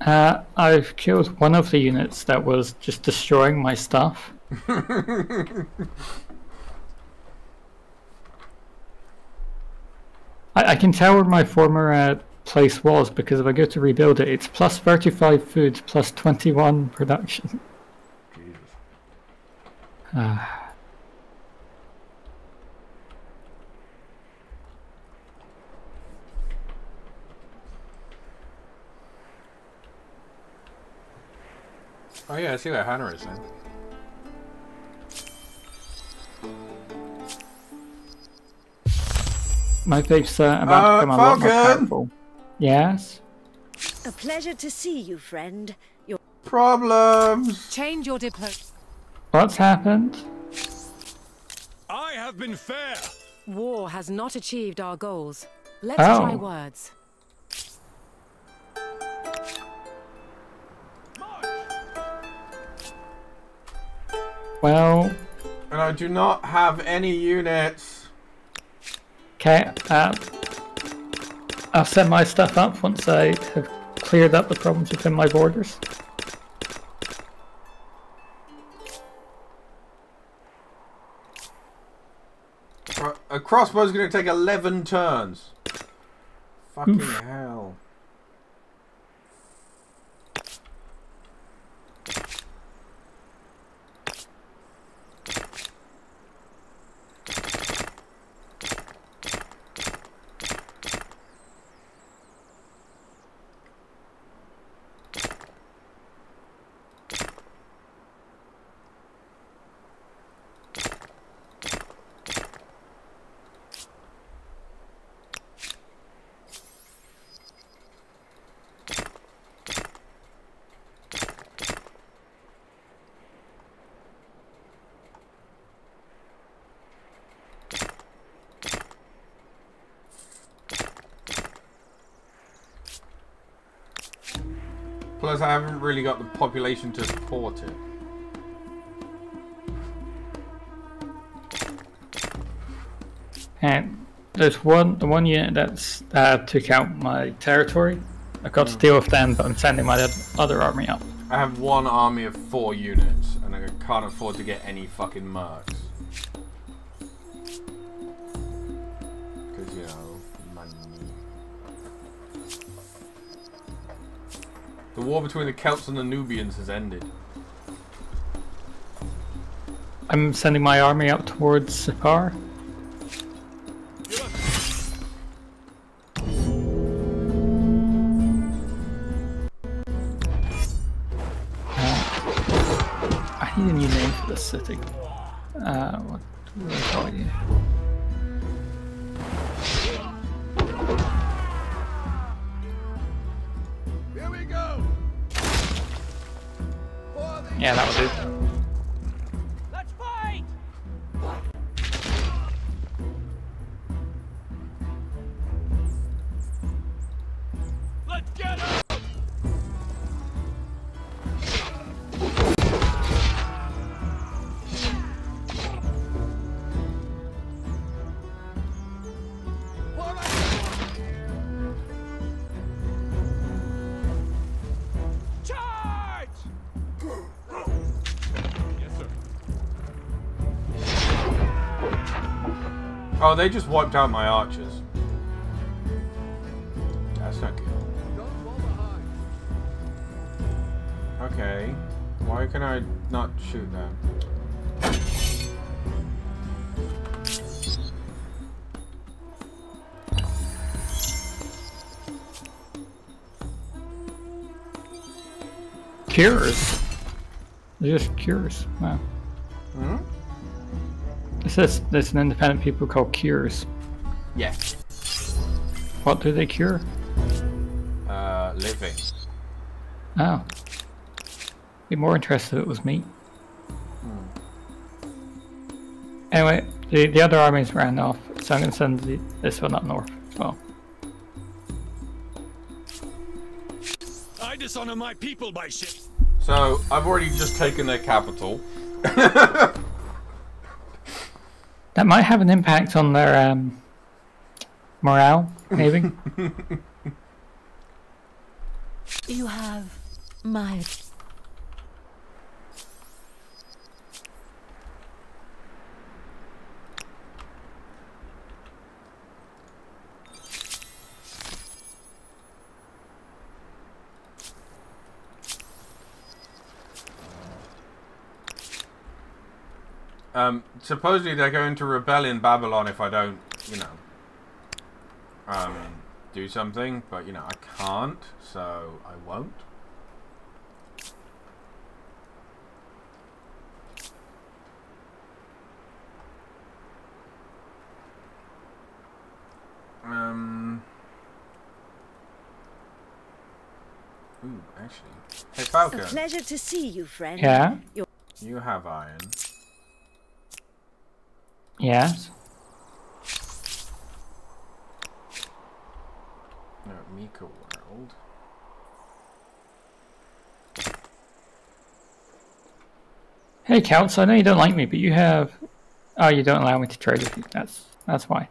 Uh, I've killed one of the units that was just destroying my stuff. I, I can tell where my former uh, place was because if I go to rebuild it, it's plus 35 food, plus 21 production. Jesus. Ah. Yeah, I see where Hannah is then. My faith's uh, about Uh, to become a lot more Falcon! powerful. Yes? A pleasure to see you, friend. Your Problems. Change your diplo. What's happened? I have been fair. War has not achieved our goals. Let's Oh. try words. Well, And I do not have any units. okay, uh, I'll set my stuff up once I have cleared up the problems within my borders. A crossbow's gonna take 11 turns. Fucking hell. really got the population to support it. And there's one the one unit that's uh, took out my territory. I got mm. to hmm. deal with them, but I'm sending my other army up. I have one army of four units, and I can't afford to get any fucking mercs. War between the Celts and the Nubians has ended. I'm sending my army up towards Sippar. Oh, they just wiped out my archers. That's not good. Okay. Why can I not shoot them? Cures. Just cures. Wow. Hmm? It says there's an independent people called Cures. Yeah. What do they cure? Uh, living. Oh. Be more interested if it was me. Anyway, the, the other armies ran off, so I'm going to send the, this one up north as well. I dishonor my people by ship. So, I've already just taken their capital. That might have an impact on their um, morale, maybe. You have my Um, supposedly they're going to rebel in Babylon if I don't, you know, um, do something. But, you know, I can't, so I won't. Um. Ooh, actually. Hey, A pleasure to see you, friend. yeah? you have iron. Yes? No, Mika World. Hey, Celts, I know you don't like me, but you have... Oh, you don't allow me to trade with you. That's, that's why.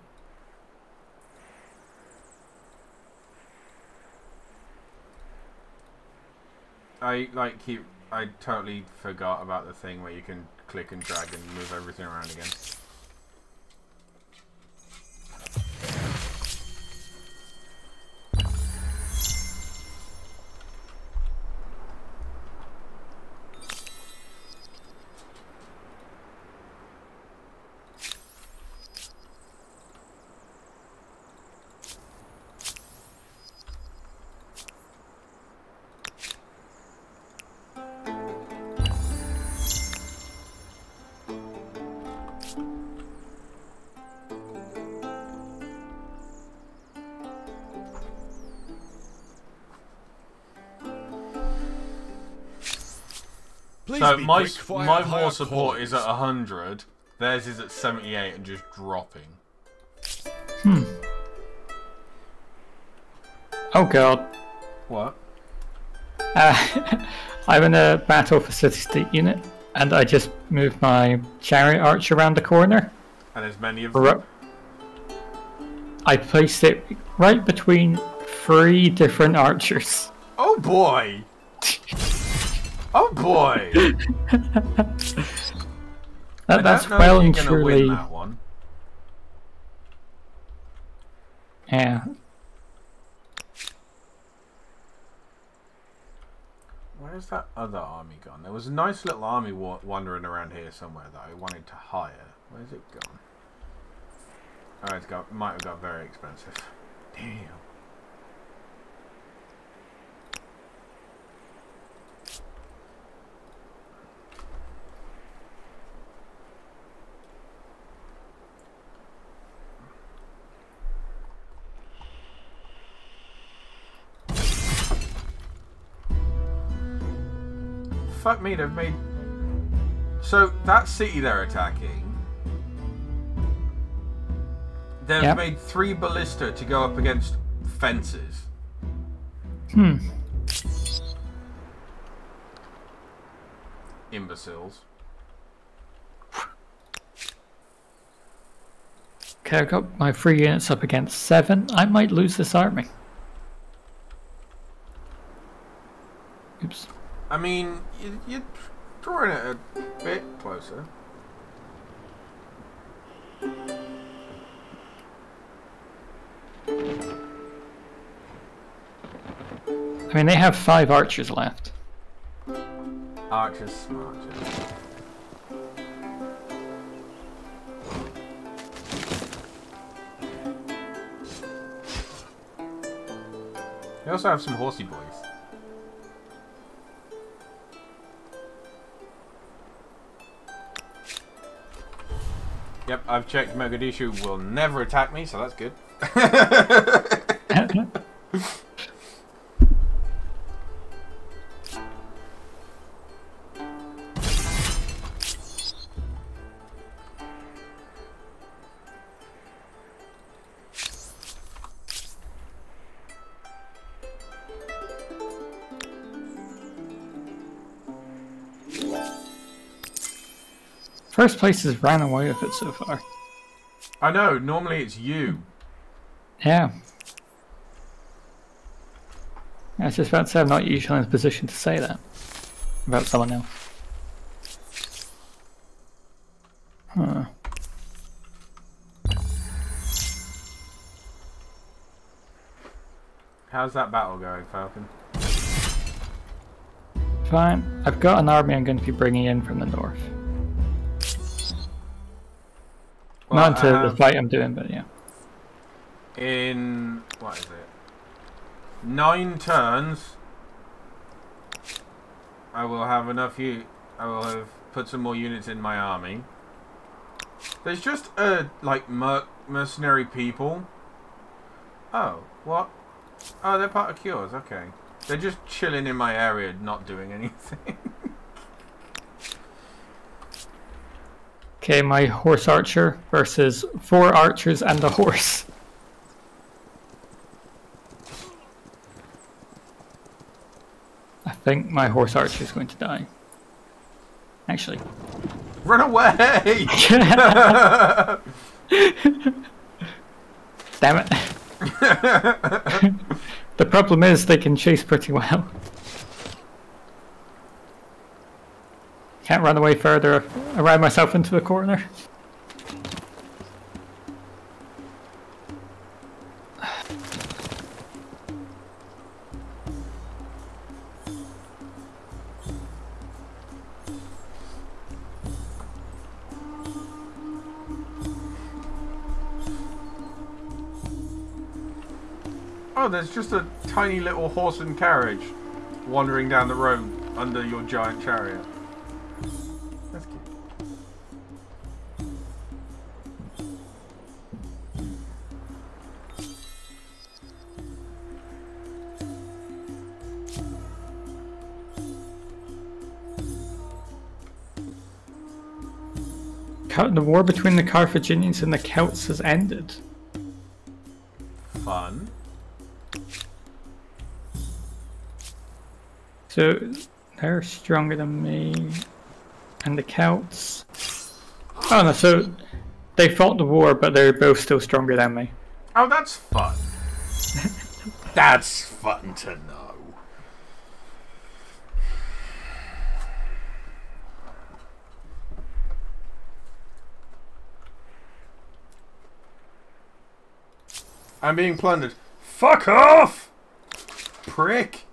I like keep. I totally forgot about the thing where you can click and drag and move everything around again. Please So be my quick, for my have war support is at callings. hundred. Theirs is at seventy eight and just dropping. Hmm. Oh god. What? Uh, I'm in a battle for city state unit, and I just moved my chariot arch around the corner. And as many of them. I placed it right between three different archers. Oh boy! Oh boy! That, that's well and you're gonna win truly. that one. Yeah. Where's that other army gone? There was a nice little army wa- wandering around here somewhere that I wanted to hire. Where's it gone? Oh, it's got might have got very expensive. Damn. Fuck me, they've made. So that city they're attacking. They've Yep. made three ballista to go up against fences. Hmm. Imbeciles. Okay, I've got my three units up against seven. I might lose this army. Oops. I mean, you, you're drawing it a bit closer. I mean, they have five archers left. Archers, smarters. They also have some horsey boys. Yep, I've checked. Mogadishu will never attack me, so that's good. First place has ran away with it so far. I know. Normally it's you. Yeah. I was just about to say I'm not usually in a position to say that about someone else. Huh. How's that battle going, Falcon? Fine. I've got an army I'm going to be bringing in from the north. Well, Not into I the fight I'm doing, but yeah. in what is it? Nine turns. I will have enough You, I will have put some more units in my army. There's just uh like mer mercenary people. Oh, what? Oh, they're part of Cures. Okay, they're just chilling in my area, not doing anything. Okay, my horse archer versus four archers and a horse. I think my horse archer is going to die. Actually. Run away! Damn it. the problem is they can chase pretty well. Can't run away further. I ran myself into a corner. Oh, there's just a tiny little horse and carriage wandering down the road under your giant chariot. The war between the Carthaginians and the Celts has ended. Fun. So they're stronger than me. And the Celts. Oh no, so they fought the war, but they're both still stronger than me. Oh, that's fun. that's fun to know. I'm being plundered. Fuck off! Prick!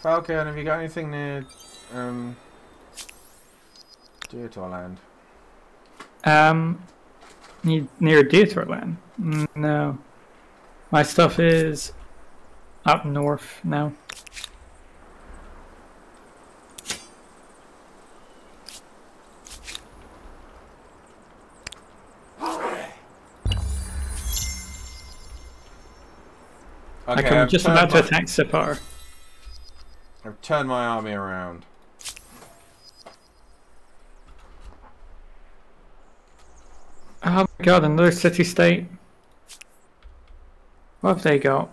Falcon, have you got anything near, um, Diotior land? Um, ne- near? Mm, No. My stuff is up north now. Like I'm just about to attack Sippar. I've turned my army around. Oh my god, another city state. What have they got?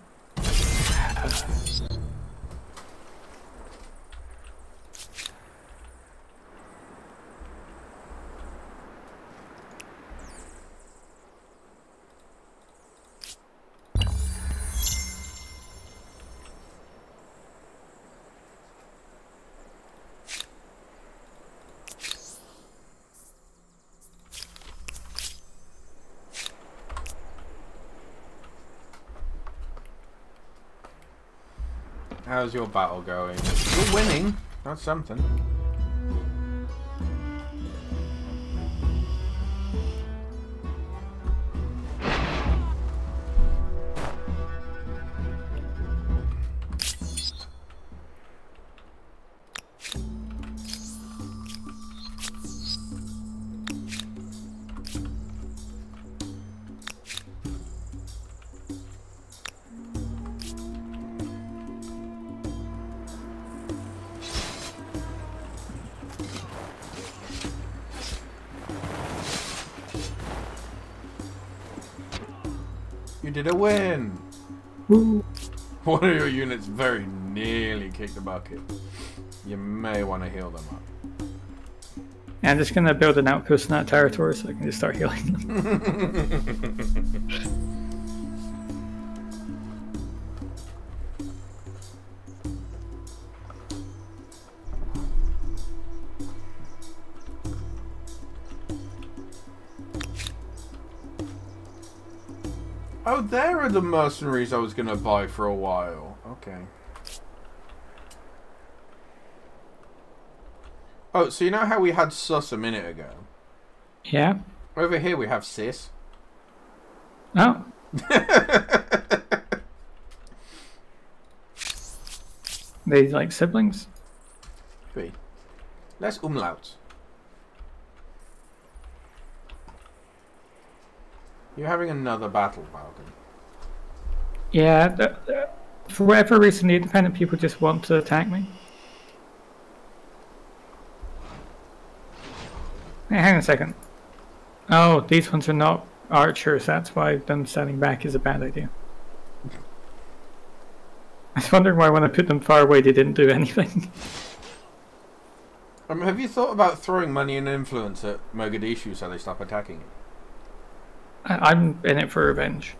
How's your battle going? You're winning. That's something. Units very nearly kicked the bucket. You may want to heal them up. Yeah, I'm just gonna build an outpost in that territory so I can just start healing them. Oh, there are the mercenaries I was going to buy for a while. Okay. Oh, so you know how we had sus a minute ago? Yeah. Over here we have sis. Oh. They like siblings? Wait. Less umlaut. You're having another battle, Falcon. Yeah. For whatever reason, the independent people just want to attack me. Hey, hang on a second. Oh, these ones are not archers. That's why them standing back is a bad idea. I was wondering why when I put them far away they didn't do anything. Um, have you thought about throwing money and influence at Mogadishu so they stop attacking it? I- I'm in it for revenge.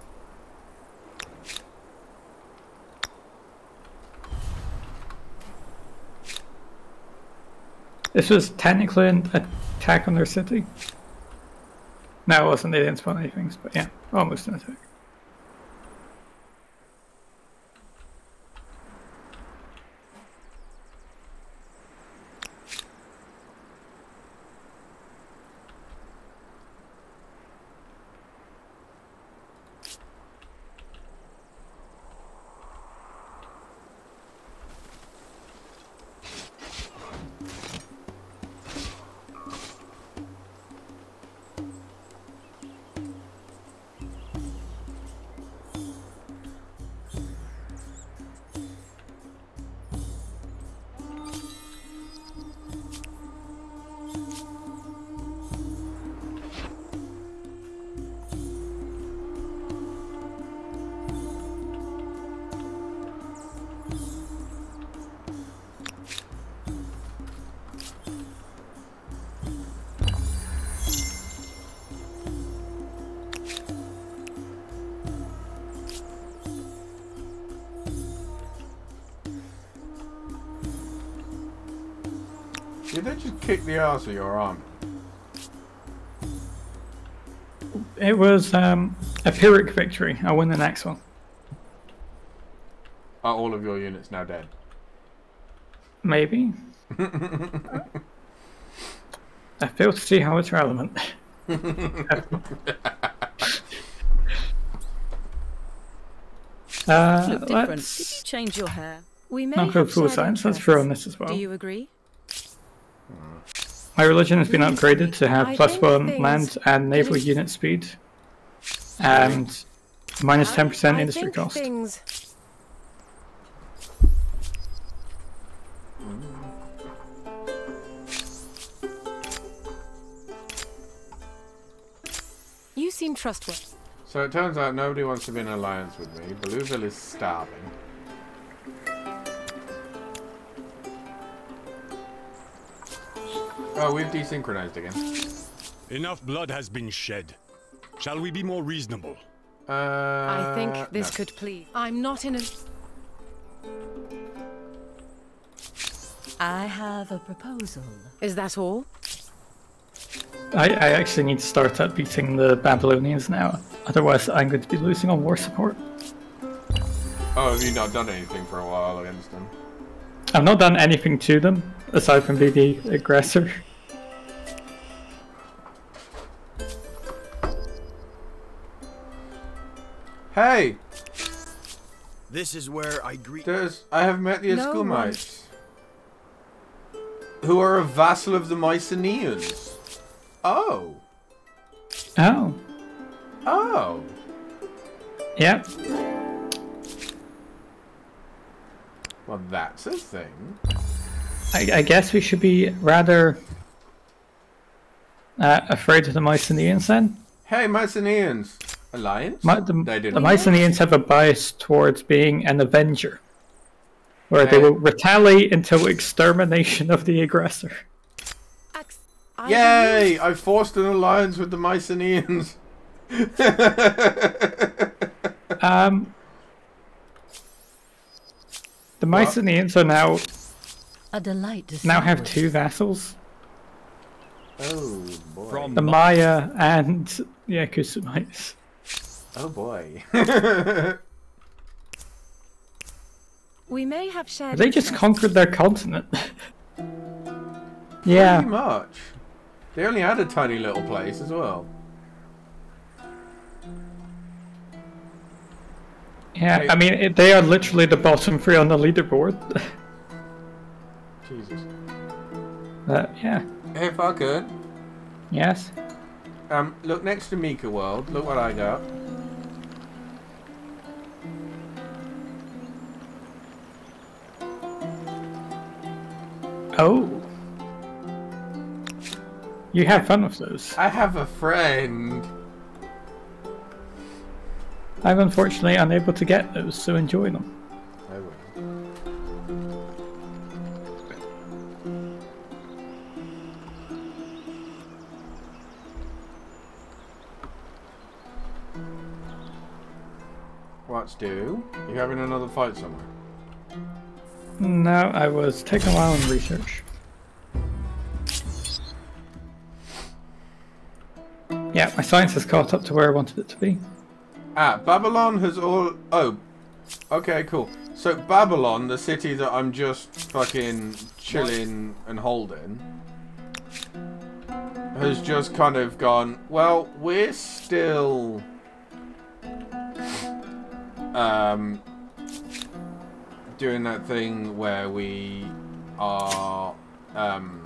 This was technically an attack on their city. No, it wasn't. They didn't spawn anything, but yeah, almost an attack. The ass of your army? It was um, a Pyrrhic victory. I win the next one. Are all of your units now dead? Maybe. I fail to see how it's relevant. uh, Look different. Did you change your hair? We may not go have full shared science. Let's throw on this as well. Do you agree? My religion has been upgraded to have I one things- land and naval things- unit speed, and minus minus ten percent industry cost. Things... You seem trustworthy. So it turns out nobody wants to be in alliance with me. Blueville is starving. Oh, we've desynchronized again. Enough blood has been shed. Shall we be more reasonable? Uh, I think this no. could please. I'm not in a. I have a proposal. Is that all? I, I actually need to start up beating the Babylonians now. Otherwise, I'm going to be losing on war support. Oh, have you not done anything for a while against them? I've not done anything to them aside from being the aggressor. Hey, This is where I greet. there's I have met the No one- who are a vassal of the Mycenaeans. Oh, Oh, oh. Yep. Well, that's a thing. I, I guess we should be rather uh, afraid of the Mycenaeans then. Hey, Mycenaeans, alliance? My, the, they didn't. Mycenaeans have a bias towards being an avenger, where they will retaliate until extermination of the aggressor. Yay! I forced an alliance with the Mycenaeans. Um, the Mycenaeans are now A delight to now have two vassals: oh boy. From the Maya and the Aksumites. oh boy. We may have shared. They just conquered their continent. yeah. Pretty yeah, much. They only had a tiny little place as well. yeah. I mean, they are literally the bottom three on the leaderboard. Jesus. but yeah, If I could, yes. um, look next to Mika World. Look what I got. Oh, you have fun with those. I have a friend. I'm unfortunately unable to get those, so enjoy them. Do? You having another fight somewhere? No, I was taking a while in research. Yeah, my science has caught up to where I wanted it to be. Ah, Babylon has all. Oh, okay, cool. So Babylon, the city that I'm just fucking chilling and holding, has just kind of gone. Well, we're still. Um, doing that thing where we are. Um,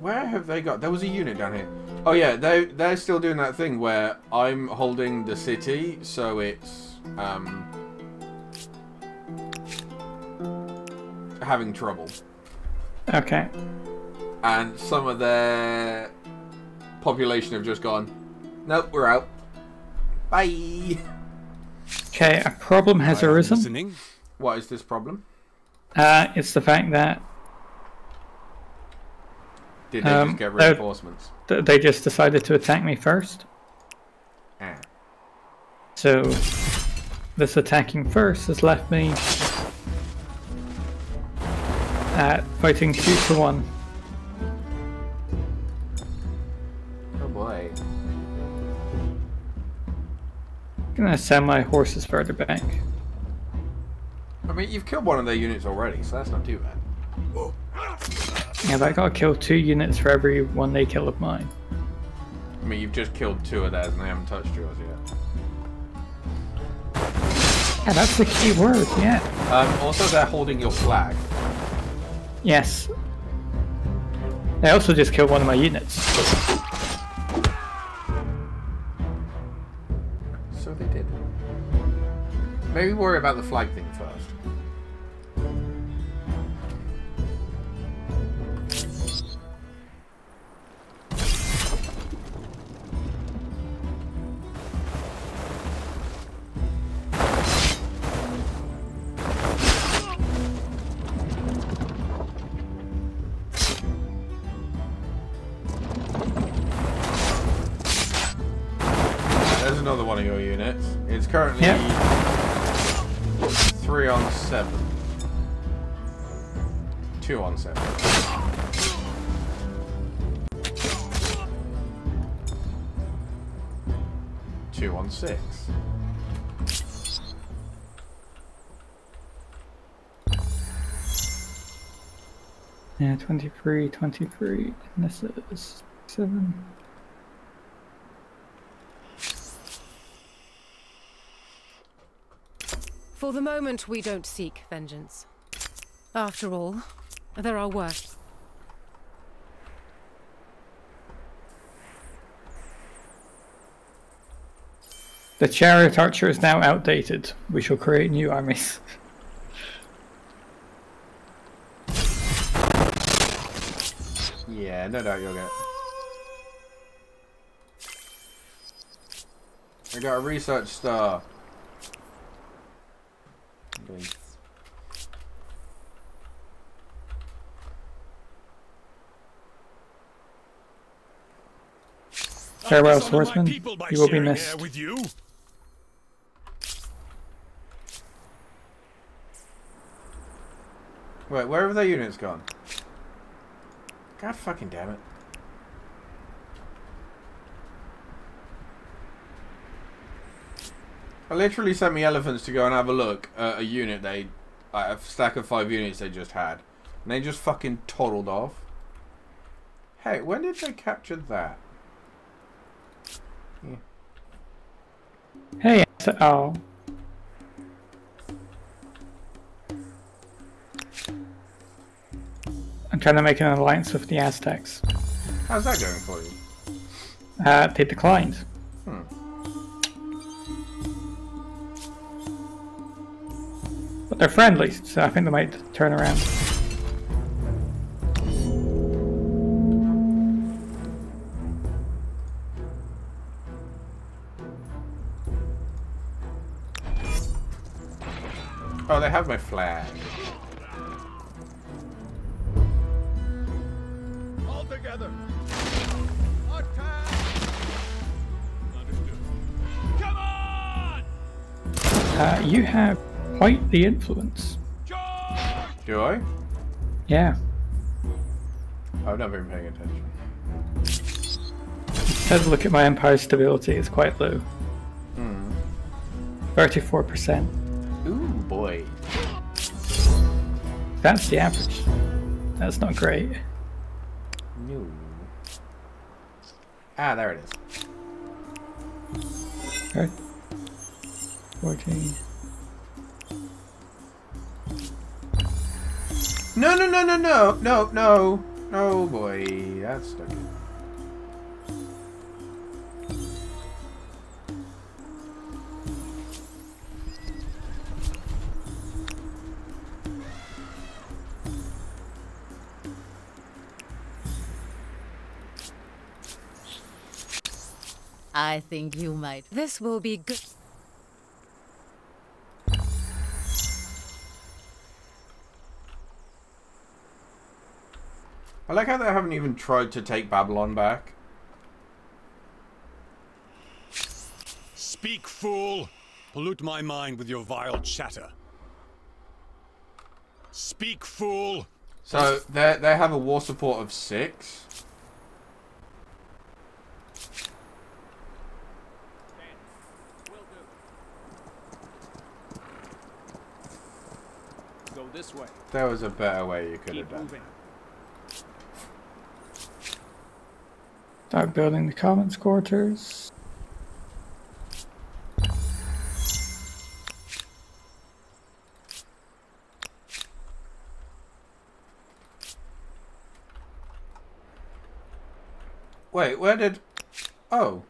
where have they got? There was a unit down here. Oh yeah, they they're still doing that thing where I'm holding the city, so it's um having trouble, Okay. and some of their population have just gone. Nope, we're out. Bye. Okay, a problem has I arisen. listening. What is this problem? Uh, it's the fact that Did they Um, just get reinforcements? th- they just decided to attack me first. Ah. So, this attacking first has left me at fighting two to one. Gonna send my horses further back. I mean, you've killed one of their units already, so that's not too bad. Yeah, but I gotta kill two units for every one they kill of mine. I mean, you've just killed two of theirs and they haven't touched yours yet. Yeah, that's the key word, yeah. Um, also, they're holding your flag. Yes. They also just killed one of my units. Maybe worry about the flag thing first. There's another one of your units. It's currently Yep. Seven. Two on seven. Two on six. Yeah, 23, 23, and this is 7. For the moment, we don't seek vengeance. After all, there are worse. The chariot archer is now outdated. We shall create new armies. Yeah, no doubt you'll get. I got a research star. Okay. Farewell, I swordsman. You will be missed. air with you. Wait, where have their units gone? God fucking damn it. I literally sent me elephants to go and have a look at a unit they, like a stack of five units they just had. And they just fucking toddled off. Hey, when did they capture that? Hey, so- oh. I'm trying to make an alliance with the Aztecs. How's that going for you? Uh, they declined. But they're friendly, so I think they might turn around. Oh, they have my flag. All together. Attack! Understood. Come on! Uh, you have quite the influence. Do I? Yeah. I've not been paying attention. Let's look at my empire stability, it's quite low. Hmm. 34%. Ooh, boy. That's the average. That's not great. No. Ah, there it is. Right. 14. No, no, no, no, no, no, no, no, boy, that's good. I think you might. This will be good. I like how they haven't even tried to take Babylon back. Speak, fool! Pollute my mind with your vile chatter. Speak, fool! So they they have a war support of six. Go this way. There was a better way you could Keep have done. moving. Start building the commons quarters. Wait, where did? Oh.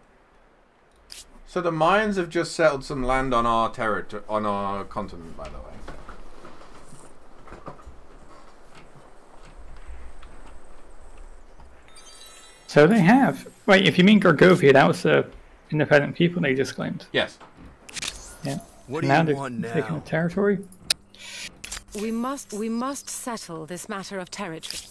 So the Mayans have just settled some land on our territory, on our continent, by the way. So they have. Wait, if you mean Gorgovia, that was the independent people they just claimed. Yes. Yeah. What do now you they've want taken now? the territory. We must we must settle this matter of territory.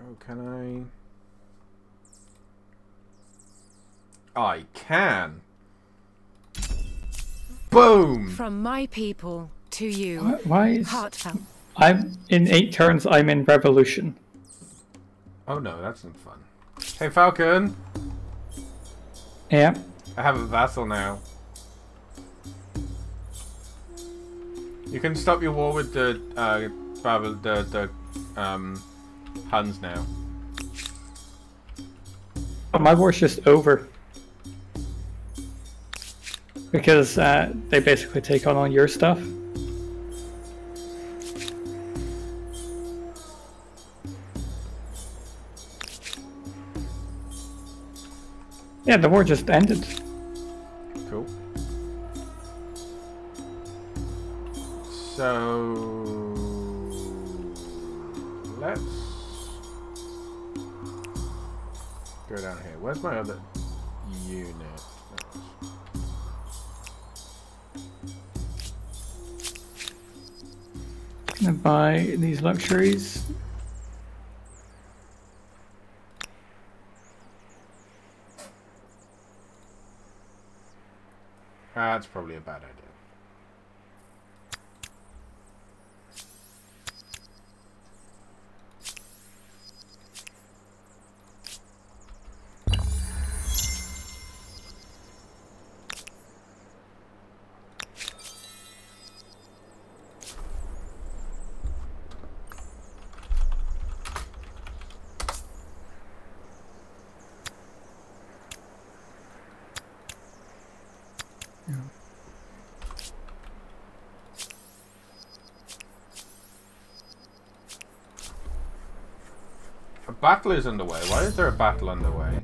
Oh, can I? I can. Boom. From my people to you. Why, why is Heartfelt. I'm in eight turns? I'm in revolution. Oh no, that's not fun. Hey Falcon, Yeah. I have a vassal now. You can stop your war with the uh, the the um, Huns now. My war's just over. Because uh, they basically take on all your stuff. Yeah, the war just ended. Luxuries. Ah, that's probably a bad idea. A battle is underway. Why is there a battle underway?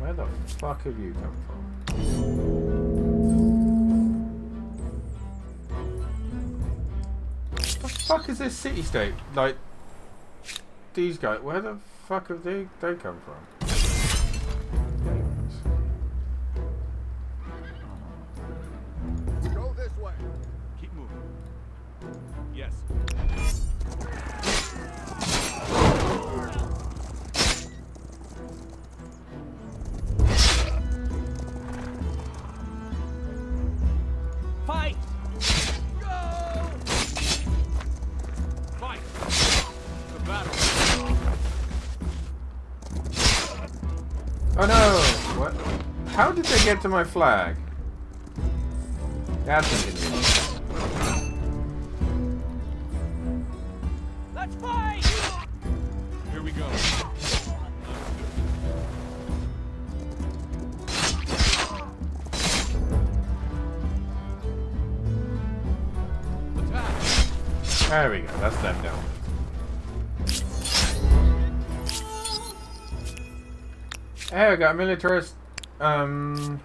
Where the fuck have you come from? What The fuck is this city state? Like these guys. Where the fuck have they they come from? Get to my flag? That's inconvenient. Let's fight! Here we go. There we go. That's them down. Hey, I got a militarist um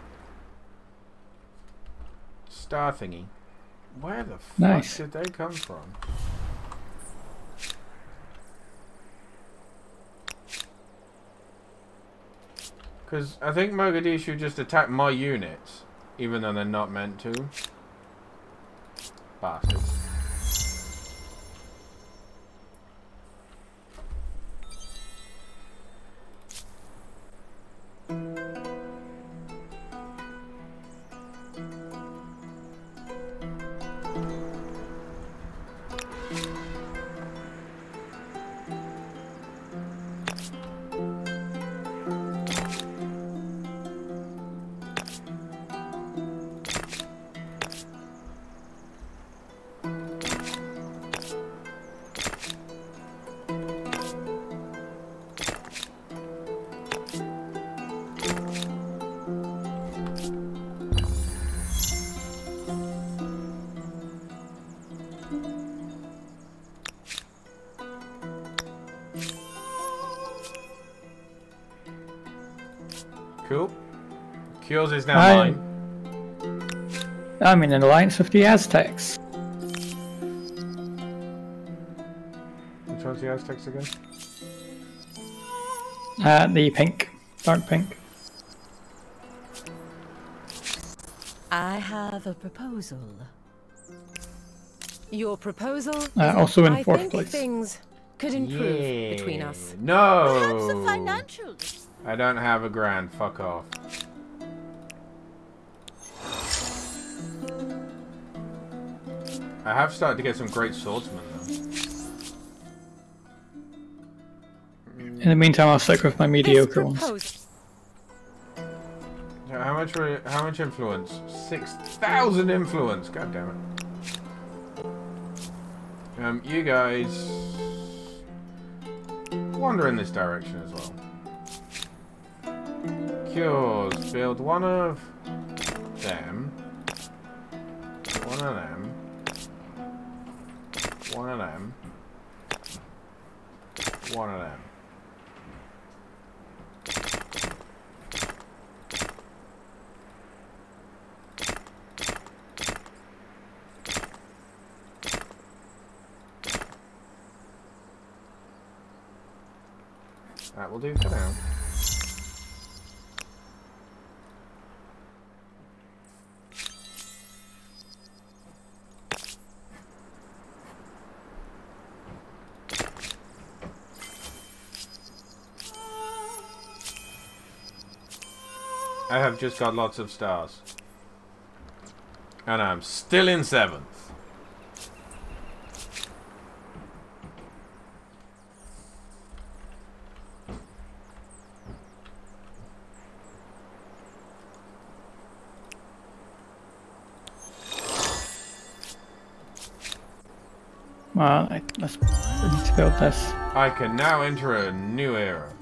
star thingy. Where the fuck Nice. did they come from? Because I think Mogadishu just attacked my units, even though they're not meant to. Bastards. Cool. Cures is now I- mine. I'm in an alliance with the Aztecs. Which one's the Aztecs again? Uh, the pink, dark pink. I have a proposal. Your proposal? Uh, also in I fourth think place. things could improve between us. No. financial. I don't have a grand. Fuck off. I have started to get some great swordsmen though. In the meantime, I'll stick with my mediocre ones. So How much? Re- how much influence? Six thousand influence. God damn it. Um, you guys wander in this direction as well. Cures. Build one of them. One of them. One of them. One of them. Just got lots of stars. And I'm still in seventh. Well, I, we need to build this. I can now enter a new era.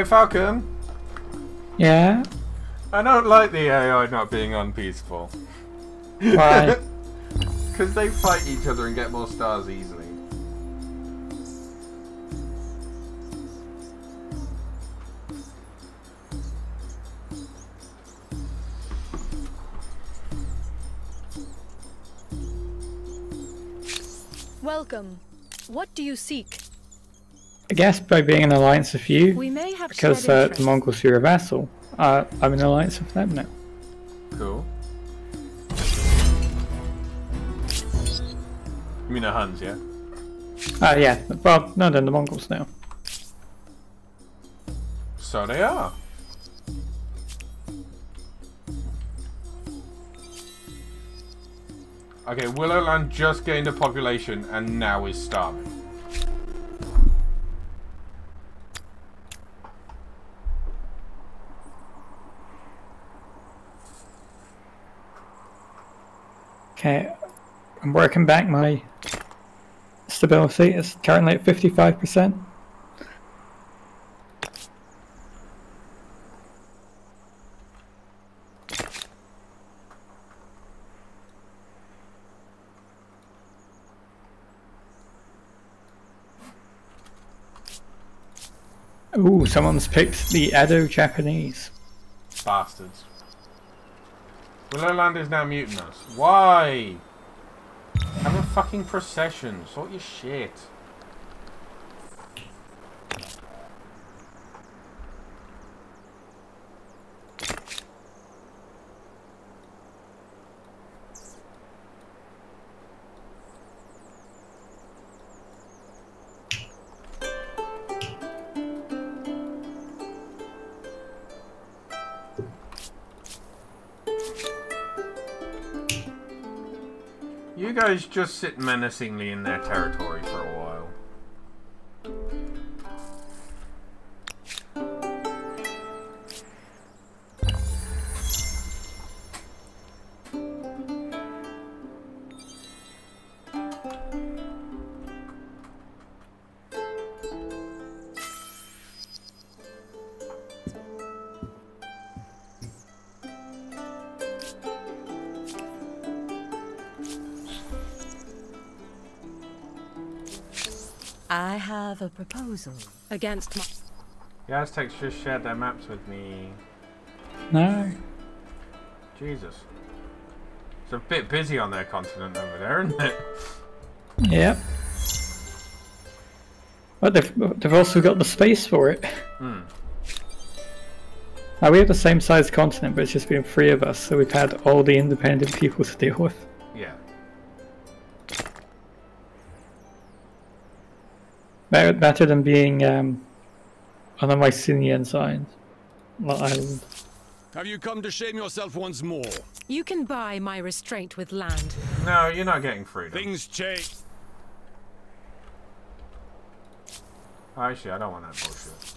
Hey Falcon, Yeah. I don't like the AI not being unpeaceful. Why? Because they fight each other and get more stars easily. Welcome. What do you seek? I guess by being an alliance with you, We may have because uh, the interests. Mongols are your vassal, uh, I'm in an alliance with them now. Cool. You mean the Huns, yeah? Ah, yeah. Well, no, then the Mongols now. So they are. Okay, Willowland just gained a population and now is starving. Okay, I'm working back my stability. It's currently at 55%. Ooh, someone's picked the Edo Japanese. Bastards. Willowland is now mutinous. Why? Have a fucking procession. Sort your shit. Guys just sit menacingly in their territory for a while. Proposal. Against my... The Aztecs just shared their maps with me. No. Jesus. It's a bit busy on their continent over there, isn't it? Yep. But they've, they've also got the space for it. Hmm. Now we have the same size continent, but it's just been three of us, so we've had all the independent people to deal with. Better, better than being um, on a Mycenaean side. Island. Have you come to shame yourself once more? You can buy my restraint with land. No, you're not getting freedom. Things change. Actually, I don't want that bullshit.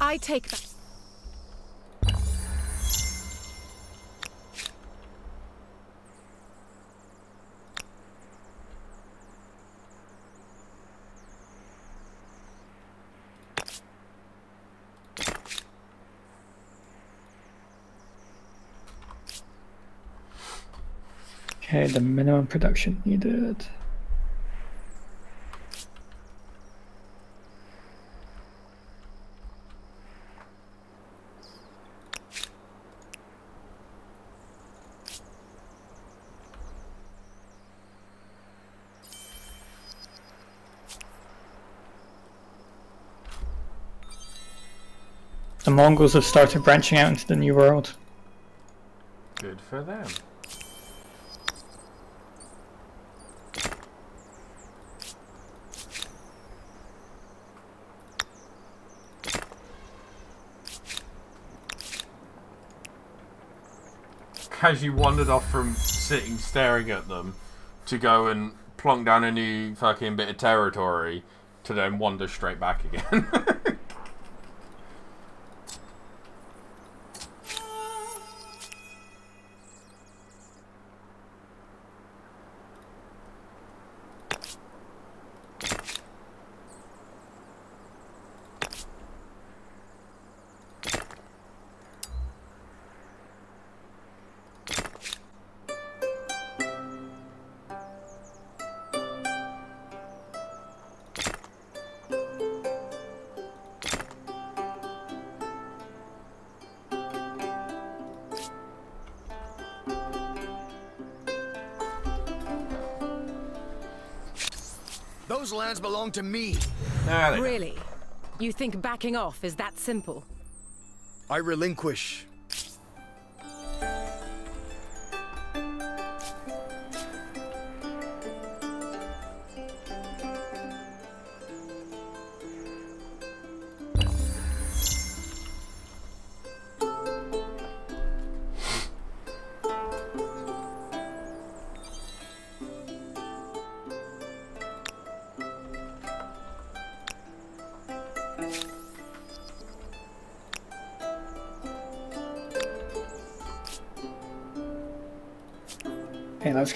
I take that. Okay, the minimum production needed. The Mongols have started branching out into the New World. Good for them. As you wandered off from sitting staring at them to go and plonk down a new fucking bit of territory to then wander straight back again. lands belong to me. Really? You think backing off is that simple? I relinquish.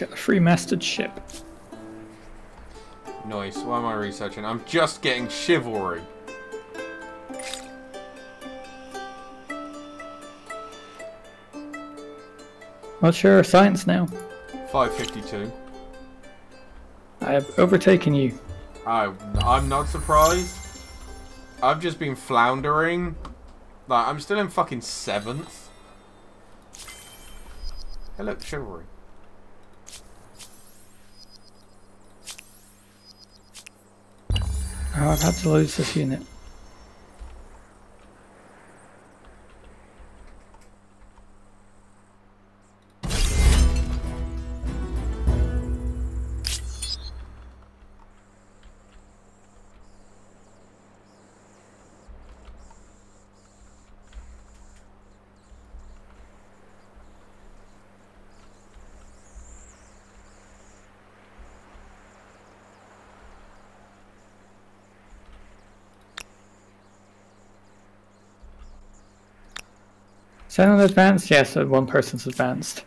Get the free masted ship. Nice. Why am I researching? I'm just getting chivalry. What's your science now? 552. I have overtaken you. I, I'm not surprised. I've just been floundering. Like, I'm still in fucking seventh. Hello, chivalry. I've had to lose this unit. Sound advanced? Yes, uh, one person's advanced.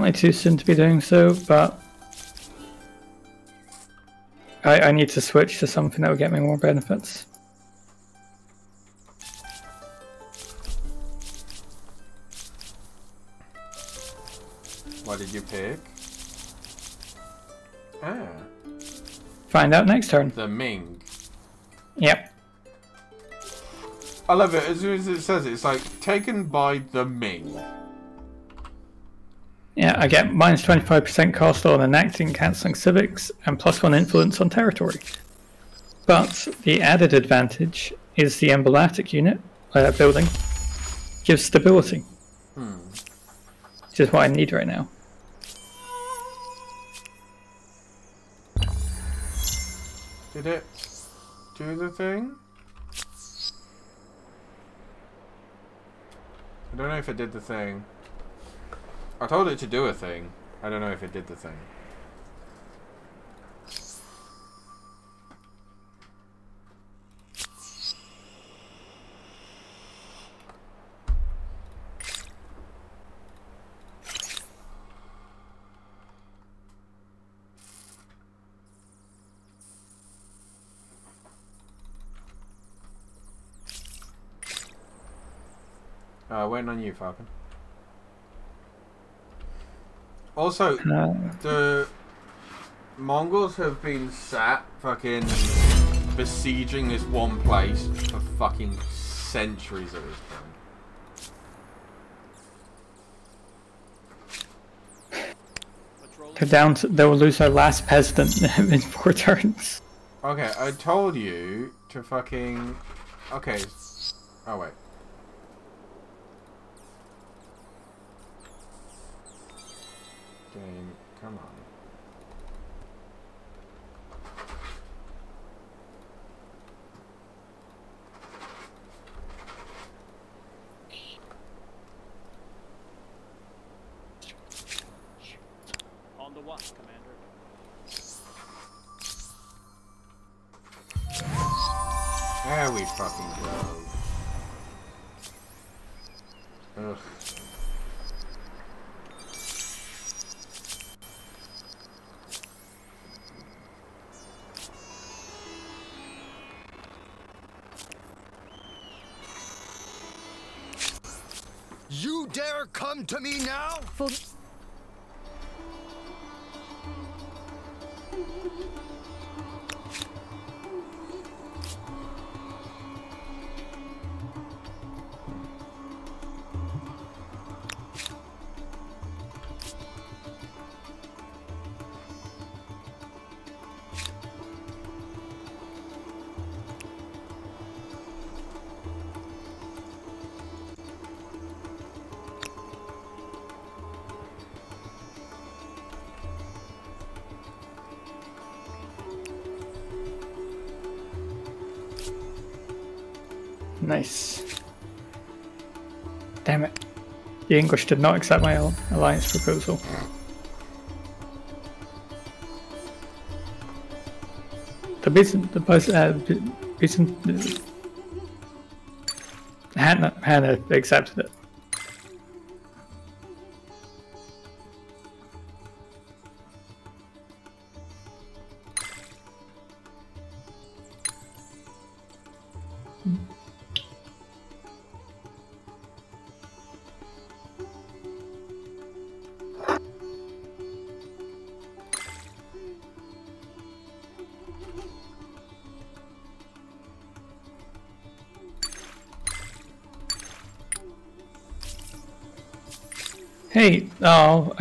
Definitely too soon to be doing so, but I, I need to switch to something that will get me more benefits. What did you pick? Ah, Find out next turn. the Ming. Yep. I love it. As soon as it says it, it's like taken by the Ming. Yeah, I get minus 25% cost on enacting cancelling civics and plus one influence on territory. But the added advantage is the emblematic unit uh, building gives stability, Hmm. which is what I need right now. Did it do the thing? I don't know if it did the thing. I told it to do a thing. I don't know if it did the thing. Uh, waiting on you, Falcon. Also, the Mongols have been sat fucking besieging this one place for fucking centuries at this point. they're down to, they will lose their last peasant in four turns. Okay, I told you to fucking. Okay. Oh wait. Game, come on. On the watch, Commander. There we fucking to me now? For Nice. Damn it. The English did not accept my al- alliance proposal. The reason, the bus, uh, reason, Hannah, Hannah accepted it.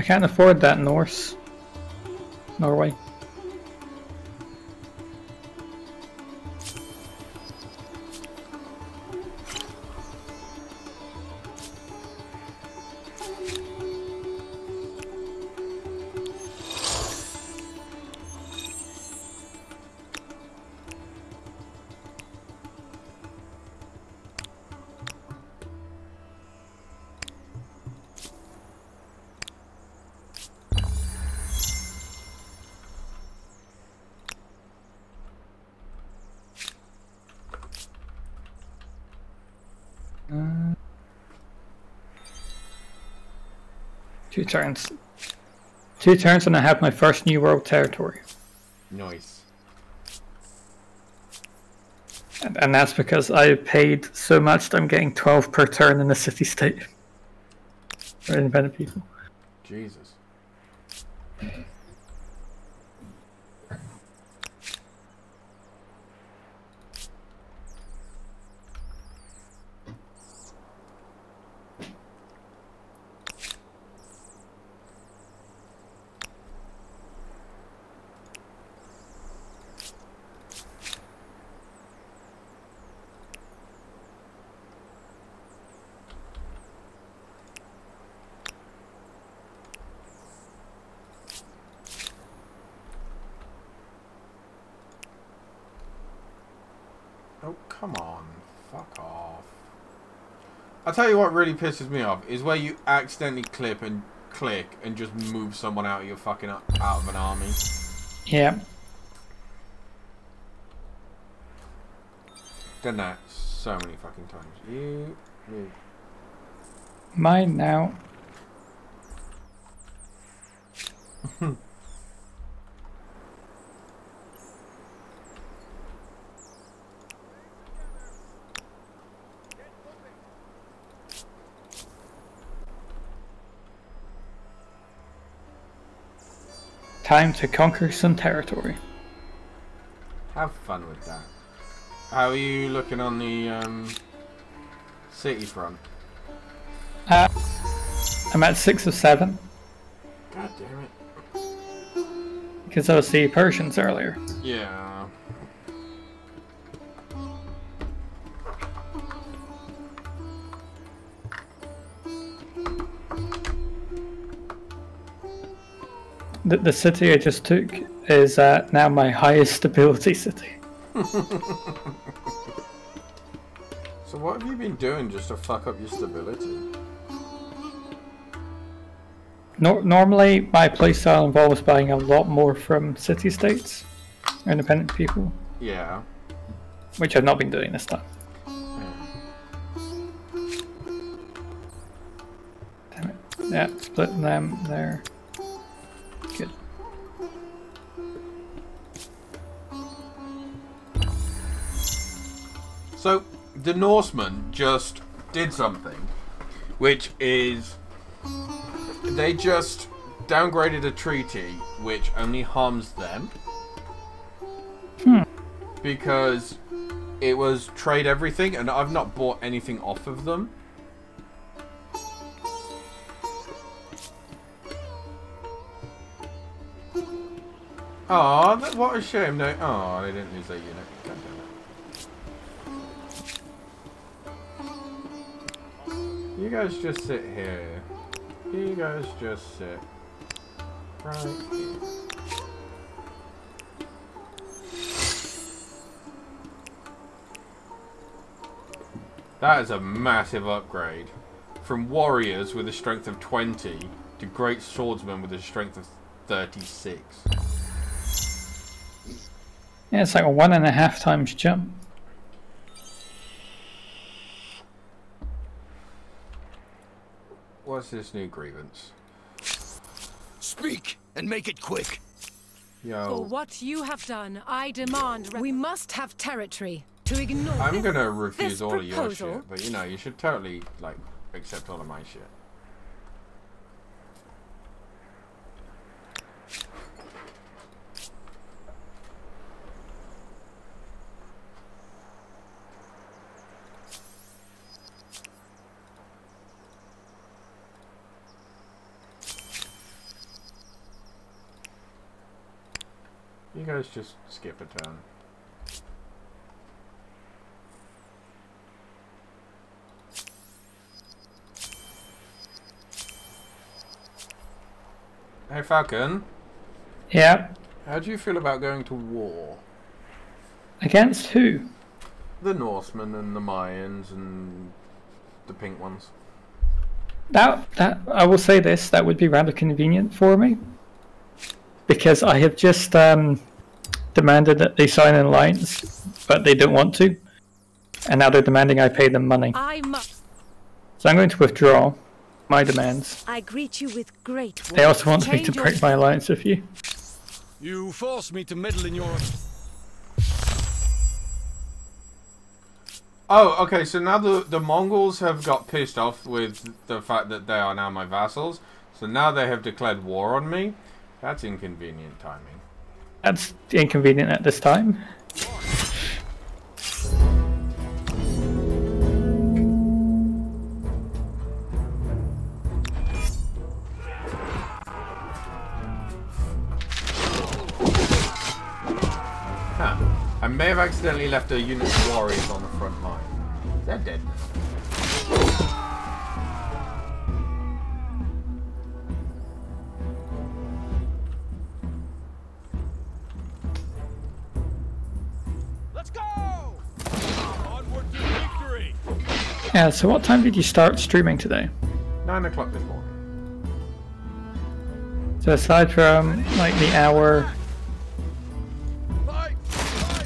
can't afford that Norse. Norway. Turns. Two turns and I have my first New World territory. Nice. And, and that's because I paid so much that I'm getting 12 per turn in the city state. For independent people. Jesus. Oh, come on. Fuck off. I'll tell you what really pisses me off is where you accidentally clip and click and just move someone out of your fucking out of an army. Yeah. Done that so many fucking times. You move. Mine now. Time to conquer some territory. Have fun with that. How are you looking on the um, city front? Uh, I'm at six of seven God damn it. because I was the Persians earlier. Yeah. The, the city I just took is uh, now my highest stability city. So what have you been doing just to fuck up your stability? Nor- normally, my playstyle involves buying a lot more from city states, independent people, Yeah. which I've not been doing this time. Damn it. Yeah, splitting them there. The Norsemen just did something, which is they just downgraded a treaty which only harms them Hmm. because it was trade everything, and I've not bought anything off of them. Oh, what a shame! No, oh, they didn't lose their unit. You guys just sit here. You guys just sit right. That is a massive upgrade. From warriors with a strength of 20 to great swordsmen with a strength of 36. Yeah, it's like a one and a half times jump. What's this new grievance? Speak and make it quick. For what you have done, I demand. we must have territory. To ignore. I'm gonna refuse this all of your shit, but you know, you should totally, like, accept all of my shit. Guys just skip a turn. Hey Falcon, Yeah. how do you feel about going to war? Against who? The Norsemen and the Mayans and the pink ones. That that I will say this. That would be rather convenient for me, because I have just um, demanded that they sign an alliance, but they don't want to, and now they're demanding I pay them money. I must. So I'm going to withdraw my demands. I greet you with great They also want me Change to your- break my alliance with you. You force me to meddle in your... Oh, okay, so now the, the Mongols have got pissed off with the fact that they are now my vassals. So now they have declared war on me. That's inconvenient timing. That's inconvenient at this time. Huh. I may have accidentally left a unit of warriors on the front line. They're dead now. Yeah. So what time did you start streaming today? Nine o'clock this morning. So aside from like the hour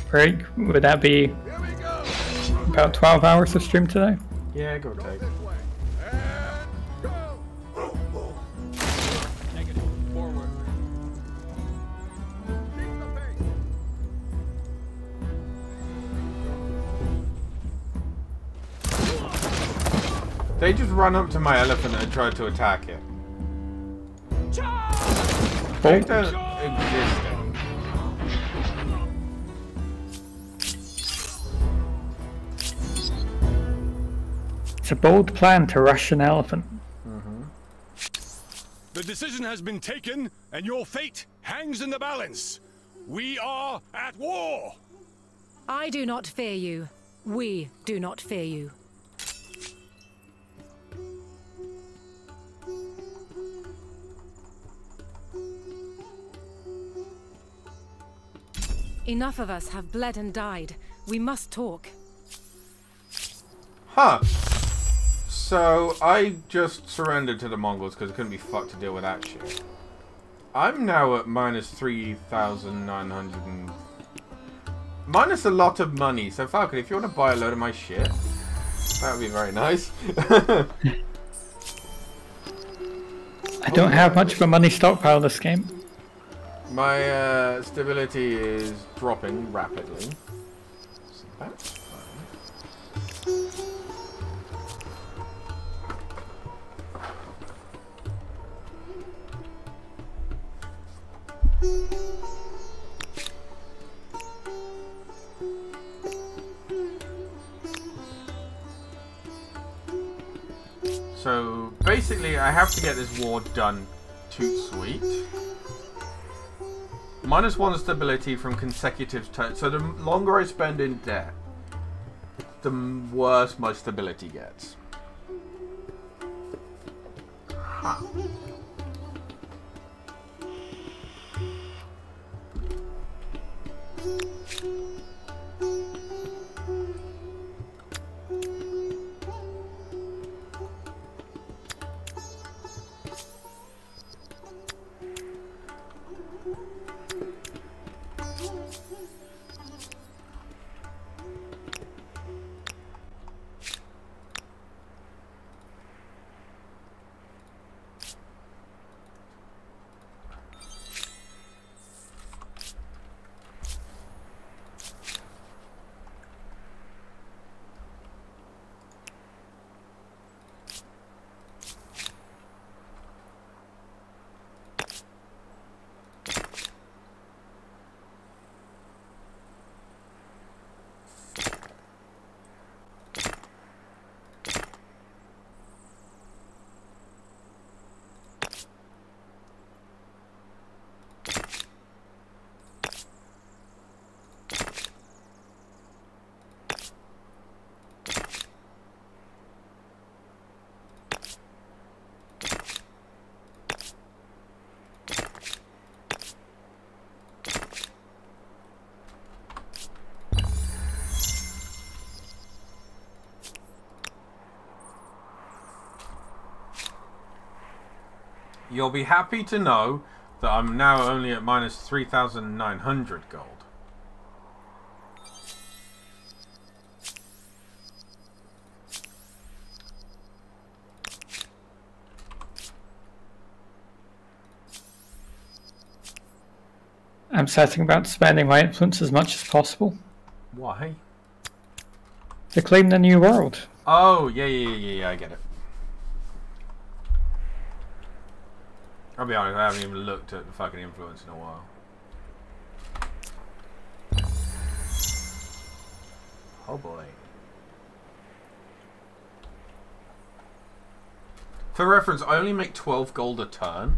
break, would that be Here we go! about 12 hours of stream today? Yeah, go take. They just run up to my elephant and try to attack it. They don't exist. It's a bold plan to rush an elephant. The decision has been taken, and your fate hangs in the balance. We are at war! I do not fear you. We do not fear you. Enough of us have bled and died. We must talk. Huh. So I just surrendered to the Mongols because I couldn't be fucked to deal with that shit. I'm now at minus 3,900 and... Minus a lot of money. So Falcon, if you want to buy a load of my shit, that would be very nice. I don't have much of a money stockpile this game. My uh, stability is dropping rapidly. So that's fun. So basically, I have to get this war done toot sweet. Minus one stability from consecutive turns. So the longer I spend in debt, the worse my stability gets. Huh. You'll be happy to know that I'm now only at minus 3,900 gold. I'm setting about spending my influence as much as possible Why? to claim the new world. Oh, yeah, yeah, yeah, yeah, yeah, I get it. I'll be honest, I haven't even looked at the fucking influence in a while. Oh boy. For reference, I only make 12 gold a turn.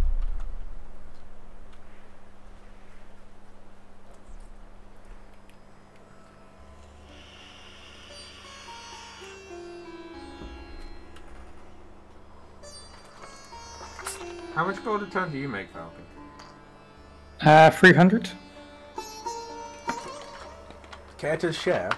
Much gold a turn do you make, Falcon? Uh, 300. Care to share?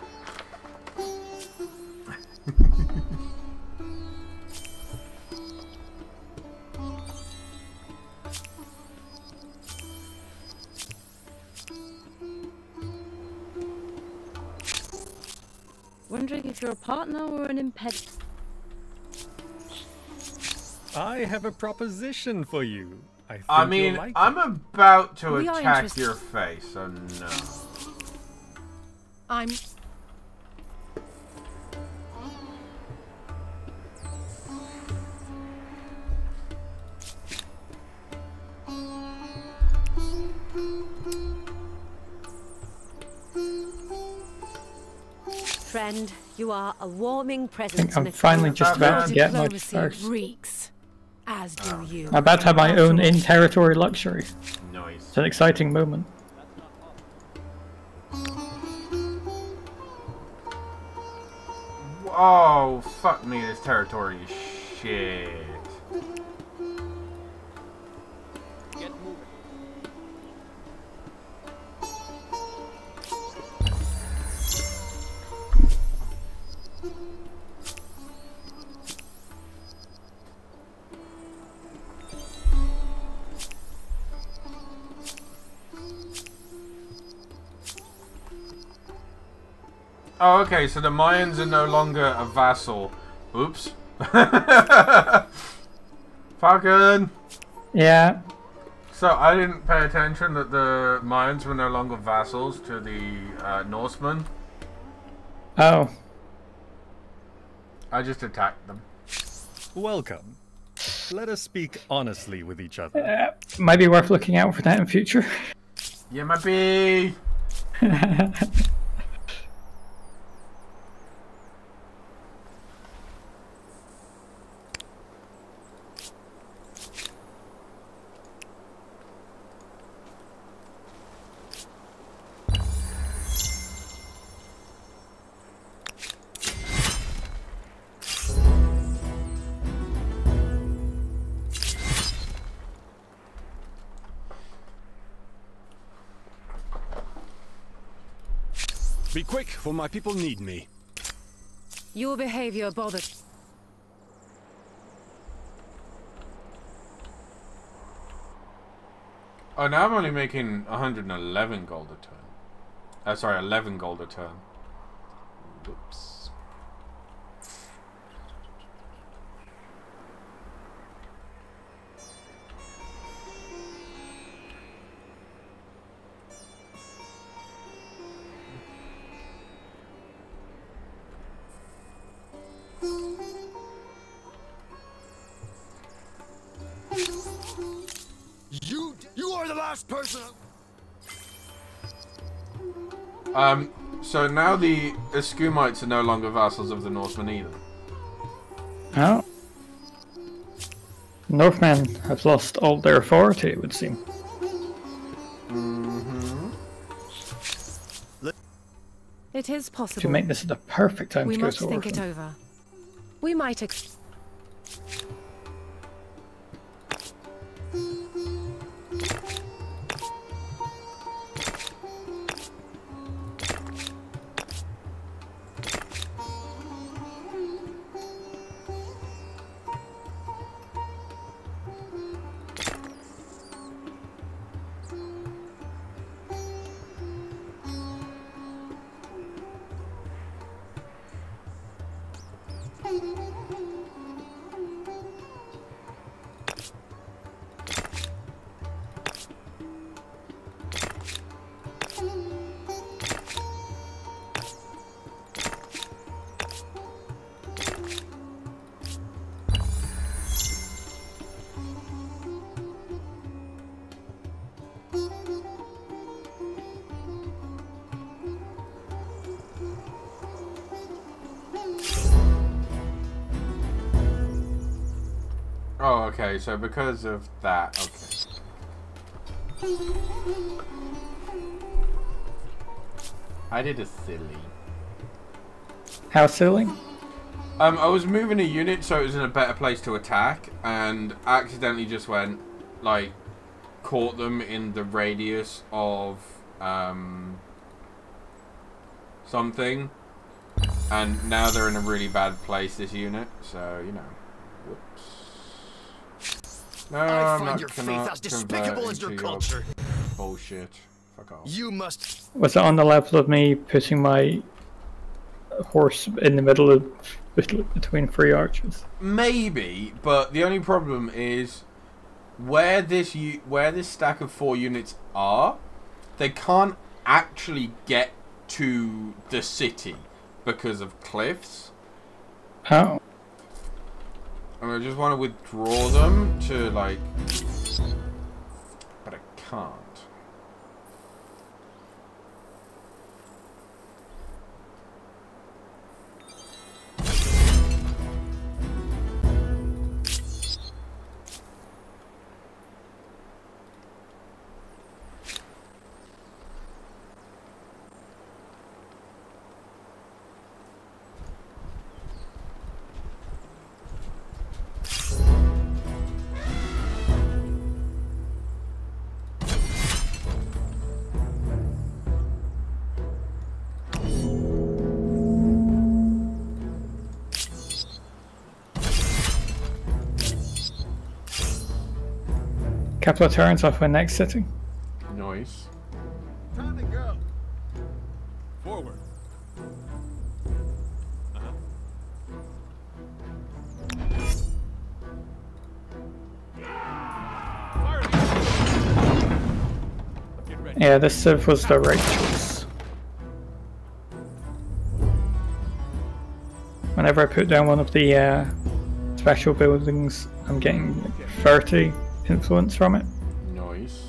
Wondering if you're a partner or an imped. I have a proposition for you. I, think I mean, like. I'm about to We attack your face, so no. I'm. Friend, you are a warming I presence think in I'm a finally crowd. just about to get my diplomacy first. reeks, as do ah. you. I'm about to have my own in-territory luxury. Nice. It's an exciting moment. Oh, fuck me, this territory is shit. Oh, okay, so the Mayans are no longer a vassal. Oops. Fucking. Yeah. So I didn't pay attention that the Mayans were no longer vassals to the uh, Norsemen. Oh. I just attacked them. Welcome. Let us speak honestly with each other. Uh, might be worth looking out for that in future. Yeah, might. Be my people need me. Your behavior bothered. Oh, now I'm only making 111 gold a turn. Uh, sorry, 11 gold a turn. Whoops. Last person. Um, so now the Aksumites are no longer vassals of the Norsemen either. Oh. Northmen have lost all their authority, it would seem. It is possible. To make this the perfect time we to go must think it over. We might. So because of that, okay. I did a silly. How silly? Um, I was moving a unit so it was in a better place to attack, and accidentally just went, like, caught them in the radius of, um, something. And now they're in a really bad place, this unit, so, you know. Whoops. No, I I'm find not your faith as despicable as your into culture. Bullshit. Fuck off. You must. Was it on the level of me putting my horse in the middle of between three archers? Maybe, but the only problem is where this u- where this stack of four units are, they can't actually get to the city because of cliffs. Oh. And I just want to withdraw them to like, but I can't. Couple of turns off my next sitting. Nice. Time to go. Forward. Yeah, this civ was the right choice. Whenever I put down one of the uh, special buildings, I'm getting like 30 influence from it. Nice.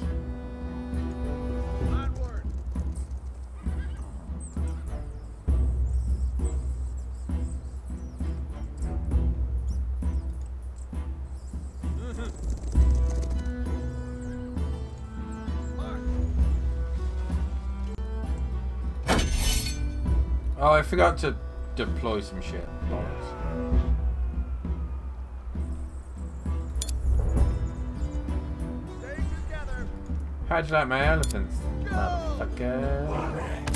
Oh, I forgot to deploy some shit. Bollocks. How'd you like my elephants, motherfucker?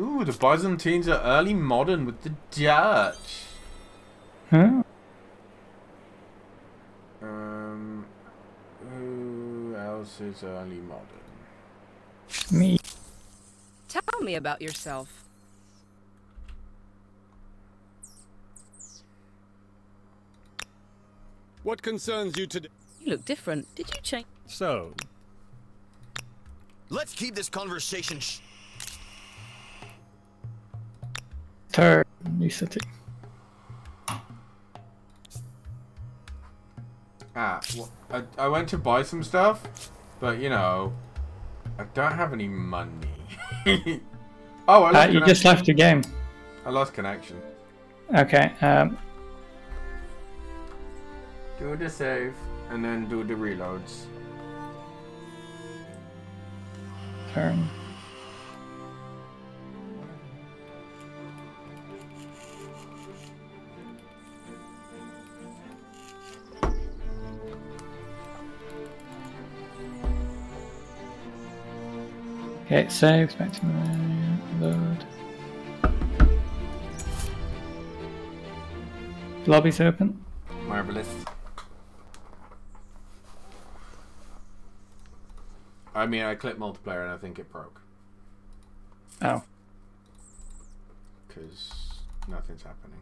Ooh, the Byzantines are early modern with the Dutch. Huh? Um, who else is early modern? Me. Tell me about yourself. What concerns you today? You look different. Did you change? So, Let's keep this conversation new city. Ah, well, I, I went to buy some stuff, but you know, I don't have any money. Oh, I Uh, you connection. just left the game. I lost connection. Okay. Um, Do the save and then do the reloads. turn. Okay, saves, back to the load. Lobby's open. Marvelous. I mean, I clicked multiplayer and I think it broke. Oh. Because nothing's happening.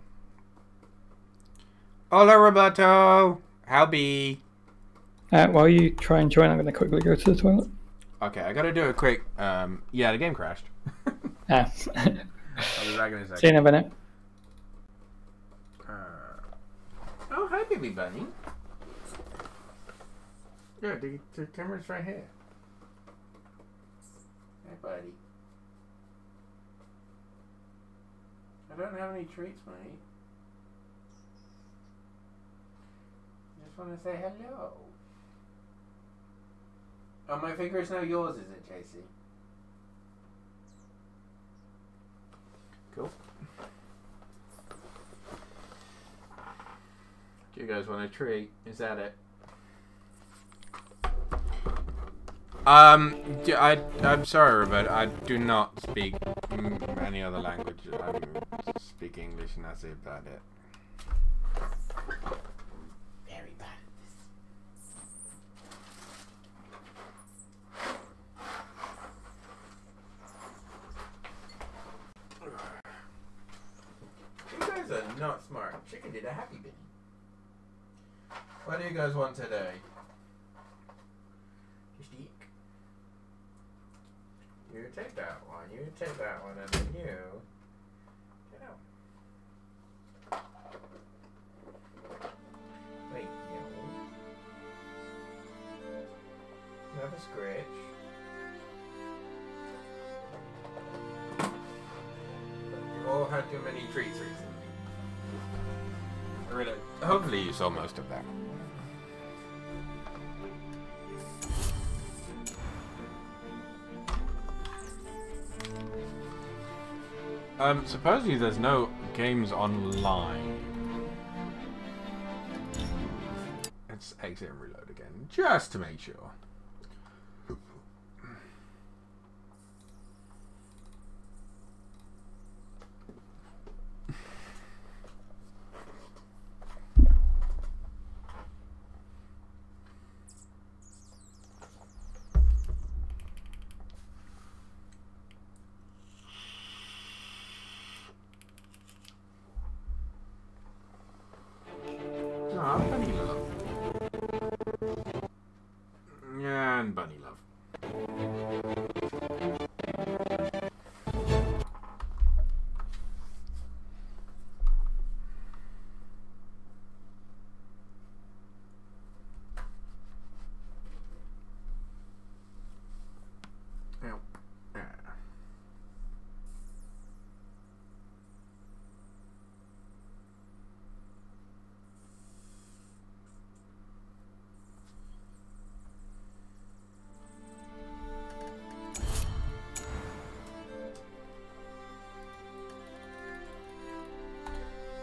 Hola, Roberto! How be? Uh, while you try and join, I'm going to quickly go to the toilet. Okay, I gotta do a quick. Um, yeah, the game crashed. Ah. I'll be back in a second. See you in a minute. Uh, oh, hi, baby bunny. Yeah, the, the camera's right here. Hey, buddy. I don't have any treats, mate. Just want to say hello. Oh, my finger is now yours, is it, JC? Cool. Do you guys want a treat? Is that it? Um, I, am sorry, but I do not speak any other language. I speak English, and that's about it. Very bad at this. You guys are not smart. Chicken did a happy bit. What do you guys want today? Just eat. You take that one, you take that one, and then you get out. Wait, no. Have a scratch. You've all had too many treats? Hopefully you saw most of that. Um, supposedly there's no games online. Let's exit and reload again, just to make sure.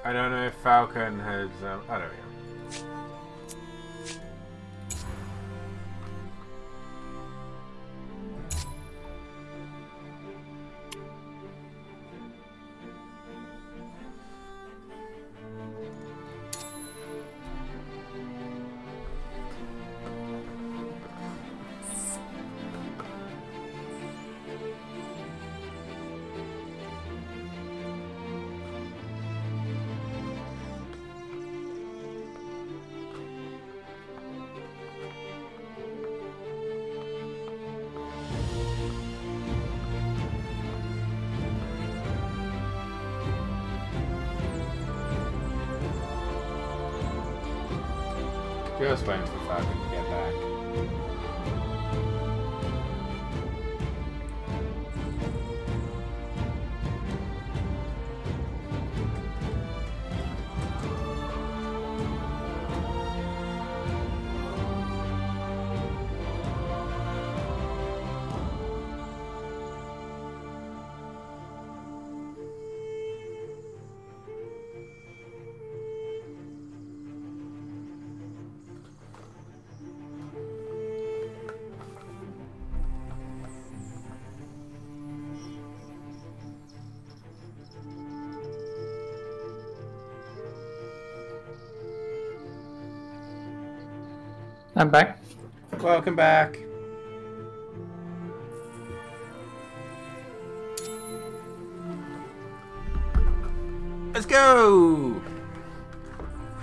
I don't know if Falcon has. Um, we go. Just waiting for Falcon to get back. I'm back. Welcome back. Let's go!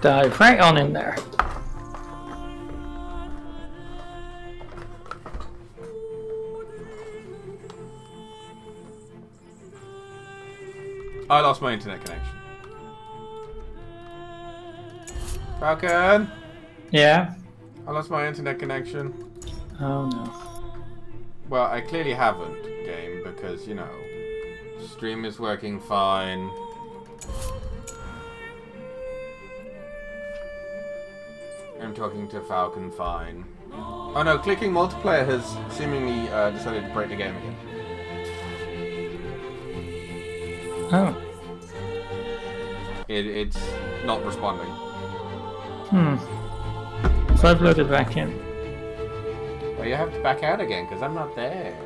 Dive right on in there. I lost my internet connection. Falcon! Yeah? I lost my internet connection. Oh no. Well, I clearly haven't, game, because, you know, stream is working fine. I'm talking to Falcon fine. Oh no, clicking multiplayer has seemingly uh, decided to break the game again. Oh. It, it's not responding. Hmm. So I've loaded back in. Well, you have to back out again, because I'm not there.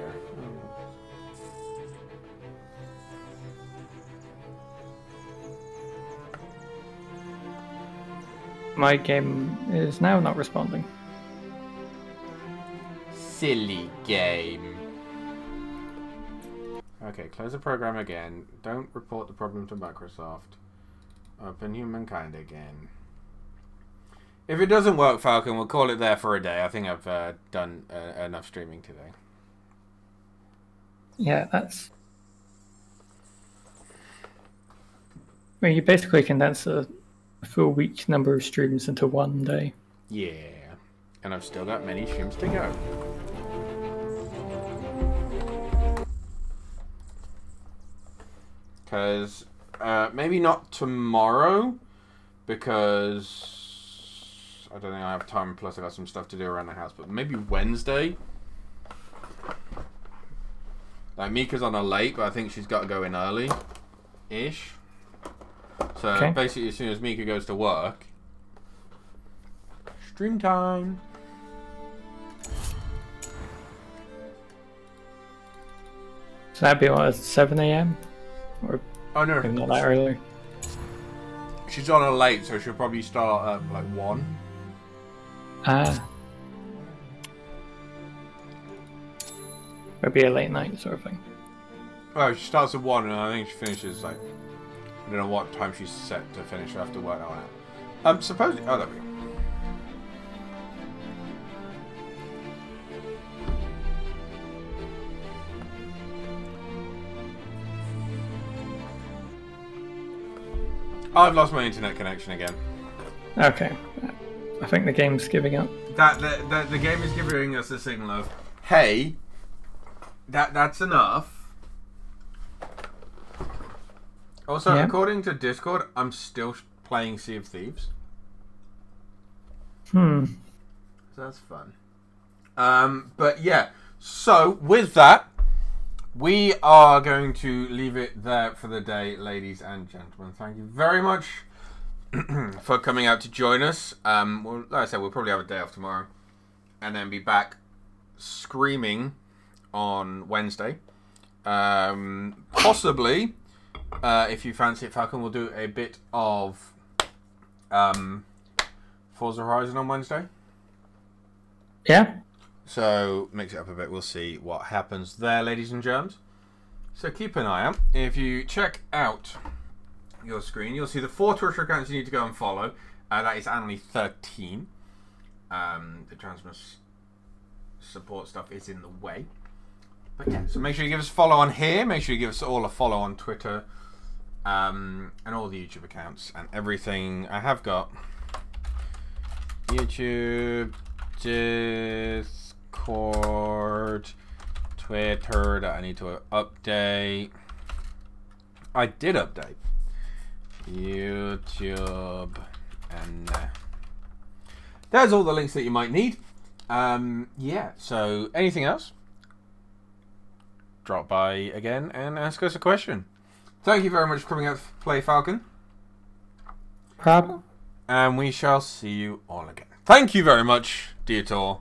My game is now not responding. Silly game. Okay, close the program again. Don't report the problem to Microsoft. Open Humankind again. If it doesn't work, Falcon, we'll call it there for a day. I think I've uh, done uh, enough streaming today. Yeah, that's. I mean, you basically condense a, full week number of streams into one day. Yeah. And I've still got many streams to go. Because uh, maybe not tomorrow, because I don't think I have time. Plus, I got some stuff to do around the house. But maybe Wednesday. Like Mika's on a late, but I think she's got to go in early, ish. So Okay. basically, as soon as Mika goes to work, stream time. So that'd be what, 7 a.m.? Or Oh no, not that early. she's on a late, so she'll probably start at like one. Ah. Maybe a late night sort of thing. Well, she starts at one, and I think she finishes like I don't know what time she's set to finish after work that one out. Um, supposedly, oh, there we go. I've lost my internet connection again. Okay. I think the game's giving up. That the, the, the game is giving us a signal of, hey, that that's enough. Also, Yeah. according to Discord, I'm still playing Sea of Thieves, Hmm. so that's fun. Um, but yeah, so with that, we are going to leave it there for the day, ladies and gentlemen. Thank you very much for coming out to join us. Um, well, like I said, we'll probably have a day off tomorrow, and then be back screaming on Wednesday. Um, possibly, uh, if you fancy it, Falcon, we'll do a bit of um, Forza Horizon on Wednesday. Yeah. So mix it up a bit. We'll see what happens there, ladies and germs. So keep an eye out. If you check out your screen, you'll see the four Twitter accounts you need to go and follow. Uh, that is ahnalee13. Um, the Transmus support stuff is in the way. But yeah, so make sure you give us a follow on here. Make sure you give us all a follow on Twitter um, and all the YouTube accounts and everything. I have got YouTube, Discord, Twitter that I need to update. I did update. YouTube and uh, there's all the links that you might need. Um, yeah, so anything else? Drop by again and ask us a question. Thank you very much for coming out to play Falcon. Problem. And we shall see you all again. Thank you very much, Diotior.